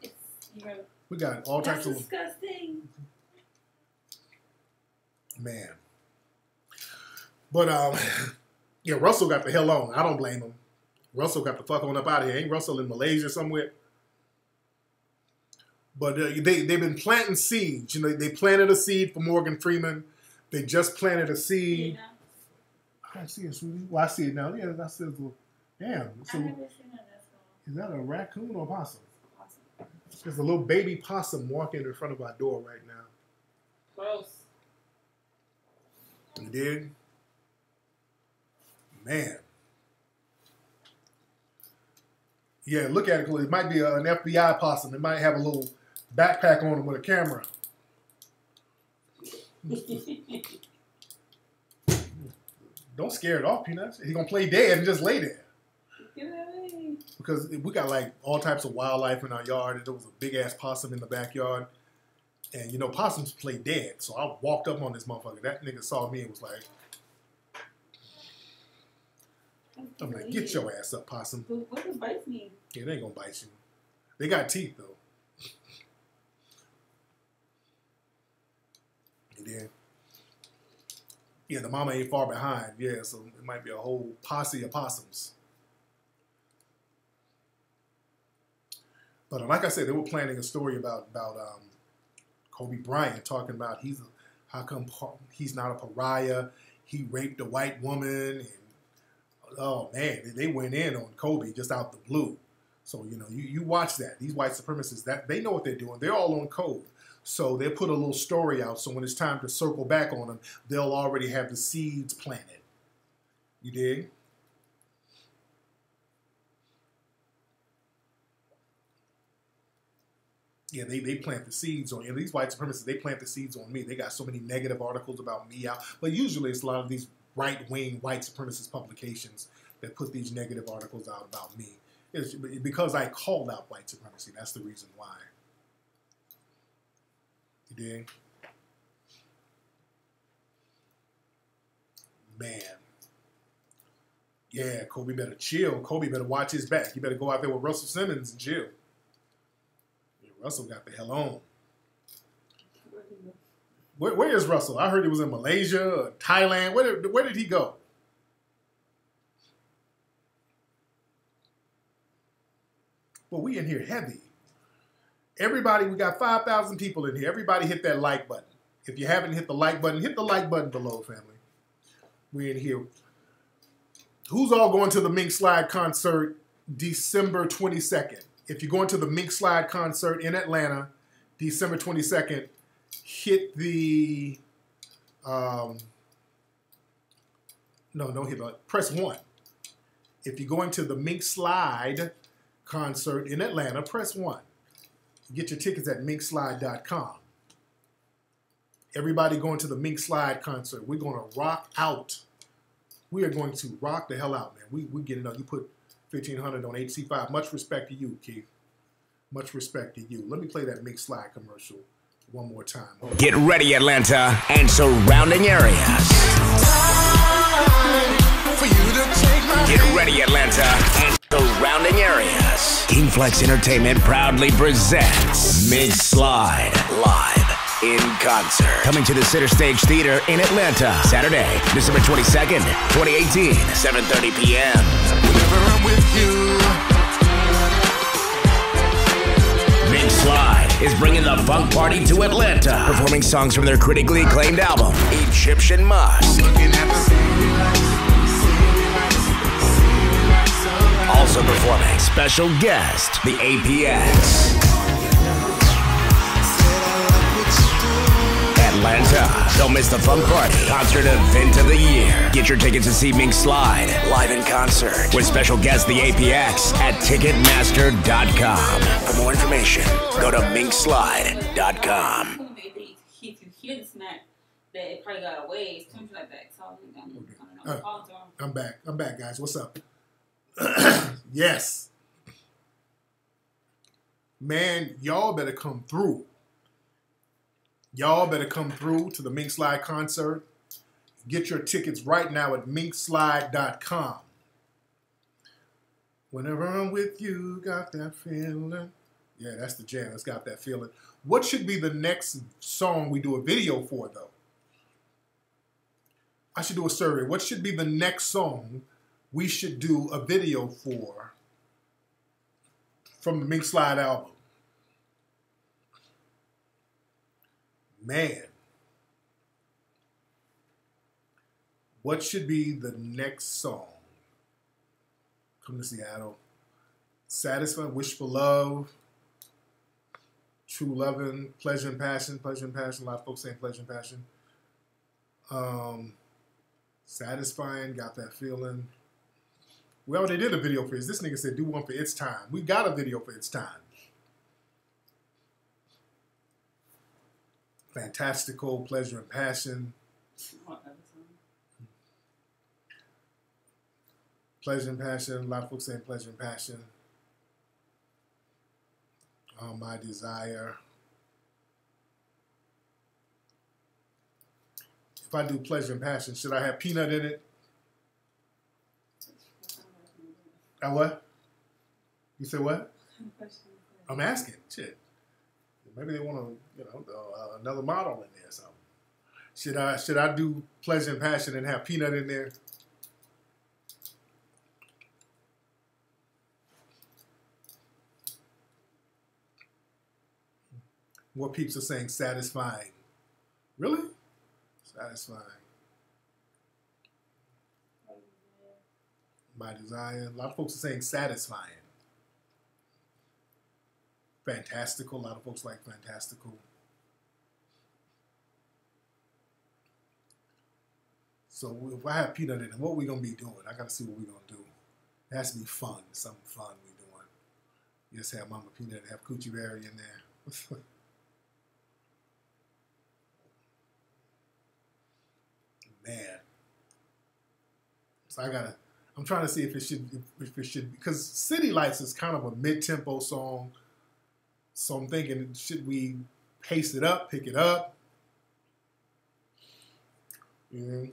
It's your. We got all types of disgusting. man. But um, yeah, Russell got the hell on. I don't blame him. Russell got the fuck on up out of here. Ain't Russell in Malaysia somewhere? But uh, they they've been planting seeds. You know, they planted a seed for Morgan Freeman. They just planted a seed. Yeah. I see it, sweetie. Well, I see it now. Yeah, that's it. Damn. I've So never seen a is that a raccoon or a possum? possum. There's a little baby possum walking in front of our door right now. Gross. You dig? Man. Yeah, look at it. It might be an FBI possum. It might have a little backpack on him with a camera. Don't scare it off, Peanuts. He gonna play dead and just lay there. Because we got like all types of wildlife in our yard. There was a big ass possum in the backyard. And you know, possums play dead. So I walked up on this motherfucker. That nigga saw me and was like, I'm like, get your ass up, possum. What does bites mean? Yeah, they ain't gonna bite you. They got teeth though. And then, yeah, the mama ain't far behind. Yeah, so it might be a whole posse of possums. But uh, like I said, they were planning a story about about um, Kobe Bryant, talking about he's how come he's not a pariah. He raped a white woman, and oh man, they- went in on Kobe just out the blue. So you know, you, you watch that. These white supremacists, that they know what they're doing. They're all on code. So they'll put a little story out. So when it's time to circle back on them, they'll already have the seeds planted. You dig? Yeah, they, they plant the seeds on you. These white supremacists, they plant the seeds on me. They got so many negative articles about me out. But usually it's a lot of these right wing white supremacist publications that put these negative articles out about me. It's because I called out white supremacy. That's the reason why. You dig? Man. Yeah, Kobe better chill. Kobe better watch his back. He better go out there with Russell Simmons and chill. Yeah, Russell got the hell on. Where, where is Russell? I heard he was in Malaysia or Thailand. Where did, where did he go? Well, we in here heavy. Everybody, we got 5,000 people in here. Everybody hit that like button. If you haven't hit the like button, hit the like button below, family. We in here. Who's all going to the Mink Slide concert December 22nd? If you're going to the Mink Slide concert in Atlanta, December 22nd, hit the um, no, hit the press one. If you're going to the Mink Slide concert in Atlanta, press one. Get your tickets at minkslide.com. Everybody going to the Mink Slide concert. We're going to rock out. We are going to rock the hell out, man. We we getting up. You put 1500 on HC5. Much respect to you, Keith. Much respect to you. Let me play that Mink Slide commercial one more time. Hold on. Get ready, Atlanta and surrounding areas. Get ready, Atlanta and surrounding areas. Kingflex Entertainment proudly presents Mink Slide live in concert. Coming to the Center Stage Theater in Atlanta, Saturday, December 22nd, 2018, 7:30 p.m. Whenever I'm with you, Mink Slide is bringing the funk party to Atlanta, performing songs from their critically acclaimed album, Egyptian Musk. Also performing special guest, the APX. Atlanta. Don't miss the fun Party concert event of the year. Get your tickets to see Mink Slide live in concert with special guest the APX at Ticketmaster.com. For more information, go to minkslide.com. If you hear the smack, that it probably got away. It's coming like that. So I'm gonna, I don't know. Call to him. I'm back. I'm back, guys. What's up? yes. Man, y'all better come through. Y'all better come through to the Mink Slide concert. Get your tickets right now at minkslide.com. Whenever I'm with you, got that feeling. Yeah, that's the jam. It's got that feeling. What should be the next song we do a video for, though? I should do a survey. What should be the next song we should do a video for from the Mink Slide album? Man. What should be the next song? Come to Seattle. Satisfy, Wish for Love, True Loving, Pleasure and Passion, Pleasure and Passion. A lot of folks saying Pleasure and Passion. Um, satisfying, got that feeling. We already did a video for this. This nigga said do one for its time. We got a video for its time. Fantastical, pleasure and passion. Pleasure and passion. A lot of folks saying pleasure and passion. All my desire. If I do pleasure and passion, should I have peanut in it? I what? You say what? I'm asking. Shit. Maybe they want to, you know, uh, another model in there or something. Should I should I do pleasure and passion and have peanut in there? More peeps are saying satisfying. Really? Satisfying. My desire. A lot of folks are saying satisfying. Fantastical. A lot of folks like fantastical. So if I have peanut in it, what we gonna be doing? I gotta see what we gonna do. It has to be fun, something fun we doing. Just have Mama Peanut and have Coochie Berry in there. Man. So I gotta. I'm trying to see if it should, if it should, because City Lights is kind of a mid-tempo song. So I'm thinking, should we pace it up, pick it up? You know,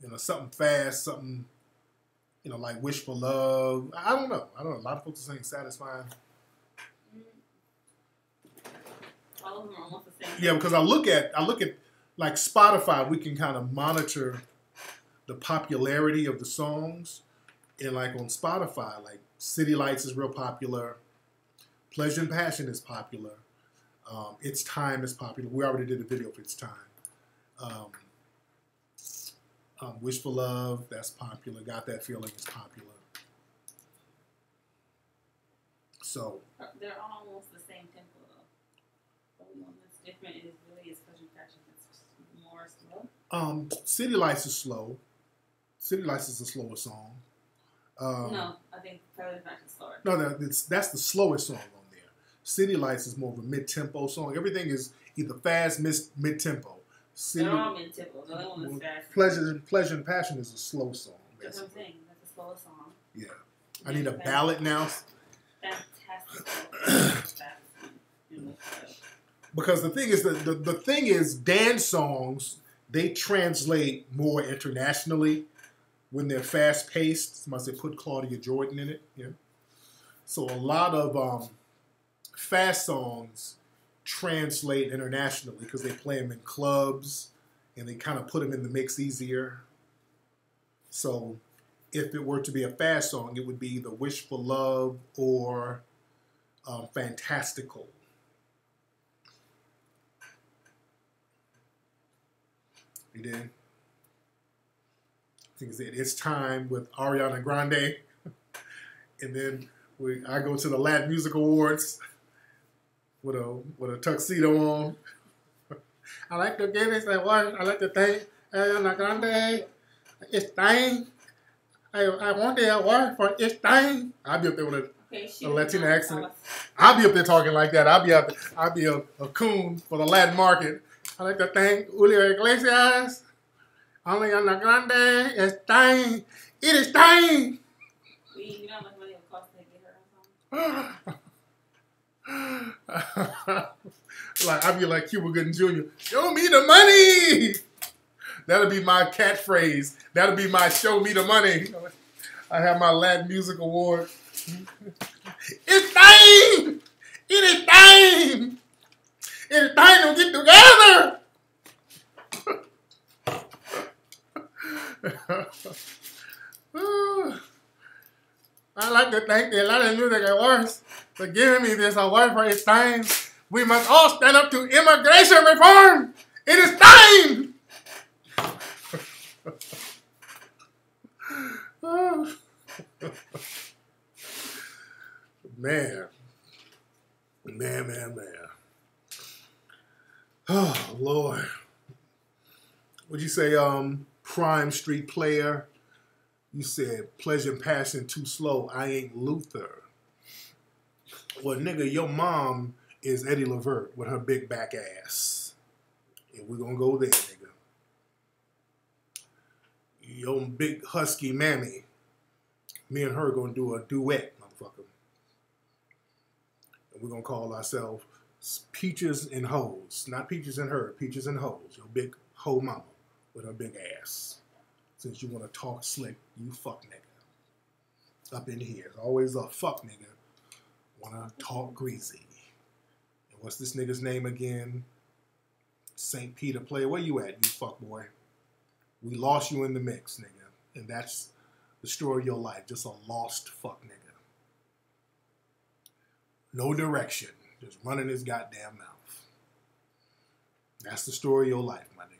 you know, something fast, something, you know, like Wish for Love. I don't know. I don't know. A lot of folks are saying satisfying. All of them are almost the same. Yeah, because I look at I look at like Spotify, we can kind of monitor the popularity of the songs. And like on Spotify, like City Lights is real popular. Pleasure and Passion is popular. Um, It's Time is popular. We already did a video for It's Time. Um, um, Wish for Love, that's popular. Got That Feeling is popular. So, Uh, They're all almost the same tempo though. The one that's different is really is Pleasure and Passion. It's more slow. um, City Lights is slow. City Lights is a slower song. Um, no, I think Pleasure and Passion is slower. No, that, that's the slowest song on there. City Lights is more of a mid-tempo song. Everything is either fast, mid-tempo. City, They're all mid tempo. The only one fast. Pleasure, Pleasure and Passion is a slow song. That's what I'm saying. That's a slower song. Yeah, I need a ballad now Fantastic. because the thing is that the, the thing is dance songs they translate more internationally when they're fast-paced. Somebody said put Claudia Jordan in it. Yeah, so a lot of um, fast songs translate internationally because they play them in clubs and they kind of put them in the mix easier. So if it were to be a fast song, it would be either Wish for Love or um, fantastical. You did. Think it's. It's time with Ariana Grande, and then we I go to the Latin Music Awards with a with a tuxedo on. I like to give this award. I like to thank Ariana Grande. It's time. I, I want the award for it's time. I'll be up there with a, Okay, a Latina accent. I'll be up there talking like that. I'll be up. I'll be a, a coon for the Latin market. I like to thank Julio Iglesias. Ariana Grande. It's time. It is time. You know how much money it cost to get her like I'd be like Cuba Gooding Jr. Show me the money. That'll be my catchphrase. That'll be my show me the money. I have my Latin Music Award. it's time. It is time. It is time to get together. I like to thank the Latin Music Awards for giving me this award for its time. We must all stand up to immigration reform. It is time. Man, man, man, man. Oh Lord, would you say um Prime Street player? You said pleasure and passion too slow. I ain't Luther. Well, nigga, your mom is Eddie Levert with her big back ass. And we're gonna go there, nigga. Your big husky mammy. Me and her gonna do a duet, motherfucker. And we're gonna call ourselves Peaches and Hoes. Not Peaches and Herb, Peaches and Hoes. Your big hoe mama with her big ass. Since you wanna talk slick, you fuck nigga. Up in here. Always a fuck nigga. Wanna talk greasy. And what's this nigga's name again? St. Peter player. Where you at, you fuck boy? We lost you in the mix, nigga. And that's the story of your life. Just a lost fuck nigga. No direction. Just running his goddamn mouth. That's the story of your life, my nigga.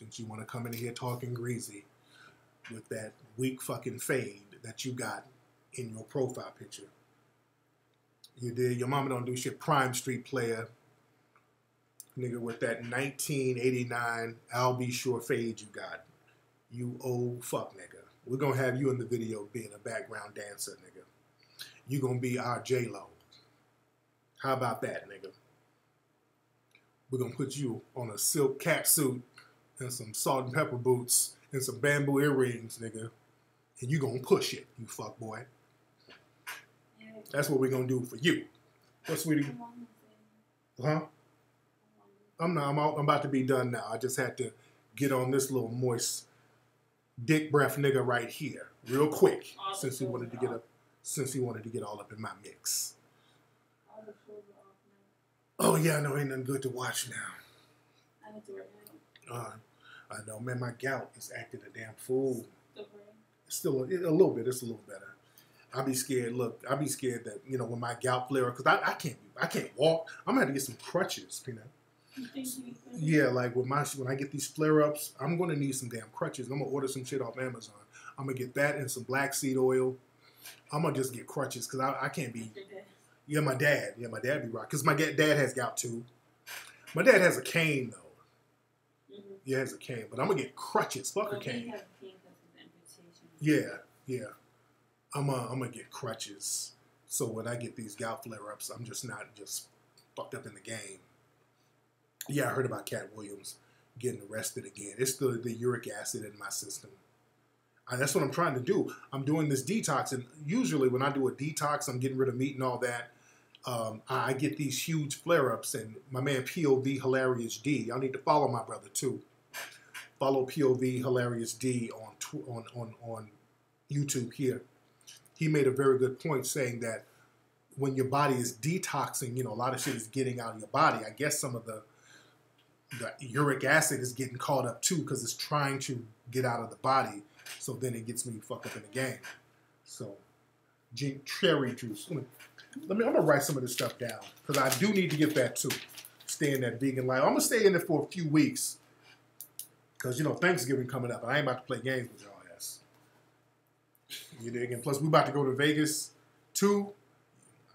Since you want to come in here talking greasy with that weak fucking fade that you got in your profile picture. You did. Your mama don't do shit. Prime Street player. Nigga with that 1989 I'll be sure fade you got. You old fuck nigga. We're gonna have you in the video being a background dancer, nigga. You gonna be our J Lo. How about that, nigga? We're gonna put you on a silk cap suit and some salt and pepper boots and some bamboo earrings, nigga. And you gonna push it, you fuck boy. That's what we're gonna do for you. What, sweetie? Huh? I'm not. I'm, out, I'm about to be done now. I just had to get on this little moist dick breath nigga right here, real quick, since he wanted to get up. Since he wanted to get all up in my mix. Oh yeah, I know ain't nothing good to watch now. I need to work. Uh, I know, man. My gout is acting a damn fool. Still. It's still a, a little bit. It's a little better. I'll be scared. Look, I'll be scared that you know when my gout flare because I, I can't I can't walk. I'm gonna have to get some crutches, you know. You think you Yeah, like with my when I get these flare ups, I'm gonna need some damn crutches. I'm gonna order some shit off Amazon. I'm gonna get that and some black seed oil. I'm gonna just get crutches because I, I can't be. Yeah, my dad. Yeah, my dad be right because my dad has gout too. My dad has a cane though. Yeah, he has a cane, but I'm gonna get crutches. Fuck a Well, he cane. has pain because of the amputation. Yeah, yeah. I'm uh, I'm gonna get crutches. So when I get these gout flare ups, I'm just not just fucked up in the game. Yeah, I heard about Katt Williams getting arrested again. It's the, the uric acid in my system. Uh, that's what I'm trying to do. I'm doing this detox, and usually when I do a detox, I'm getting rid of meat and all that. Um, I I get these huge flare ups, and my man POV Hilarious D. Y'all need to follow my brother too. Follow POV Hilarious D on on on on YouTube here. He made a very good point saying that when your body is detoxing, you know, a lot of shit is getting out of your body. I guess some of the the uric acid is getting caught up too because it's trying to get out of the body. So then it gets me fucked up in the game. So, cherry juice. Let me Let me. I'm gonna write some of this stuff down because I do need to get that too. Stay in that vegan life. I'm gonna stay in it for a few weeks because you know Thanksgiving coming up. and I ain't about to play games with y'all ass. You dig? And plus, we about to go to Vegas too.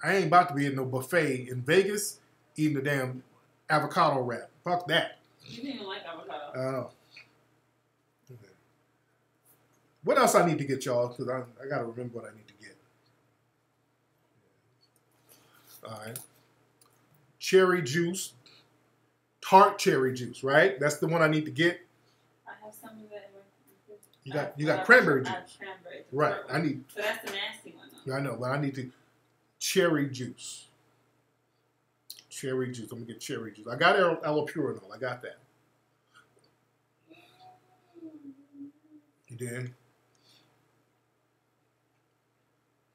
I ain't about to be in no buffet in Vegas eating the damn avocado wrap. Fuck that. You didn't even like avocado. Oh. Okay. What else I need to get y'all? Because I, I got to remember what I need to get. All right. Cherry juice. Tart cherry juice, right? That's the one I need to get. Have some of that. You got you got cranberry juice. cranberry juice. Right. I need So that's the nasty one though. I know, but I need to cherry juice. Cherry juice. I'm gonna get cherry juice. I got Al- allopurinol. I got that. You did?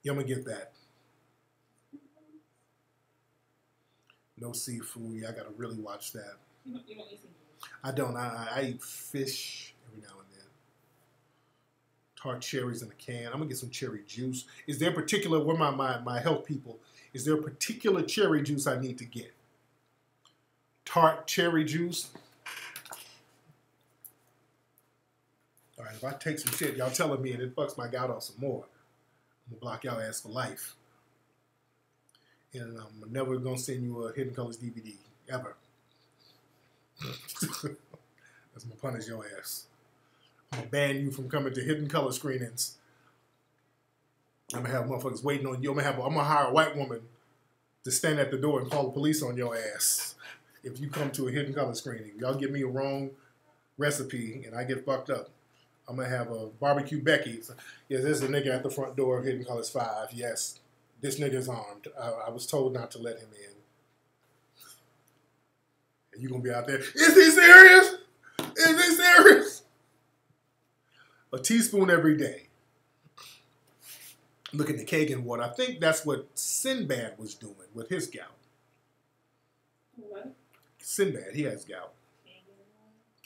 Yeah, I'm gonna get that. No seafood. Yeah, I gotta really watch that. You don't, you don't eat seafood. I don't. I, I- eat fish every now and then. Tart cherries in a can. I'm gonna get some cherry juice. Is there a particular where my, my my health people? Is there a particular cherry juice I need to get? Tart cherry juice. All right, if I take some shit, y'all telling me and it fucks my gout off some more, I'm gonna block y'all ass for life. And I'm never gonna send you a Hidden Colors DVD ever. That's gonna punish your ass. I'm gonna ban you from coming to hidden color screenings. I'm gonna have motherfuckers waiting on you. I'm gonna have. I'm gonna hire a white woman to stand at the door and call the police on your ass if you come to a hidden color screening. Y'all give me a wrong recipe and I get fucked up. I'm gonna have a barbecue Becky. So, yes, there's a nigga at the front door of Hidden Colors Five. Yes, this nigga's armed. I, I was told not to let him in. And you gonna be out there. Is he serious? Is he serious? A teaspoon every day. Look at the Kangen water. I think that's what Sinbad was doing with his gout. What? Sinbad, he has gout.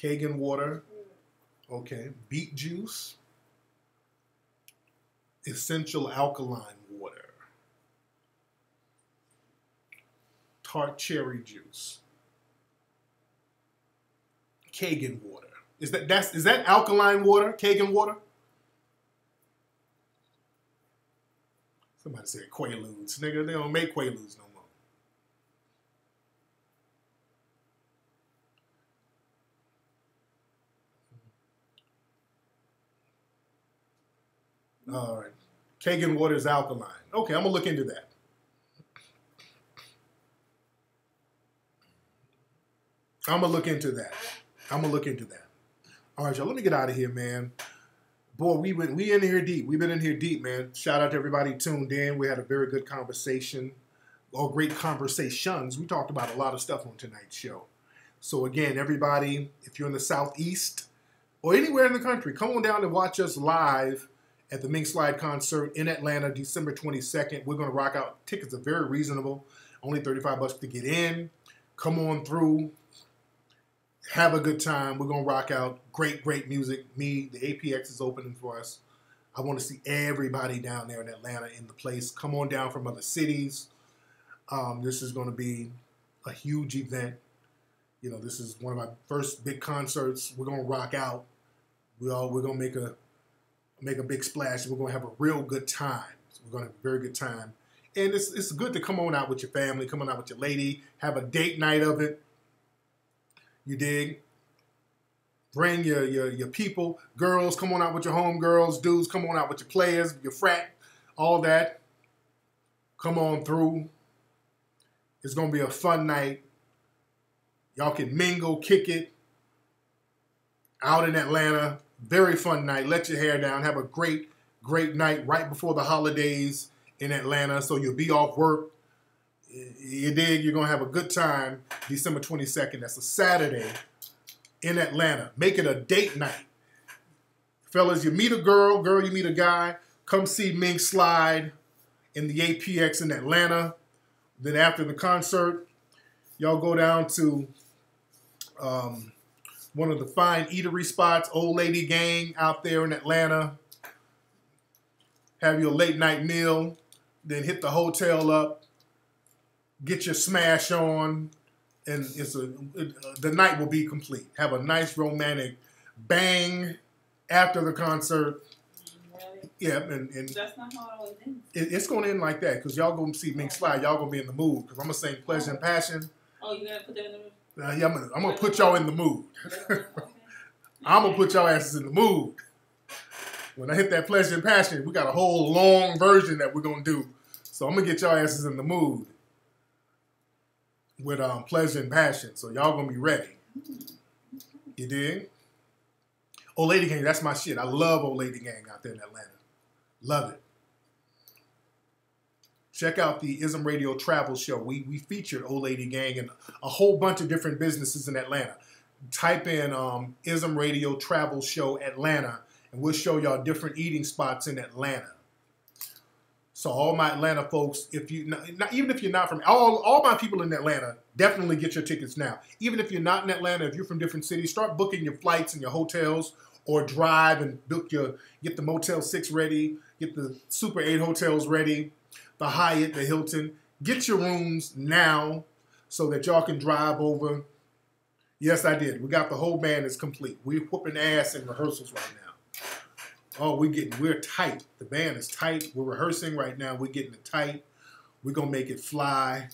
Kangen water. Mm. Okay. Beet juice. Essential alkaline water. Tart cherry juice. Kangen water. Is that that's is that alkaline water? Kangen water? Somebody said Quaaludes. Nigga, they don't make Quaaludes no more. All right. Kangen water is alkaline. Okay, I'm gonna look into that. I'm gonna look into that. I'm gonna look into that. All right, y'all. Let me get out of here, man. Boy, we went we in here deep. We've been in here deep, man. Shout out to everybody tuned in. We had a very good conversation, or great conversations. We talked about a lot of stuff on tonight's show. So again, everybody, if you're in the southeast or anywhere in the country, come on down and watch us live at the Mink Slide concert in Atlanta, December 22nd. We're gonna rock out. Tickets are very reasonable, only 35 bucks to get in. Come on through have a good time. We're gonna rock out. Great, great music. Me, the APX is opening for us. I want to see everybody down there in Atlanta in the place. Come on down from other cities. Um, this is going to be a huge event. You know, this is one of my first big concerts. We're gonna rock out. We all we're gonna make a make a big splash. We're gonna have a real good time. So we're gonna have a very good time. And it's it's good to come on out with your family, come on out with your lady, have a date night of it. You dig? Bring your, your your people, girls, come on out with your home girls, dudes, come on out with your players, your frat, all that. Come on through. It's gonna be a fun night. Y'all can mingle, kick it out in Atlanta. Very fun night. Let your hair down. Have a great, great night right before the holidays in Atlanta. So you'll be off work. You dig? You're gonna have a good time. December 22nd. That's a Saturday in Atlanta. Make it a date night. Fellas, you meet a girl, girl, you meet a guy. Come see Mink Slide in the APX in Atlanta. Then after the concert, y'all go down to um, one of the fine eatery spots, Old Lady Gang out there in Atlanta. Have your late night meal, then hit the hotel up, get your smash on, and it's a it, uh, the night will be complete. Have a nice romantic bang after the concert. Really? Yeah, and, and That's not how it always ends. it, it's going to end like that because y'all gonna see Mink Slide. Y'all gonna be in the mood because I'm gonna sing Pleasure and Passion. Oh, you gotta put that in the Uh, yeah, I'm gonna, I'm gonna put y'all in the mood. I'm gonna put y'all asses in the mood. When I hit that pleasure and passion, we got a whole long version that we're gonna do. So I'm gonna get y'all asses in the mood with um, pleasure and passion. So y'all gonna be ready. You dig? Old Lady Gang, that's my shit. I love Old Lady Gang out there in Atlanta. Love it. Check out the Ism Radio Travel Show. We we featured Old Lady Gang and a whole bunch of different businesses in Atlanta type in um, Ism Radio Travel Show Atlanta, and we'll show y'all different eating spots in Atlanta. So all my Atlanta folks, if you not, even if you're not from all all my people in Atlanta, definitely get your tickets now. Even if you're not in Atlanta, if you're from different cities, start booking your flights and your hotels, or drive and book your get the Motel Six ready, get the Super Eight hotels ready, the Hyatt, the Hilton. Get your rooms now so that y'all can drive over. Yes, I did. We got the whole band is complete. We're whooping ass in rehearsals right now. Oh, we're getting we're tight. The band is tight. We're rehearsing right now. We're getting it tight. We're gonna make it fly.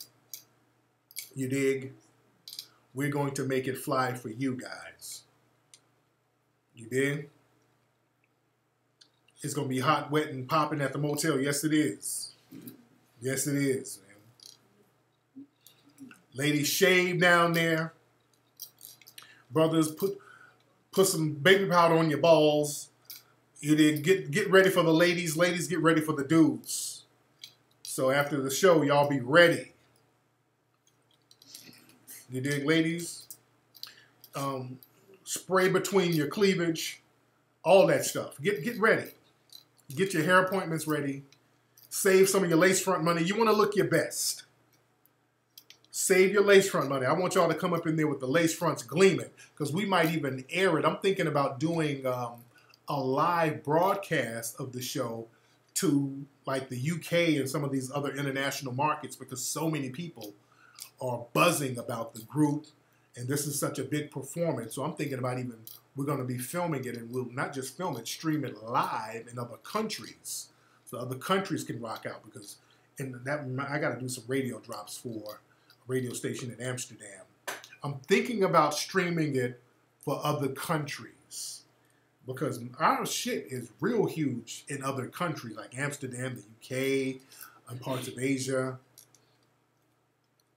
You dig? We're going to make it fly for you guys. You dig? It's gonna be hot, wet, and popping at the motel. Yes, it is. Yes, it is, man. Ladies, shave down there. Brothers, put put some baby powder on your balls. You did get get ready for the ladies. Ladies, get ready for the dudes. So after the show, y'all be ready. You dig, ladies? Um, spray between your cleavage, all that stuff. Get get ready. Get your hair appointments ready. Save some of your lace front money. You want to look your best. Save your lace front money. I want y'all to come up in there with the lace fronts gleaming because we might even air it. I'm thinking about doing um, a live broadcast of the show to like the UK and some of these other international markets because so many people are buzzing about the group and this is such a big performance. So I'm thinking about even we're going to be filming it and we'll not just film it, stream it live in other countries so other countries can rock out because and that I got to do some radio drops for a radio station in Amsterdam. I'm thinking about streaming it for other countries because our shit is real huge in other countries like Amsterdam, the UK, and parts of Asia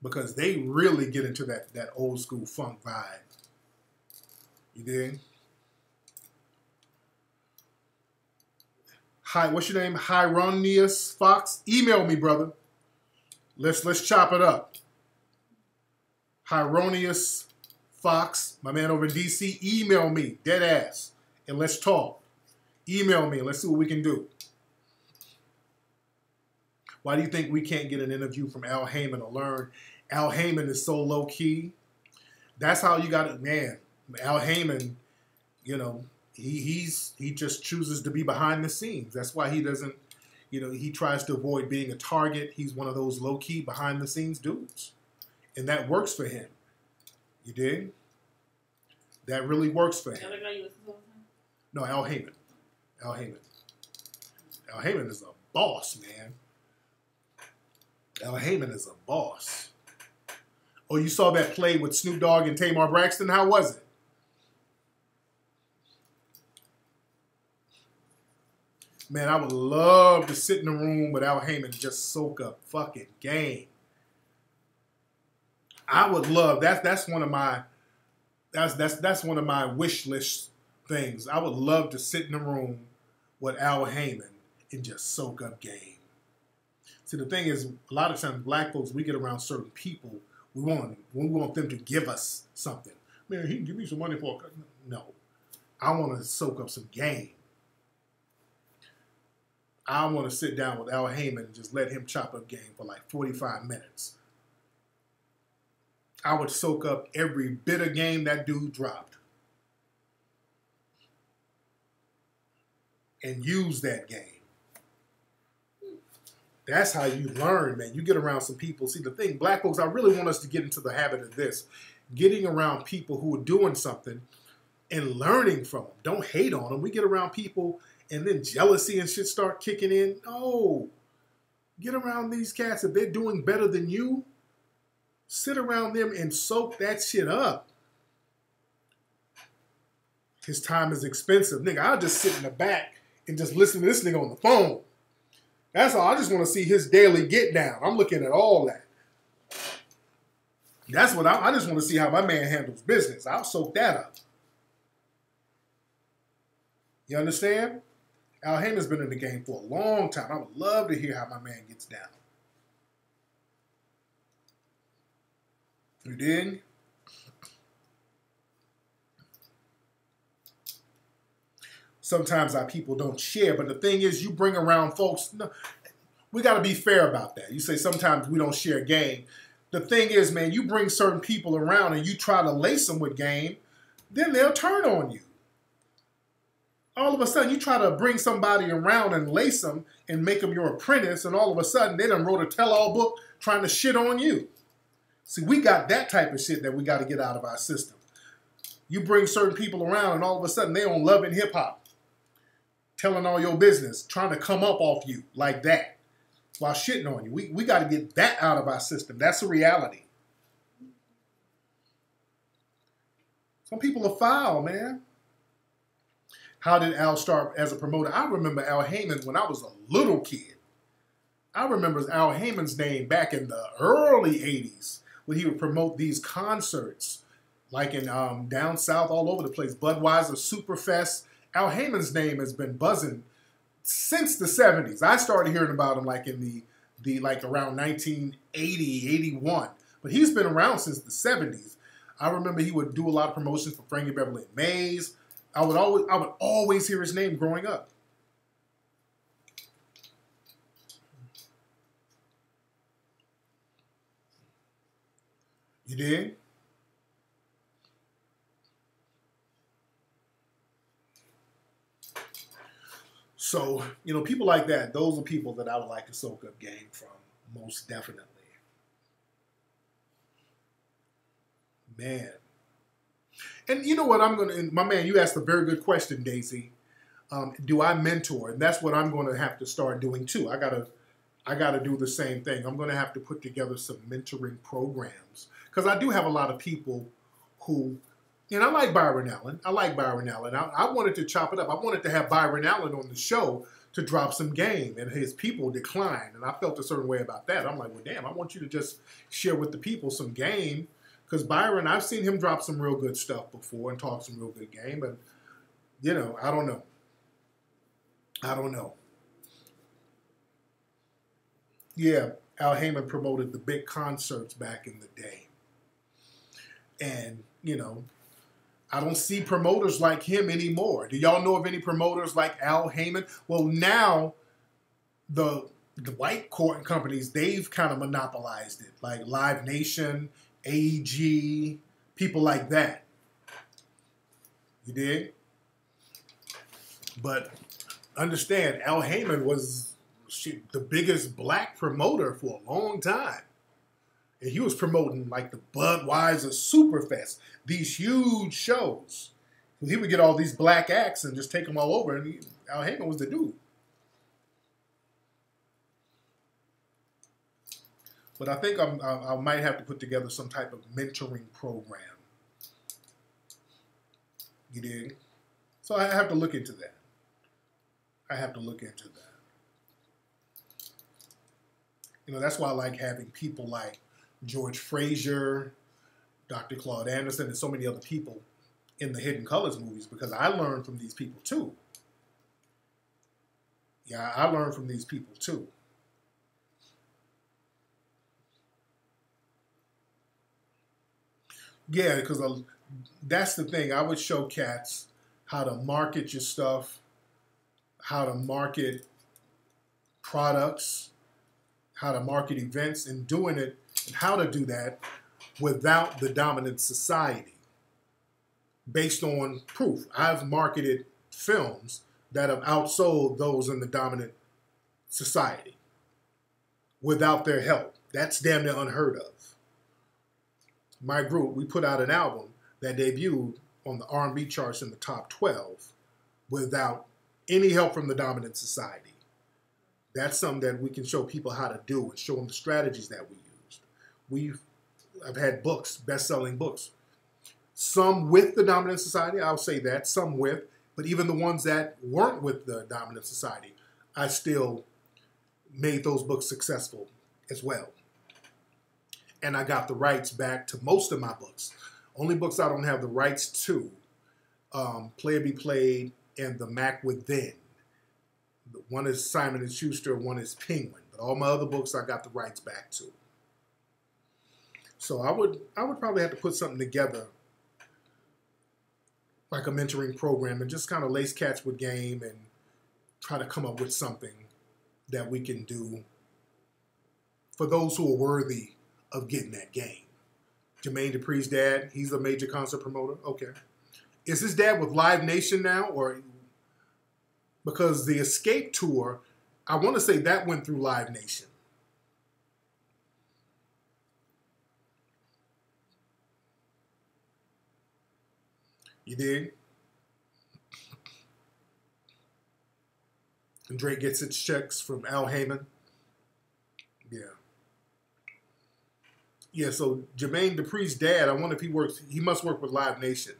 because they really get into that that old school funk vibe. You dig? Hi, what's your name? Hieronius Fox. Email me, brother. Let's let's chop it up. Hieronius Fox, my man over in DC. Email me, dead ass, and let's talk. Email me let's see what we can do. Why do you think we can't get an interview from Al Haymon to learn? Al Haymon is so low key. That's how you got it, man. Al Haymon, you know, he he's he just chooses to be behind the scenes. That's why he doesn't, you know, he tries to avoid being a target. He's one of those low key behind the scenes dudes, and that works for him. You dig? That really works for him. No, Al Haymon. Al Haymon. Al Haymon is a boss, man. Al Haymon is a boss. Oh, you saw that play with Snoop Dogg and Tamar Braxton? How was it? Man, I would love to sit in the room with Al Haymon and just soak up fucking game. I would love that. That's one of my that's that's that's one of my wish list things. I would love to sit in a room with Al Haymon and just soak up game. See, the thing is, a lot of times black folks, we get around certain people, we want we want them to give us something. Man, he can give me some money for a no. I want to soak up some game. I want to sit down with Al Haymon and just let him chop up game for like 45 minutes. I would soak up every bit of game that dude dropped and use that game. That's how you learn, man. You get around some people. See, the thing, black folks, I really want us to get into the habit of this getting around people who are doing something and learning from them. Don't hate on them. We get around people and then jealousy and shit start kicking in. No. Get around these cats. If they're doing better than you, sit around them and soak that shit up. His time is expensive. Nigga, I'll just sit in the back and just listen to this nigga on the phone. That's all. I just want to see his daily get down. I'm looking at all that. That's what I, I just want to see how my man handles business. I'll soak that up. You understand? Al Haymon's been in the game for a long time. I would love to hear how my man gets down. You dig? Sometimes our people don't share, but the thing is, you bring around folks. No, we got to be fair about that. You say sometimes we don't share game. The thing is, man, you bring certain people around and you try to lace them with game, then they'll turn on you. All of a sudden, you try to bring somebody around and lace them and make them your apprentice, and all of a sudden, they done wrote a tell-all book trying to shit on you. See, we got that type of shit that we got to get out of our system. You bring certain people around, and all of a sudden, they on love and hip hop, telling all your business, trying to come up off you like that while shitting on you. We, we got to get that out of our system. That's a reality. Some people are foul, man. How did Al start as a promoter? I remember Al Haymon when I was a little kid. I remember Al Haymon's name back in the early 80s when he would promote these concerts, like in um, down south, all over the place. Budweiser, Superfest. Al Haymon's name has been buzzing since the 70s. I started hearing about him like in the the like around 1980, 81. But he's been around since the 70s. I remember he would do a lot of promotions for Frankie Beverly Maze. I would always I would always hear his name growing up. You did? So, you know, people like that, those are people that I would like to soak up game from, most definitely. Man. And you know what I'm going to, my man, you asked a very good question, Daisy. Um, do I mentor? And that's what I'm going to have to start doing too. I got to, I got to do the same thing. I'm going to have to put together some mentoring programs because I do have a lot of people who and I like Byron Allen. I like Byron Allen. I, I, wanted to chop it up. I wanted to have Byron Allen on the show to drop some game, and his people declined. And I felt a certain way about that. I'm like, well, damn, I want you to just share with the people some game. Because Byron, I've seen him drop some real good stuff before and talk some real good game. But, you know, I don't know. I don't know. Yeah, Al Haymon promoted the big concerts back in the day. And, you know, I don't see promoters like him anymore. Do y'all know of any promoters like Al Haymon? Well, now the the white court companies they've kind of monopolized it, like Live Nation, AEG, people like that. You did? But understand, Al Haymon was the biggest black promoter for a long time. And he was promoting like the Budweiser Superfest, these huge shows. He would get all these black acts and just take them all over, and he, Al Haymon was the dude. But I think I'm, I, I might have to put together some type of mentoring program. You dig? So I have to look into that. I have to look into that. You know, that's why I like having people like George Fraser, Dr. Claude Anderson, and so many other people in the Hidden Colors movies because I learned from these people too. Yeah, I learned from these people too. Yeah, because uh, that's the thing. I would show cats how to market your stuff, how to market products, how to market events, and doing it and how to do that without the dominant society based on proof. I've marketed films that have outsold those in the dominant society. without their help. That's damn near unheard of. My group, we put out an album that debuted on the R&B charts in the top 12 without any help from the dominant society. That's something that we can show people how to do and show them the strategies that we. We've I've had books, best-selling books. Some with the dominant society, I'll say that, some with, but even the ones that weren't with the dominant society, I still made those books successful as well. And I got the rights back to most of my books. Only books I don't have the rights to, um, Play Be Played and The Mack Within. One is Simon and Schuster, one is Penguin. But all my other books I got the rights back to. So I would I would probably have to put something together like a mentoring program and just kind of lace cats with game and try to come up with something that we can do for those who are worthy of getting that game. Jermaine Dupri's dad, he's a major concert promoter. Okay. Is his dad with Live Nation now or because the Scream Tour, I want to say that went through Live Nation. You dig? And Drake gets its checks from Al Haymon. Yeah. Yeah, so Jermaine Dupri's dad, I wonder if he works, he must work with Live Nation.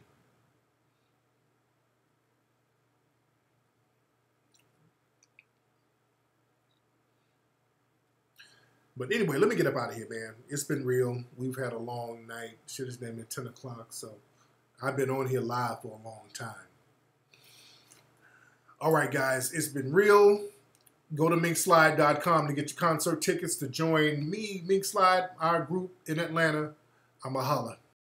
But anyway, let me get up out of here, man. It's been real. We've had a long night. Shit has been at 10 o'clock, so I've been on here live for a long time. All right, guys, it's been real. Go to minkslide.com to get your concert tickets to join me, Mink Slide, our group in Atlanta. I'm a holla.